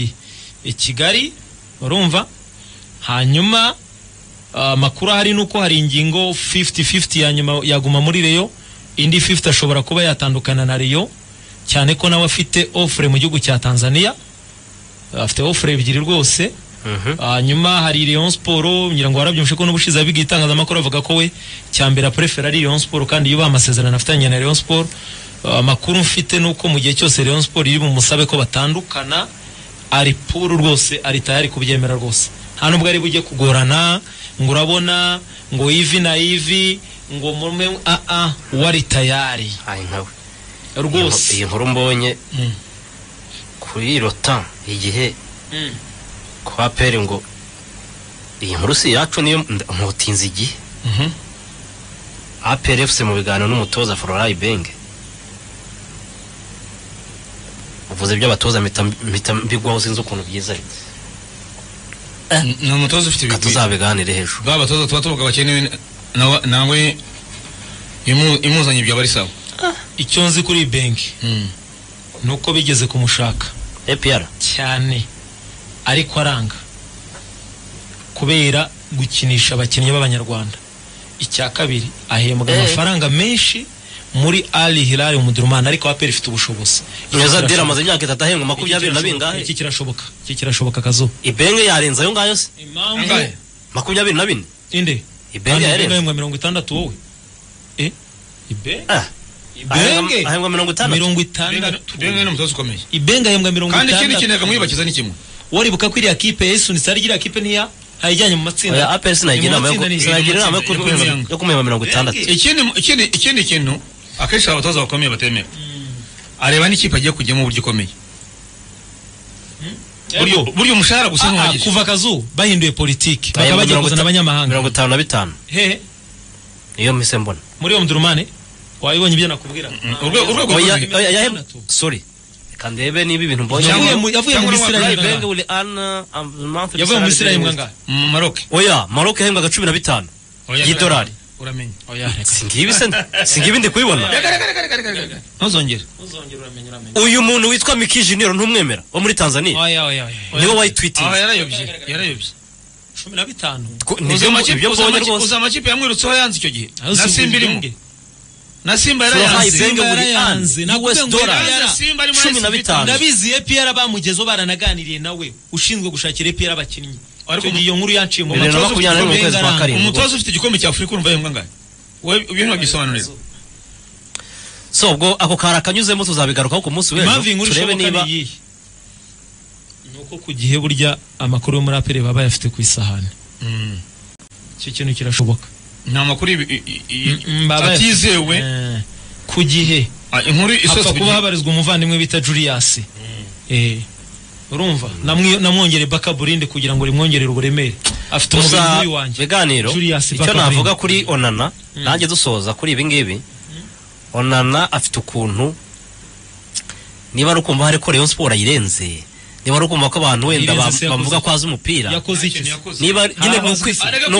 I: i Kigali urumva? Hanyuma ah, amakuru ahari nuko hari ingingo 50-50 ya nyuma yaguma muri Rayon. Indi 50 ashobora kuba yatandukana na Rayon cyane ko nawe afite offre mu gihugu cya Tanzania afite offre ebyiri rwose
G: Mhm.
I: hanyuma hari Rayon Sport ngira ngo warabyumvise ko n'ubushize abiga itangazamakuru avuga ko we cyambere prefera ari Rayon Sport kandi yubaha amasezerano afitanye na Rayon Sport Uh, amakuru mfite nuko mu gihe cyose Rayon Sport iri bumusabe ko batandukana ari puru rwose ari tayari kubyemera rwose nta nubwo ari bujye kugorana ngo urabona ngo ivi na ivi ngo mume a a wari tayari.
G: Ayi nkawe.
I: Rwose.
G: Iyi nkuru mbonye kuri rota igihe
I: Mm.
G: kwa pere ngo iyi nkuru si iyacu niyo nkutinze igihe.
H: Mhm.
G: FC mu biganiro n'umutoza Florent Ibenge uvuze iby'abatoza mpita mpita mbigwaho sinzi ukuntu byiza
H: ni umutoza ufite ibigwi
G: tuzabiganire hejuru.
H: Bwa batoza tuba tuvuga bakenewe nawe- nawe imu- imuzanye byaba ari sawa?
I: Icyo nzi kuri benki
H: Mm.
I: ni uko bigeze kumushaka.
G: APR
I: cyane. Ariko aranga. Kubera gukinisha abakinnyi b'abanyarwanda. Icya kabiri ahembwa
G: Eh.
I: amafaranga menshi muri Ali Hilal Umudurumani ariko APR ifite ubushobozi.
G: Dira
I: kirashoboka.
G: amaze imyaka itatu ahembwa makumyabiri na bingahe
I: iki kirashoboka. Iki kirashoboka kazo
G: Ibenge yarenze ayo ngayo se? Makumyabiri na bine.
I: Inde.
G: Ibenge yarenze.
I: Ahembwa mirongo itandatu wowe. Eh? Ibenge
G: Ah,
I: ibenge
G: ahembwa- mirongo itandatu.
I: Mirongo itandatu.
H: Benga ni umutoza ukomeye.
I: Ibenge ahembwa mirongo
H: kandi ikindi
I: itandatu.
H: kintu reka mwibakiza ni kimwe.
I: Waribuka ko iriya kipe yayisunitse ari iriya kipe ntiya ntayijyanye mu matsinda.
G: Oya APR sinagira inama
I: ni-
G: yo kumuhemba mirongo itandatu.
H: Ikindi ikindi ikindi kintu akenshi abatoza bakomeye batemera. Areba n'ikipe agiye kujyamo uburyo ikomeye. Buryo
I: Yego.
H: buryo umushahara gusa
I: Ah, ah,
H: ntuhagije
I: kuva akazu bahinduye politiki. Bakaba bagiye kuzana abanyamahanga.
G: mirongo itanu na bitanu.
I: Hehe
G: niyo mpise mbona.
I: Muri uwo mudurumane wabibonye ibyo nakubwira?
G: Yahembwa
I: Itandatu.
G: sorry. Reka ndebe niba ibintu mbonye.
I: Yavuye mu- yavuye mu
H: cyangwa
I: misiri
H: n'uwa-
I: ahembwa
G: Ibenge
I: angahe?
G: will earn uh, a monthly
I: yavuye mu
G: salary
I: misiri ahembwa angahe
H: mu Maroc.
G: Oya Maroc yahembwaga cumi na bitanu.
H: Oya,
G: y'idolari.
I: Reka
G: singibi se singibi ndi kubibona
H: ntuzongere
G: uyu muntu witwa Miki Junior ntumwemera wo muri Tanzania
I: ni
G: we
H: aho
G: wayitwitinze
H: yarayobye yarayobye
I: cumi na bitanu
G: ni
H: byo
G: mbonye rwose
H: uzi amakipe yamwirutseho yanze icyo gihe na
I: si
H: simba irimo na simba yarayanze
I: yara-
H: simba arimo
G: cumi na bitanu.
I: ndabizi EPR bamugezeho baranaganiriye nawe ushinzwe gushakira EPR abakinnyi
H: Ariko
I: iyo nkuru yanciye mu
G: makumyabiri
I: ufite
H: igikombe cya afurika urumva yahembwa angahe wowe ibyo ntiwagisobanurira
G: so ubwo ako kari akanyuzemo tuzabigarukaho ku munsi w'ejo turebe niba
I: ni ni uko ku gihe burya amakuru yo muri apere baba bayafite ku isahani icyo kintu kirashoboka
H: nta makuru ibi- i- i- i-
I: Mm, baba bayafite.
H: atizewe
I: Eh, ku gihe
H: Ah, inkuru isoza
I: kuba habarizwa umuvandimwe bita Julius Eh, urumva? Namwongere baka burinde kugira ngo rimwongerere uburemere. Afite umubiri nk'uyu wanjye.
G: Biganiro icyo navuga kuri onana nanjye dusoza kuri ibi ngibi. Onana afite ukuntu niba ari ukumva hari ko Rayon Sport ayirenze niba ari ukumva ko abantu wenda bavuga ko azi umupira. Niba nyine ni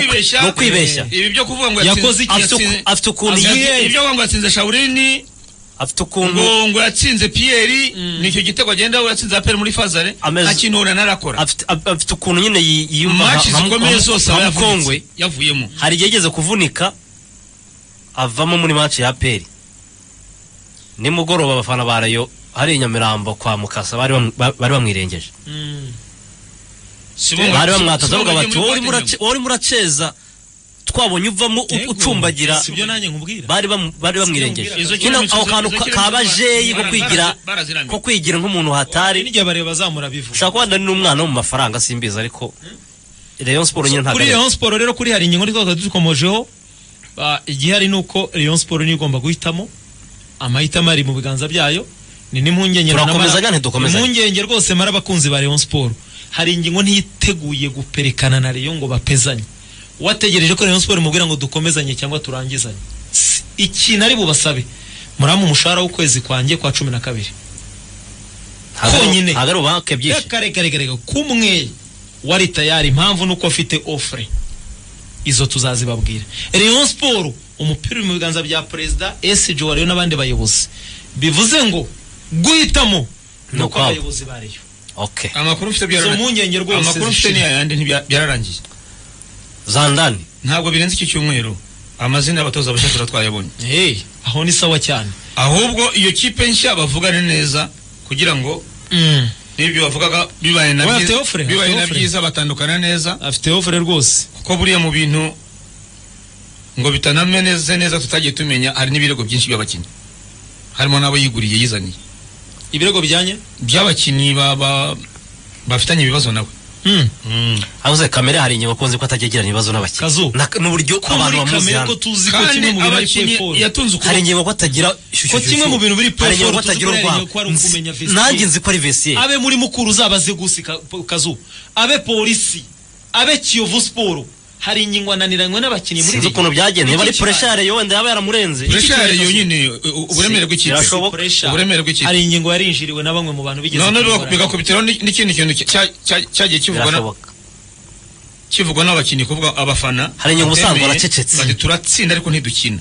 G: ukwibeshya
H: ibi byo kuvuga ngo
I: Yakoze iki?
G: afite ukuntu
H: Yatsinze-
G: afite ukuntu
H: ngo yatsinze piyeri ni cyo gitego agenda yatsinze aperi muri fazare nta kintu urana arakora
G: afite af- afite ukuntu nyine yi- yiyumva nka-
H: zikomeye zose
G: nka
H: aba
G: mukongwe.
H: Yavunitse, yavuyemo.
G: Hari igihe yigeze kuvunika avamo muri match ya peri nimugoroba abafana ba rayo hari i nyamirambo kwa mukasa bari bari bamwirengeje.
I: Mm.
G: Bari bamwataza bavuga bati
H: muri
G: wowe urimo
H: Platinum."
G: urace- wowe urimo uraceza twabonye uvamo ucumbagira. Bari bam- bari bamwirengeje. nyine ako kantu kabajeyi ko kwigira ko kwigira nk'umuntu hatari. Ushobora kuba wenda ni n'umwana mu mafaranga simbizi ariko Rayon Sport nyine ntabwo
I: kuri Rayon Sport rero kuri hari ingingo twabaga dukomojeho. Igihari ni uko Rayon Sport niyo igomba guhitamo amahitamo ari mu biganza byayo ni n'impungenge impungenge rwose mara abakunzi ba Rayon Sport. Hari ingingo ntiteguye guperekana na Rayon ngo bapezanye. Wategereje ko Rayon Sport imubwira ngo dukomezanye cyangwa turangizanye? Si- ikintu ari bubasabe. Muramu umushahara w'ukwezi kwanjye kwa cumi na kabiri. Konyine.
G: ntabwo ari ubahake byinshi.
I: reka reka reka reka kumwe wari tayari impamvu nuko afite ofure izo tuzazibabwira Rayon Sport umupira uri mu biganza bya perezida wa Rayon n'abandi bayobozi. Bivuze ngo guhitamo
G: Ni
I: nuko abayobozi ba Rayon
G: okay
H: amakuru mfite
I: izo
H: byararangiye
G: zandani
H: ntabwo birenze iki cyumweru. Amazina y'abatoza bashya tuba twayabonye
I: hey aho ni sawa cyane.
H: Ahubwo iyo kipe nshya bavugane neza kugira ngo n'ibyo bavugaga bibaye na byiza- batandukana neza.
I: Afite ofure rwose.
H: Kuko buriya mu bintu ngo bitanameze neza tutagiye tumenya hari n'ibirego byinshi by'abakinnyi. Harimo n'abo yiguriye yizaniye.
I: Ibirego bijyanye
H: by'abakinnyi ba- ba- bafitanye ibibazo nawe.
G: Avuze kamere hari inyuma kunzi ko atajya agirana ibibazo n'abakinnyi. N'uburyo
I: ko
G: abantu
I: muri
G: bamuzi
I: kamere
G: hano.
I: ko tuzi ko
H: kandi abakinnyi yatunze
G: hari
H: ukuboko
G: ingingo ko atagira
I: Ko kimwe mu bintu biri
G: hari
I: for
G: ko atagira
I: tuzi ko
G: urwango
I: ko ari ukumenya vestiaire.
G: nanjye nzi ko ari vestiaire.
I: Abe muri mukuru uzabaze gusi ka- kazu. Abe polisi. Abe kiyovu siporo hari ingingo ananiranywe n'abakinnyi muri
G: sinzi ukuntu byagenze niba ari
I: Iki kibaye.
G: pressure yo wenda yaba yaramurenze
H: pressure yonyine u- uburemere bw'ikipe uburemere bw'ikipe
I: hari ingingo yarinjiriwe na bamwe mu bantu bigeze
H: none bigakubitiraho ni- n'ikindi kintu cya- cya- cyagiye kivugwa na- kivugwa n'abakinnyi kuvuga abafana
G: Hari inyungu ubusanzwe baracecetse.
H: bati turatsinda ariko ntidukina.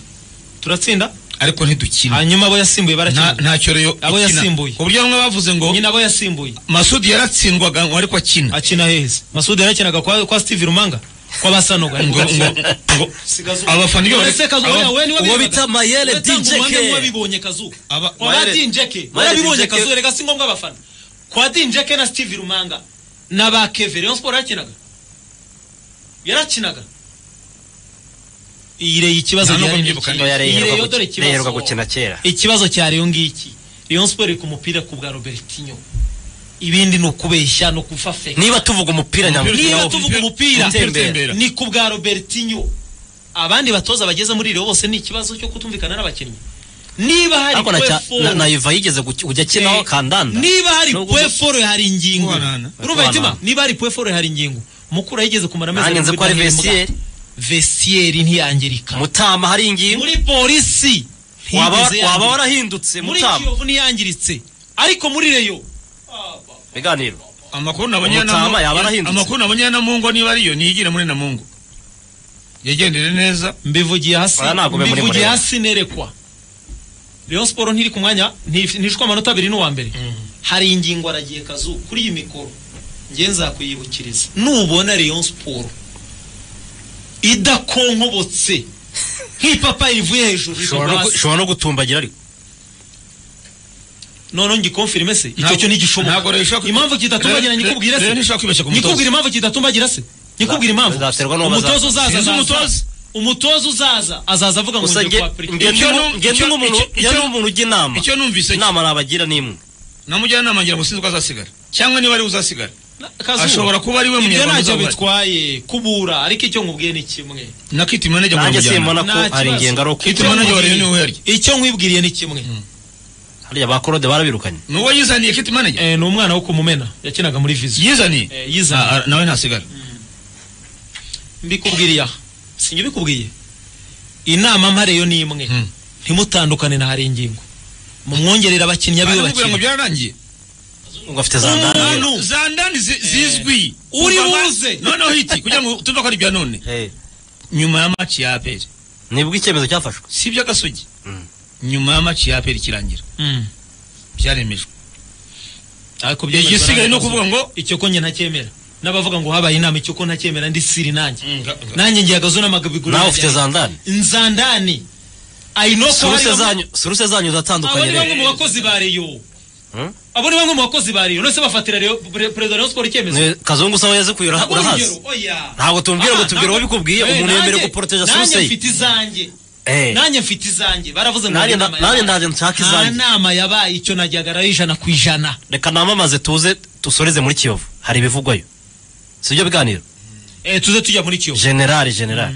I: Turatsinda?
H: Ariko ntidukina.
I: Hanyuma abo yasimbuye
H: nta
I: barakina
H: ntacyo rero
I: Abo yasimbuye.
H: ku buryo bamwe bavuze ngo
I: nyine abo yasimbuye.
H: Masudi yaratsindwaga ngo ariko akina.
I: Akina heza masudi yarakinaga kwa, kwa steve rumanga? Kwa basanoga
H: ngo ngo ngo. Abafana
G: uwo bita Mayele
I: Uretse ngo
G: DJ
I: umwanya
G: K.
I: wabibonye kazu kwa dinjeke
G: K.
I: kazu reka si ngombwa abafana kwa dinjeke na steve rumanga na ba keve rayon sport yarakinaga yarakinaga iyi reyo ikibazo
G: reheruka
I: reyo
G: gukina kera
I: ikibazo cya reyo ngiki rayon sport iri ku mupira ku bwa robertinho ibindi ni ukubeshya ni ukufafeka.
G: Niba tuvuga umupira nyamwinshi
I: niba tuvuga umupira. ni ku bwa robertinho. Abandi batoza bageze muri reyo bose ni ikibazo cyo kutumvikana n'abakinnyi. Niba hari
G: ariko na Yuva yigeze kujya akinaho kandanda?
I: niba hari
G: Nubwo-
I: pwe foro hari ingingo. Urumva
G: Kubanana.
I: niba hari pwe foro hari ingingo mukura yigeze kumara amezi
G: nanjye nzi ko ari vestiaire.
I: Vestiaire ntiyangirika.
G: Mutama hari ingingo?
I: Muri polisi.
G: Waba warahindutse
I: muri
G: mutama?
I: Kiyovu ntiyangiritse. Ariko muri reyo
G: biganiro
H: amakuru nabonye ya namungo niba ariyo niyigire muri namungo yagendere neza
I: mbivugiye hasi mbivugiye hasi nerekwa. Rayon Sport ntiri ku mwanya ntishwe amanota abiri n'uwa mbere. Hari ingingo aragiye kazu kuri iyi mikoro. Nge nzakuyibukiriza. Nubona Rayon Sport idakonkobotse. Nk'ipapayi rivuye hejuru
G: ushobora no gutumbagira ariko.
I: Noneho ngikonfirime se. Icyo cyo ntigishoboka
H: ntabwo rero ishobora-
I: impamvu
H: Rero-
I: nyikubwira se. nyikubwira impamvu kidatumbagira se. Nyikubwira impamvu. Umutoza uzaza azaza-
H: umutoza.
I: uzaza azaza avuga ngo
G: nge-
I: kwa
G: nge
H: Icyo
G: ndi-
H: nu-
G: nge ndi
H: icyo-
G: nk'umuntu ndi nk'umuntu ujya inama.
H: icyo numvise
G: inama nabagira ni imwe.
H: Namujyanama ngira ngo sinzi ko azasigara. Cyangwa niba ari we uzasigara. Ashobora kuba ari we munyarwanda
I: ntacyo bitwaye kubura ariko icyo nkubwiye ni kimwe.
H: Na kiti manager mu
G: nanjye
H: mujyana
G: simbona ko
I: Nta
G: hari
I: kibazo.
G: ingengo ari
H: kiti
G: uko
H: manager wa Rayon ni we uhari.
I: Icyo nkwibwiriye ni kimwe.
G: Hariya ba korode barabirukanye.
H: Ni uwo yizaniye kiti manager
I: Eh, ni umwana wo kumumena yakinaga muri vizi
H: yizaniye?
I: Eh, yizaniye.
H: Ah, ah, nawe ntasigara.
I: Mbikubwiriye aha. Sinjye bikubwiye inama mpareyo ni imwe
H: Hmm.
I: ntimutandukane na hari ingingo. Mumwongerera abakinnyi abiwe bakina
H: byararangiye
G: ngo afite za ndani.
H: Za ndani zi- zizwi.
I: Uri buze.
H: noneho hiti kugira ngo tuve ko ari ibya none.
G: Eh,
H: nyuma ya maci ya aperi
G: ni bwo icyemezo cyafashwe.
H: Si iby'agasogi.
G: Mm.
H: Nyuma ya maci ya aperi ikirangira
I: Mm.
H: byaremejwe
I: ariko
H: igisigaye ni ukuvuga ngo
I: icyo ko njye ntacyemera. N'abavuga ngo habaye inama icyo ko ntacyemera ndi siri nanjye.
H: Nga-
I: nanjye ngiye agazo n'amagabiguru
G: nawe ufite za ndani?
I: Nzandani.
G: Suruse
I: bamwe-
G: zanyu zanyu
I: abo
G: zatandukanye
I: ni bamwe
G: rero
I: mu bakozi ba reyo
G: Hmm?
I: abo ni bamwe mu bakozi ba reyo none bafatira reyo perezida wa Sport icyemezo?
G: Kazungu sawa yaze kuyura urahazi. Ntabwo tumbwira ngo tubwire uwo bikubwiye,
I: Eh,
G: umuntu yemerewe
I: nanjye-
G: guporoteja
I: nanjye
G: suruse ye.
I: mfite izanjye.
G: Eh.
I: Nanjye mfite izanjye baravuze ngo
G: Nanjye ndaje nshaka
I: nta
G: izanjye.
I: nama yabaye icyo najyaga ijana ku ijana.
G: Reka namamaze tuze dusoreze muri kiyovu. Hari ibivugwayo. Si byo biganiro?
I: Eh, tuze tujya muri kiyovu.
G: Generali generali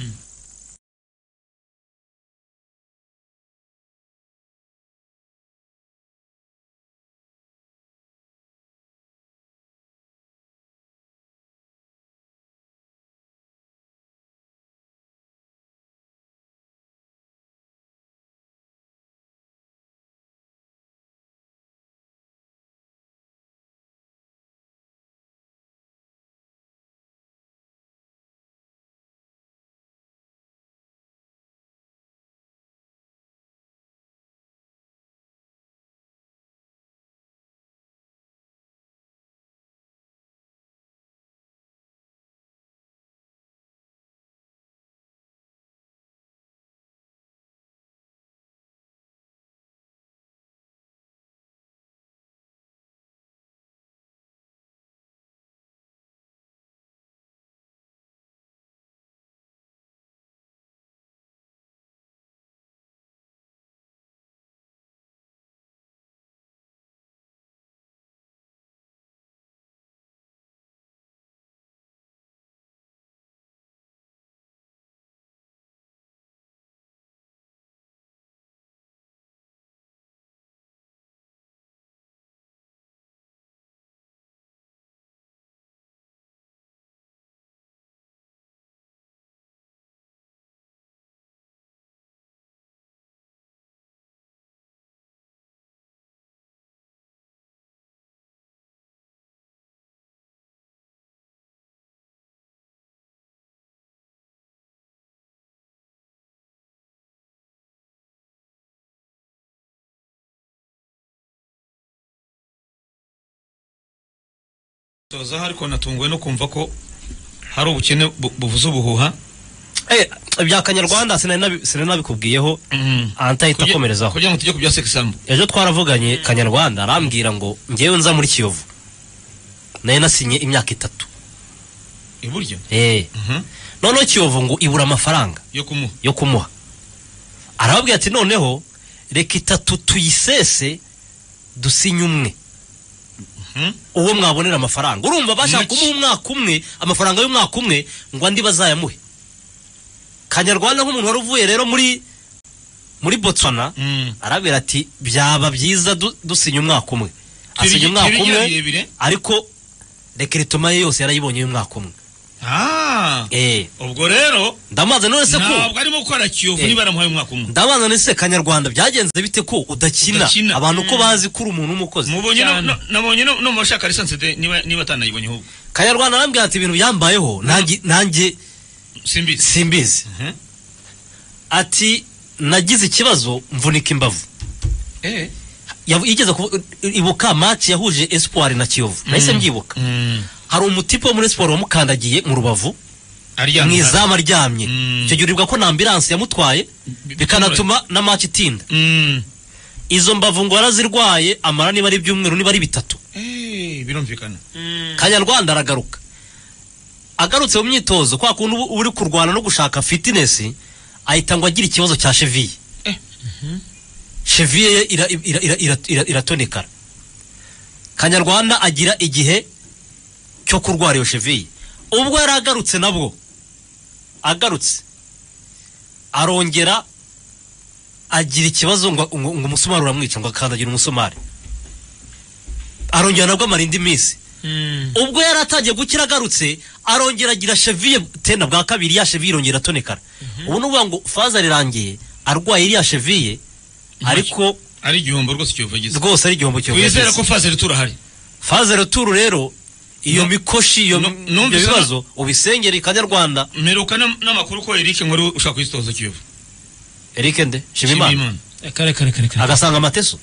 H: toza ariko natunguwe no kumva ko hari ubukene bu- buvuze ubuhuha.
G: Eh, ibya kanyarwanda sinari nabi- sinari nabikubwiyeho. Antahita
H: Kugira-
G: akomerezaho.
H: kugira ngo tujye ku bya sekisambu
G: ejo twaravuganye kanyarwanda arambwira ngo ngewe nza muri kiyovu. Nayo nasinye imyaka itatu.
H: Iburyo?
G: Eh.
H: Mhm.
G: noneho kiyovu ngo ibura amafaranga.
H: Yo kumuha.
G: Arababwira ati noneho reka itatu tuyisese dusinye umwe.
H: Mhm.
G: Uwo mwabonera amafaranga. Urumva bashaka kumuha umwaka umwe amafaranga y'umwaka umwe ngo andi bazayamuhe. Kanyarwanda nk'umuntu wari uvuye rero muri muri botswana
H: Mm.
G: arabwira ati byaba byiza du- dusinya umwaka umwe. Asinya umwaka umwe ariko rekeritoma ye yose yarayibonye y'umwaka umwe.
H: Ubwo rero
G: ndamaze none se ko
H: ntabwo arimo gukora kiyovu
G: Eh.
H: niba yaramuhaye umwaka umwe.
G: Ndabaza none se kanyarwanda byagenze bite ko udakina. Abantu ko bazi ko uri umuntu w'umukozi.
H: Nabonye no mu bashaka lisansi de niba atanayibonye ahubwo.
G: Kanyarwanda arambwira ati ibintu byambayeho nanjye nanjye
H: simbizi.
G: simbizi. Ati nagize ikibazo mvunika imbavu.
H: Eh.
G: Ku- ibuka match yahuje espoir na kiyovu. Nahise mbyibuka hari umutipe wo muri siporo wamukandagiye mu rubavu mu izamu aryamye.
H: Mm.
G: icyo gihe uribwa ko na ambulance yamutwaye bikanatuma na match itinda.
H: Mm.
G: izo mbavu ngo yarazirwaye amara niba ari ibyumweru niba ari bitatu.
H: Eh, birumvikana.
G: Kanyarwanda aragaruka. Agarutse mu myitozo kwa kundi uba uri kurwana no gushaka fitness ahita ngo agira ikibazo cya cheville.
H: Eh.
G: cheville ye ira- ira- ira- ira- ira- iratonekara. Kanyarwanda agira igihe cyo kurwara iyo cheville ubwo yari agarutse nabwo. Agarutse. Arongera agira ikibazo ngo umusumari uramwica ngo akandagira umusumari. Arongera nabwo amara indi minsi. Ubwo yari atangiye gukira agarutse arongera agira cheviye tena bwa kabiri ya cheviye irongera atonekara ubu ni ukuvuga ngo faza rirangiye arwaye iriya cheviye ariko
H: ari igihombo rwose kiyovu yagize
G: rwose ari igihombo kiyovu
H: wizera ko faze ritura hari
G: faze returu rero iyo mikoshi iyo bibazo ubisengere kanyarwanda
H: mperuka n'am- n'amakuru ko Eric Nkuru ushaka kuyitoza kiyovu.
G: Eric nde? Shimimana
I: kare
G: agasanga amateso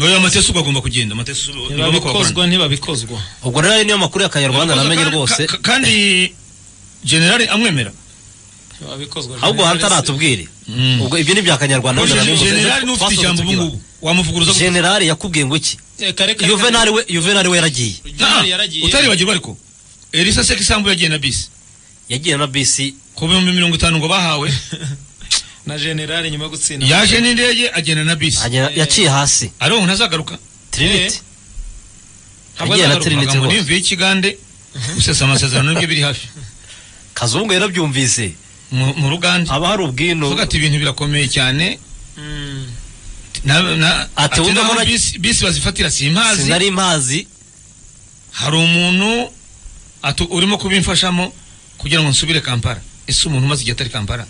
H: oya amatesu ugomba agomba kugenda. Amatesu kuhakorana.
I: ntibabikozwa ntibabikozwa.
G: Ubwo rero niyo makuru ya kanyarwanda namenye rwose.
H: Ka- kandi generali amwemera.
G: Ahubwo hantu aratubwire ubwo ibyo ni bya kanyarwanda
H: n'ufite ijambo ubu ngubu wamuvuguruza gute?
G: generali yakubwiye ngo iki
I: Eh,
G: yuvenali we yuvenali we yaragiye.
H: Utaribagirwa ariko elisa seka isambu yagiye na bisi.
G: Yagiye na bisi.
H: Ku bihumbi mirongo itanu ngo bahawe.
I: Na generali nyuma yo gutsinda.
H: Yaje n'indege agenda na bisi.
G: Agera- yaciye hasi.
H: Ariho ntazagaruka?
G: Trinity.
I: Ntabwo
G: yagiye na trinity rwose.
H: n'imvi y'ikigande gusesa amasezerano ni byo biri hafi.
G: Kazungu yarabyumvise.
H: Mu ruganda.
G: Haba hari ubwino
H: ati ibintu birakomeye cyane.
I: Mm.
H: na-
G: Ati wumva
H: bisi bazifatira simpazi
G: sinari mpazi
H: hari umuntu urimo kubimfashamo kugira ngo nsubire kampala. Ese umuntu umaze igihe atari kampala?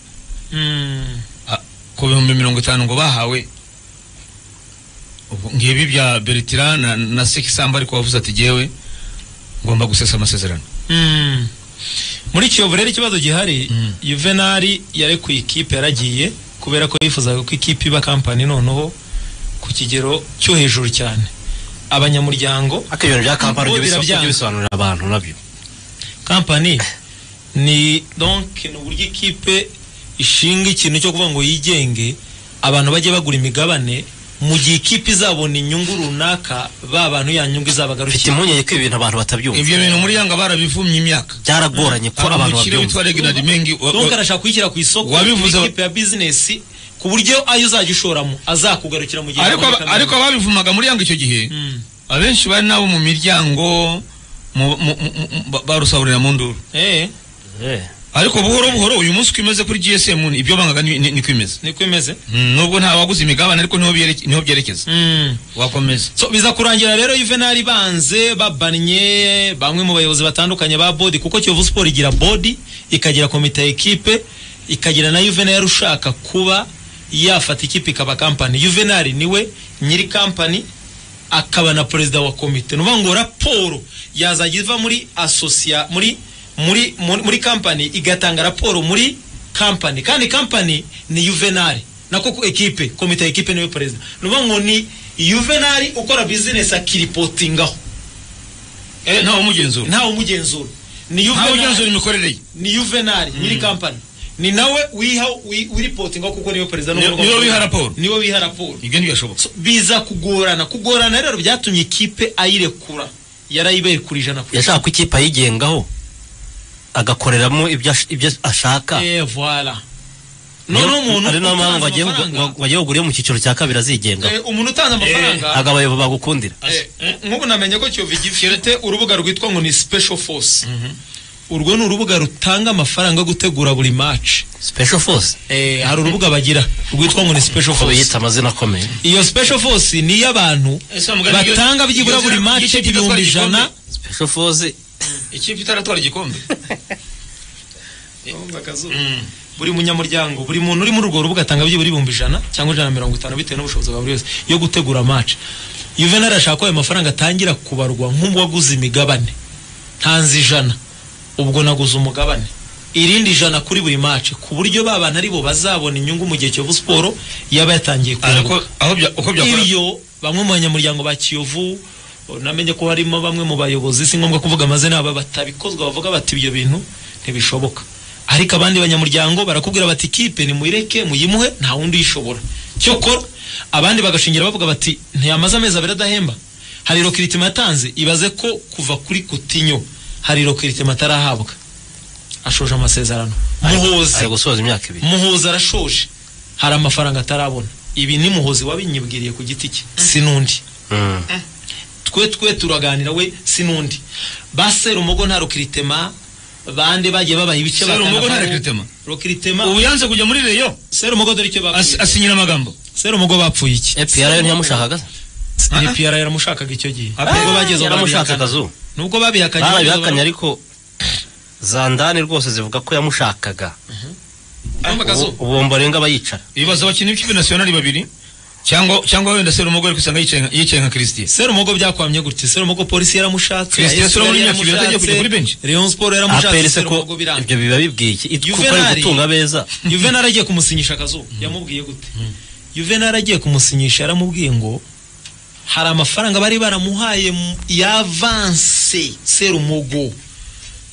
I: Mm.
H: Ah, ku bihumbi mirongo itanu ngo bahawe. Ngibi bya beretira na, na sekisamba ariko wavuze ati jyewe ngomba gusesa amasezerano.
I: Mm. Muri kiyovu rero ikibazo gihari
H: Mm.
I: yuvenali yarekuye ikipe yaragiye kubera ko yifuzaga ko ikipe iba kampani noneho ku kigero cyo hejuru cyane. Abanyamuryango
G: ariko ibintu bya kampani byo bisobanurira abantu na byo.
I: Kampani ni donc ni uburyo ikipe ishinga ikintu cyo kuvuga ngo yigenge abantu bajye bagura imigabane mu gihe ikipe izabona inyungu runaka ba bantu ya nyungu
G: mfite
I: izabagarukira
G: impungenge ko ibintu abantu batabyumva.
H: Ibyo bintu muri yanga barabivumye imyaka.
G: Byaragoranye ko abantu
H: umukire witwa
G: babyumva
H: reginald mengi wa-
I: arashaka kuyishyira ku isoko ikipe ya bizinesi ku buryo ayo uzajya ushoramo azakugarukira mu gihe
H: ariko ariko ababivumaga muri yanga icyo gihe
I: Mm.
H: abenshi bari nabo mu miryango barusahurira mu nduru.
I: Eh.
G: Eh,
H: ariko buhoro buhoro uyu munsi uko imeze kuri gsm ibyo bangaga ni- ni- niko imeze
I: niko imeze
H: Mm, nubwo nta waguze imigabane ariko ni ho byereke- ni ho byerekeza.
I: Mm.
H: wakomeza.
I: So biza kurangira rero Juvenal banze babannye bamwe mu bayobozi batandukanye ba bodi kuko Kiyovu Sport igira bodi ikagira komite ekipe ikagira na Juvenal ushaka kuba yafata ikipe ikaba kampani Juvenal ni we nyiri kampani akaba na perezida wa komite. Ni ukuvuga ngo raporo yazajya iva muri asosia muri muri muri, kampani igatanga raporo muri kampani kandi kampani ni Juvenal. Nako ekipe komite ekipe ni we perezida ni ukuvuga ngo ni Juvenal ukora business akiripotingaho.
H: Eh, ntawe umugenzura
I: ntawe umugenzura ni Juvenal.
H: imikorere ye.
I: Ni Juvenal nyiri kampani ni nawe wiha wi- wiripotingaho kuko ni we perezida
H: ni
I: we
H: wiha raporo.
I: ni we wiha raporo.
H: Ibyo ntibiyashoboka.
I: So, biza kugorana. Kugorana rero byatumye ikipe ayirekura. Yarayibekura ijana ku
G: yashaka ko ikipe ayigengaho. Agakoreramo ibyo ash- ibyo ashaka.
I: Eh, voilà. Noneho umuntu
G: ari na yo mpamvu
I: utanze
G: bagiye
I: amafaranga-
G: bagiye kugura mu cyiciro cya kabiri azigengaho
I: Eh, umuntu utanze amafaranga
G: ntabwo abayobozi bagukundira
I: Eh, nk'ubu namenye ko Kiyovu gifite urubuga rwitwa ngo ni special force. Urwo ni urubuga rutanga amafaranga yo gutegura buri match.
G: Special force?
I: Eh, hari urubuga bagira rwitwa ngo ni special force.
G: biyita amazina akomeye.
I: Iyo special force ni
H: iryo-
I: batanga byibura buri match ibihumbi ijana.
G: special force
H: ikipe itaratwara igikombe? Mm.
I: buri munyamuryango buri muntu uri muri urwo rubuga atanga byibura ibihumbi ijana cyangwa ijana na mirongo itanu bitewe n'ubushobozi bwa buri wese yo gutegura match. Juvenal arashaka ko ayo mafaranga atangira kubarwa nk'uwaguze imigabane. Ntanze ijana. Ubwo naguze umugabane. Irindi jana kuri buri match ku buryo ba bantu ari bo bazabona inyungu mu gihe Kiyovu Sport yaba yatangiye kunguka ibyo bamwe mu banyamuryango ba Kiyovu namenye ko harimo bamwe mu bayobozi si ngombwa kuvuga amazina yabo batabikozwa bavuga bati ibyo bintu ntibishoboka. Ariko abandi banyamuryango barakubwira bati kipe nimuyireke muyimuhe nta wundi uyishobora. Cyokora abandi bagashingira bavuga bati ntiyamaze amezi abiri adahemba. Hari rokiritima yatanze ibaze ko kuva kuri kutinyo hari rokiritima atarahabwa. Ashoje amasezerano.
G: Ibiri.
I: Muhozi arashoje. Hari amafaranga atarabona. Ibi ni muhozi wabinyibwiriye ku giti cye. Si n'undi.
G: Mm.
I: Twe twe turaganira we si n'undi ba serumogo nta rokiritema bande bagiye babaha ibice
H: Serumogo nta
I: bakanavaho.
H: rokiritema?
I: rokiritema
H: ubu yanze kujya muri reyo
I: serumogo dore icyo bapfuye.
H: Asinyira amagambo.
I: Serumogo bapfuye iki?
G: Epr yo ntiyamushakaga?
I: Epr yaramushakaga icyo gihe.
H: Ah,
I: nubwo bagezeho
G: yaramushakaga zu
I: nubwo babihakanye
G: barabihakanye ariko zandani rwose zivuga ko yamushakaga.
I: Zo.
G: ubu ubu mbarenga bayicara.
H: Ibibazo abakinnyi b'ikipe nasiyonari babiri. Cyangwa cyangwa wenda serumogo ari kwisanga yicaye nka- christian
I: serumogo byakwamye gutya. Serumogo polisi yaramushatse.
H: Christian
I: Kigali
H: imyaka ibiri atagiye kujya kuri bench?
I: Rayon Sport yaramushatse.
G: Apr se ko
I: serumogo biranga
G: ibyo biba bibwiye kuko ari gutunga beza.
I: Juvenal agiye kumusinyisha akazuba. Yamubwiye gute? Juvenal agiye kumusinyisha yaramubwiye ngo hari amafaranga bari baramuhaye mu- yavanse serumogo.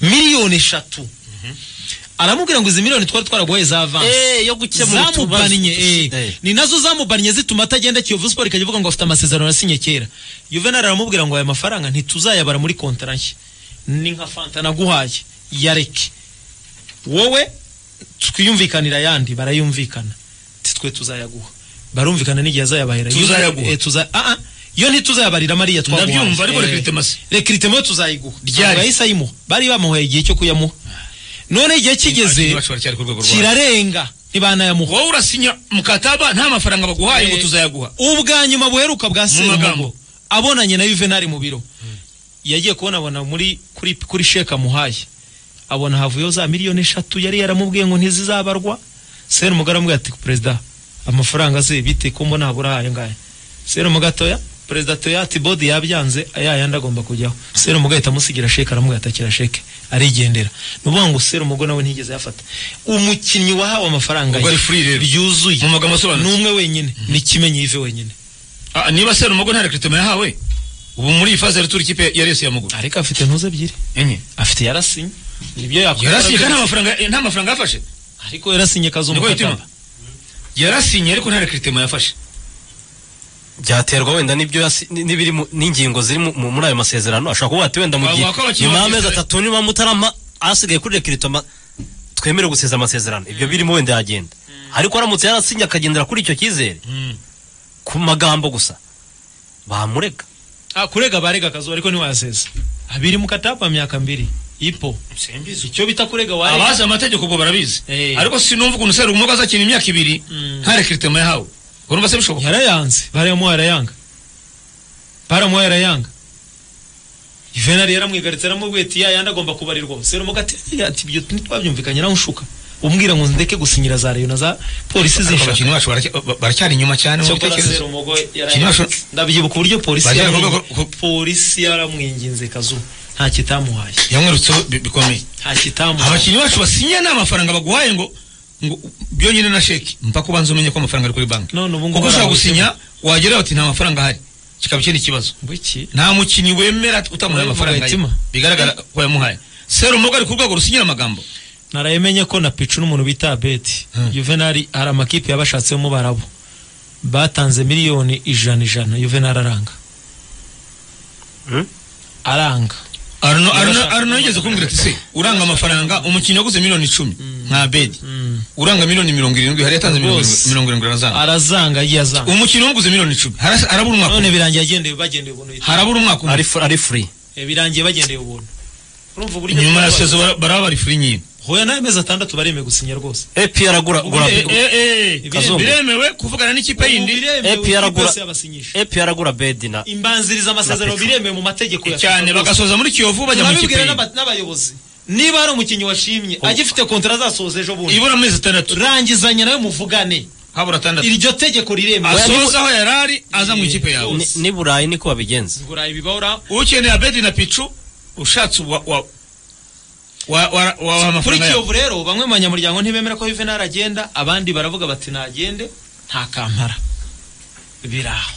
I: Miliyoni eshatu. Aramubwira ngo izi miliyoni twari twaraguhaye za avanse
G: Eh, yo gukemura
I: zamubannye eh.
G: Eh.
I: ni na zo zamubannye zituma atagenda Kiyovu Sport ikajya ivuga ngo afite amasezerano yasinye kera. Juvenal aramubwira ngo aya mafaranga ntituzayabara muri kontara nshya. Ni nka fanta naguhaye. Yareke wowe twiyumvikanira ayandi barayumvikana. Twe tuzayaguha. Barumvikana n'igihe azayabahera.
H: Tuzayaguha.
I: Eh, tuza ah ah. Yo ntituzayabarira mariya twaguhaye
H: Ndabyumva, ariko recruitment se.
I: recruitment yo tuzayiguha
H: Ryari?
I: Ntabwo yahise ayimuha bari bamuhaye igihe cyo kuyamuha. None igihe kigeze kirarenga ntibanayamuha
H: wowe urasinya mukataba nta mafaranga baguhaye ngo
I: Eh,
H: tuzayaguha.
I: ubwa nyuma buheruka bwa serumogo abonanye na yuvenali mu biro. Yagiye kubona abona muri kuri kuri sheka muhaye. Abona havuyeho za miliyoni eshatu yari yaramubwiye ngo ntizizabarwa. Serumogo aramubwira ati perezida amafaranga se bite? Ko mbona habura aya ngaya serumogo atoya perezida atoya ati bodi yabyanze aya yandi agomba kujyaho. Serumogo ahita amusigira sheke aramubwira ati akira sheke arigendera. Ni ukuvuga ngo serumogo nawe ntiyigeze yafata. Umukinnyi wahawe amafaranga
H: Ubwo
I: ye byuzuye.
H: Mu magambo asobanutse.
I: ni umwe wenyine. Ni kimenyi yive wenyine.
H: Ah, niba serumogo nta rekritema yahawe ubu muri iyi faze rero turi ikipe ya resi ya muguru
I: ariko afite ntuze ebyiri.
H: Enye.
I: Afite yarasinye ni byo yakora.
H: Yarasinye kandi nta mafaranga eh, nta mafaranga yafashe
I: ariko yarasinye
H: yitima.
I: mukataba
H: yarasinye ariko nta rekritema yafashe.
G: Byaterwa wenda n'ibyo n'ibiri n'ingingo ziri mu- mu- muri ayo masezerano. Ashobora kuvuga ati wenda mu gihe nyuma y'amezi atatu niba mutarama asigaye kuri rekiritoma twemere guseza amasezerano. Ibyo birimo wenda yagenda. Ariko aramutse yarasinye akagendera kuri icyo cyizere. Ku magambo gusa. Bamurega.
I: Ah kurega barega kazo ariko ntiwayaseza abiri mukataba myaka mbiri. Ipo. Icyo bita kurega warega?
H: Abazi amategeko ubwo barabizi.
I: Eh.
H: ariko sinumva ukuntu serumogo azakina imyaka ibiri. Nta rekritema yahawe urumva se bishoboka
I: yarayanze barayamuhaye arayanga baramuhaye arayanga Juvenal yaramwigaritse aramubwiye ati ya yandi agomba kubarirwa. Serumogo ati ati ibyo ntitwabyumvikanye nawe unshuka. Umbwira ngo ndeke gusinyira za Rayon za polisi
H: bacu baracya- ba- baracyari inyuma cyane mu bitekerezo
I: ndabyibuka uburyo polisi polisi yaramwinginze. kazu. Nta kitamuhaye.
H: Yamwirutseho bi- bikomeye.
I: Nta kitamuhaye.
H: Abakinnyi bacu basinye nta mafaranga baguhaye ngo ngo byonyine na sheki mpaka ubanza umenye ko amafaranga ari kuri banki.
I: None ubu ngubu
H: kuko ushobora gusinya wagera bati nta mafaranga ahari. Kikaba ikindi kibazo. Nta mukinnyi wemera utamuhaye amafaranga ye. Bigaragara ko yamuhaye. Serumogo ari ku rwego rusinyira amagambo.
I: Narayemenye ko na picu n'umuntu bita beti
H: Hmm.
I: juvenali hari amakipe yabashatsemo barabo batanze miliyoni ijana ijana. Juvenali aranga.
G: Hmm?
I: aranga.
H: Arno Arno Arno yigeze kumbwira ati se uranga amafaranga umukinnyi waguze miliyoni icumi nka bedi uranga miliyoni mirongo irindwi hari yatanze mirongo
I: Rwose.
H: irindwi- mirongo irindwi arazanga
I: arazanga yagiye azanga
H: umukinnyi waguze miliyoni icumi. Harasa- harabura umwaka
I: none birangiye agendeye bagendeye ubuntu
H: harabura umwaka umwe.
G: Ari free.
I: Eh, birangiye bagendeye ubuntu. Urumva uburyo
H: nyuma ya sezo bara- baraba bari free nyine.
I: Hoya na yo mezi atandatu baremeye gusinya rwose.
G: APR agura gura
H: Eh, eh, eh, biremewe kuvugana n'ikipe yindi.
I: Ubu biremewe,
G: APR
I: ikipe
G: agura-
I: yose yabasinyisha.
G: APR agura bedi na
I: imbanziriza amasezerano biremewe mu mategeko ya
H: cyane bagasoza muri kiyovu bajya mu
I: n'aba- n'abayobozi. Niba hari umukinnyi washimye agifite kontara azasoza ejo bundi.
H: Ibura amezi atandatu.
I: Rangizanya nawe muvugane.
H: Habura atandatu.
I: Iryo tegeko riremewe
H: asoza aho yari ari aza mu ikipe yawe.
G: Ni- burayi niko babigenza.
I: Ngura ibibahora
H: ukeneye abedi na picu ushatse wa- wa- wa wa- wabaha
I: kuri kiyovu rero bamwe mu banyamuryango ntibemera ko juvenal agenda abandi baravuga bati nagende nta kampara biraho.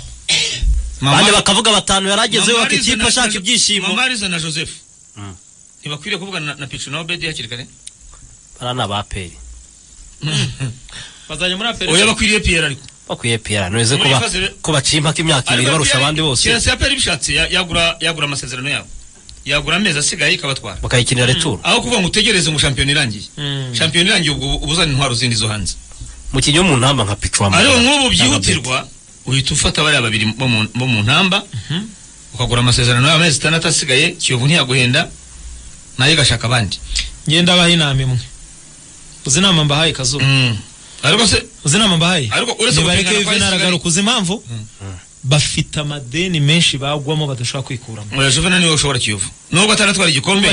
G: Abandi bakavuga batanu yaragezeho
H: Alize
G: ikipe
H: na-
G: ashaka
H: na-
G: ibyishimo.
H: Mama Alize na Joseph.
G: Mm.
H: ntibakwiriye kuvugana na- Pichu na Obedi hakiri kare?
G: Bariya ni abaperi
I: bazajya muri aperi
H: oya bakwiriye Pierre ariko?
G: Bakwiye piyara ntuzi ko ba- baciye impaka imyaka ibiri barusha abandi bose.
H: Keretse ya Pierre bishatse ya- yagura yagura amasezerano yabo. Yagura amezi asigaye ikabatwara.
G: Bakayikinira returu
H: aho kuvuga ngo utegereze ngo shampiyona irangiye.
I: Mm.
H: shampiyona irangiye ubwo uba uzana intwaro zindi zo hanze.
G: Umukinnyi wo mu ntamba nka picu wambaye
H: ariko nk'ubu byihutirwa uhita ufata bariya babiri bo mu- mu ntamba ukagura amasezerano y'amezi atandatu asigaye kiyovu ntiyaguhenda na yo igashaka abandi.
I: Ngenda abaha inama imwe. Uzi inama mbahaye kazuba?
H: Ariko se
I: uzi inama mbahaye?
H: Ariko uretse
I: nibareke
H: gupingana kwa
I: juvenal
H: Israel-
I: agaruka uzi impamvu? Bafite amadeni menshi bagwamo badashobora kwikuramo.
H: Oya Juvenal ni we ushobora kiyovu. Nubwo ataratwara igikombe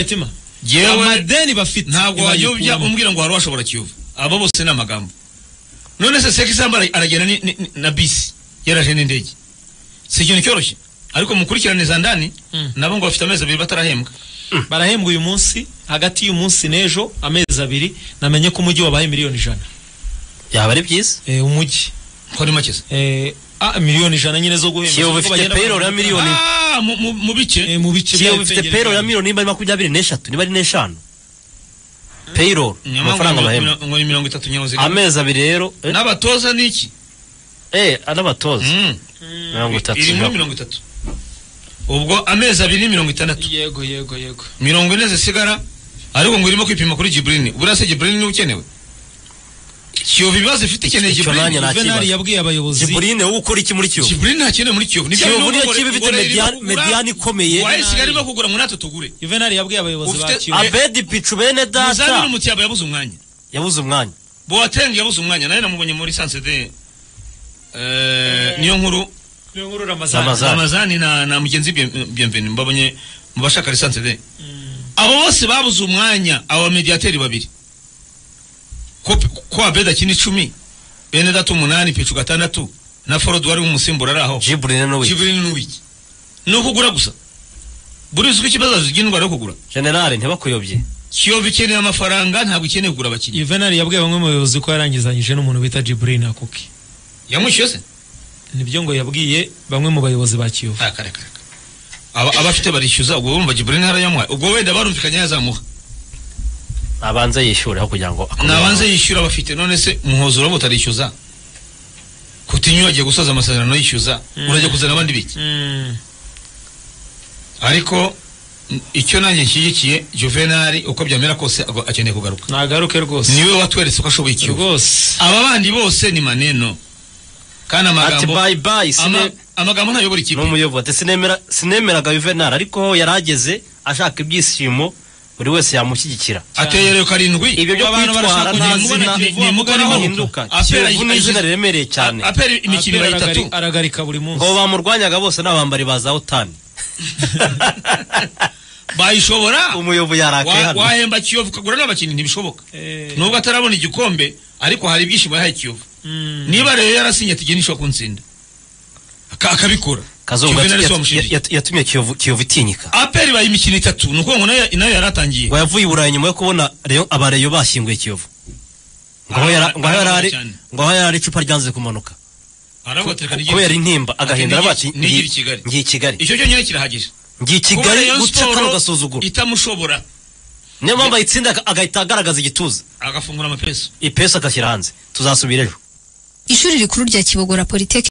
I: amadeni bafite
H: ntabwo wayobya umbwira ngo hari uwashobora kiyovu. Abo bose ni amagambo. None se seka isamba ara- aragenda na bisi yaraje n'indege si ikintu cyoroshye. Ariko mukurikirane za ndani
I: Mm.
H: nabo ngo bafite amezi abiri batarahembwa.
I: Barahembwa uyu munsi hagati y'uyu munsi n'ejo amezi abiri namenye ko umujyi wabaye miliyoni ijana.
G: Yaba ari byiza?
I: Eh, umujyi.
H: Ko ni make se?
I: Eh, ah, miliyoni ijana nyine zo guhemba.
G: Kiyovu ifite payroll ya miliyoni.
H: Ah, mu- bice.
I: Eh, mu bice
G: kiyovu ifite payroll ya miliyoni nimba ari makumyabiri n'eshatu niba ari n'eshanu. Payroll amafaranga
H: ngo ni-
G: bahembwa
H: ngo ni mirongo itatu zirindwi
G: amezi abiri rero eh,
H: n'abatoza ni iki?
G: Eh n'abatoza.
H: Mm.
G: mirongo itatu
H: iri muri mirongo itatu. Ubwo amezi abiri ni mirongo itandatu.
I: Yego yego yego.
H: Mirongo ine zisigara ariko ngo irimo kwipima kuri Jibril buriya se Jibril ni we ukenewe. Kiyovu ibibazo ifite ikeneye
G: Icyo
H: Jibril
G: nanjye nta
I: juvenal
G: kibazo.
I: yabwiye abayobozi.
G: Jiburine wowe ukora iki muri kiyovu?
H: Jibril ntakenewe muri kiyovu.
G: Kiyovu niyo kiba ifite mediane ikomeye.
H: Waye isigaye irimo kugura ngo natwe tugure.
I: Juvenal yabwiye abayobozi ba kiyovu.
G: Abedi picu bene data.
H: Umutiyaba yabuze umwanya.
G: Yabuze umwanya.
H: Boateng yabuze umwanya. Nawe namubonye muri sansede niyo nkuru.
I: Niyo nkuru ramazani
G: Ramazani.
H: ramazani na, na mugenzi Bien- bienvenu. Mbabonye mu bashaka lisansi de abo bose babuze umwanya aba mediateri babiri. Ko, abeda akina icumi bene data umunani picu gatandatu na forod wari umusimbura ari aho.
G: Jiburine n'uwi
H: kibiri ni n'ubiki ni ukugura gusa. Buri uzi ko ikibazo cy'indwara yo kugura
G: generale ntibakuyobye
H: kiyovu ikeneye amafaranga ntabwo ikeneye kugura abakinnyi.
I: Juvenal yabwiye bamwe mu bayobozi ko yarangizanyije n'umuntu bita jibril akuki
H: yamwishyuye se
I: ni byo ngo yabwiye bamwe mu bayobozi ba kiyovu.
H: Ah, kare kare kare. aba abafite barishyuza ubwo bumva Jibril ntarayamuha ubwo wenda barumvikanye yazamuha.
G: Abanze yishyureho kugira ngo
H: nabanze yishyura abafite none se muhozo uraba utarishyuza kutinyu agiye gusoza amasezerano yishyuza? Urajya kuzana abandi biki?
I: Mm.
H: ariko icyo nanjye nshyigikiye Juvenal uko byamera kose akeneye kugaruka.
I: Nagaruke rwose.
H: Niwe watweretse ko ashoboye ikiyovu
I: rwose.
H: Aba bandi bose ni maneno. Kandi
G: ati
H: amagambo
G: bayi bayi
H: ama- amagambo ntayobora ikipe.
G: Sinemera sinemeraga juvenal ariko yarageze ashaka ibyishimo. Buri wese yamushyigikira.
H: Ateye rero karindwi
G: ibyo byo
I: Abantu
G: kwitwara nta zina
I: ubone Kiyovu
G: ni izina riremereye cyane.
H: Apera imikino itatu
I: aragari- aragarika buri munsi.
G: Ngo bamurwanyaga bose n'abambari ba za otani
H: bayishobora?
G: Umuyobozi yarakaye
H: wahemba kiyovu ukagura n'abakinnyi ntibishoboka.
I: Eh,
H: nubwo atarabona igikombe ariko hari ibyishimo yahaye kiyovu.
I: Mm.
H: niba rero yarasinye ati nishobora kuntsinda Aka- akabikora.
G: Yat- yatumye kiyovu kiyovu itinyika
H: aperi baye imikino itatu ni ukuvuga ngo na yo na yo yaratangiye.
G: Ngo yavuye i burayi nyuma yo kubona Rayon- abareyo bashyinguye kiyovu. Ngo aho yara- ngo aho yari ari-
H: cyane.
G: ngo aho yari ari icupa ryanze kumanuka. Kubera intimba
H: i Kigali
G: ngiye i kigali.
H: icyo cyonyine kirahagije.
G: Ngiye kigali
H: Rayon
G: guca
H: Sport
G: kano gasuzuguro
H: itamushobora.
G: Niyo mpamvu ayitsinda aga- agahita agaragaza igituza.
H: Agafungura amapeso
G: ipesi agashyira hanze. Tuzasubira ejo
D: ishuri rikuru rya kibogora polytechnic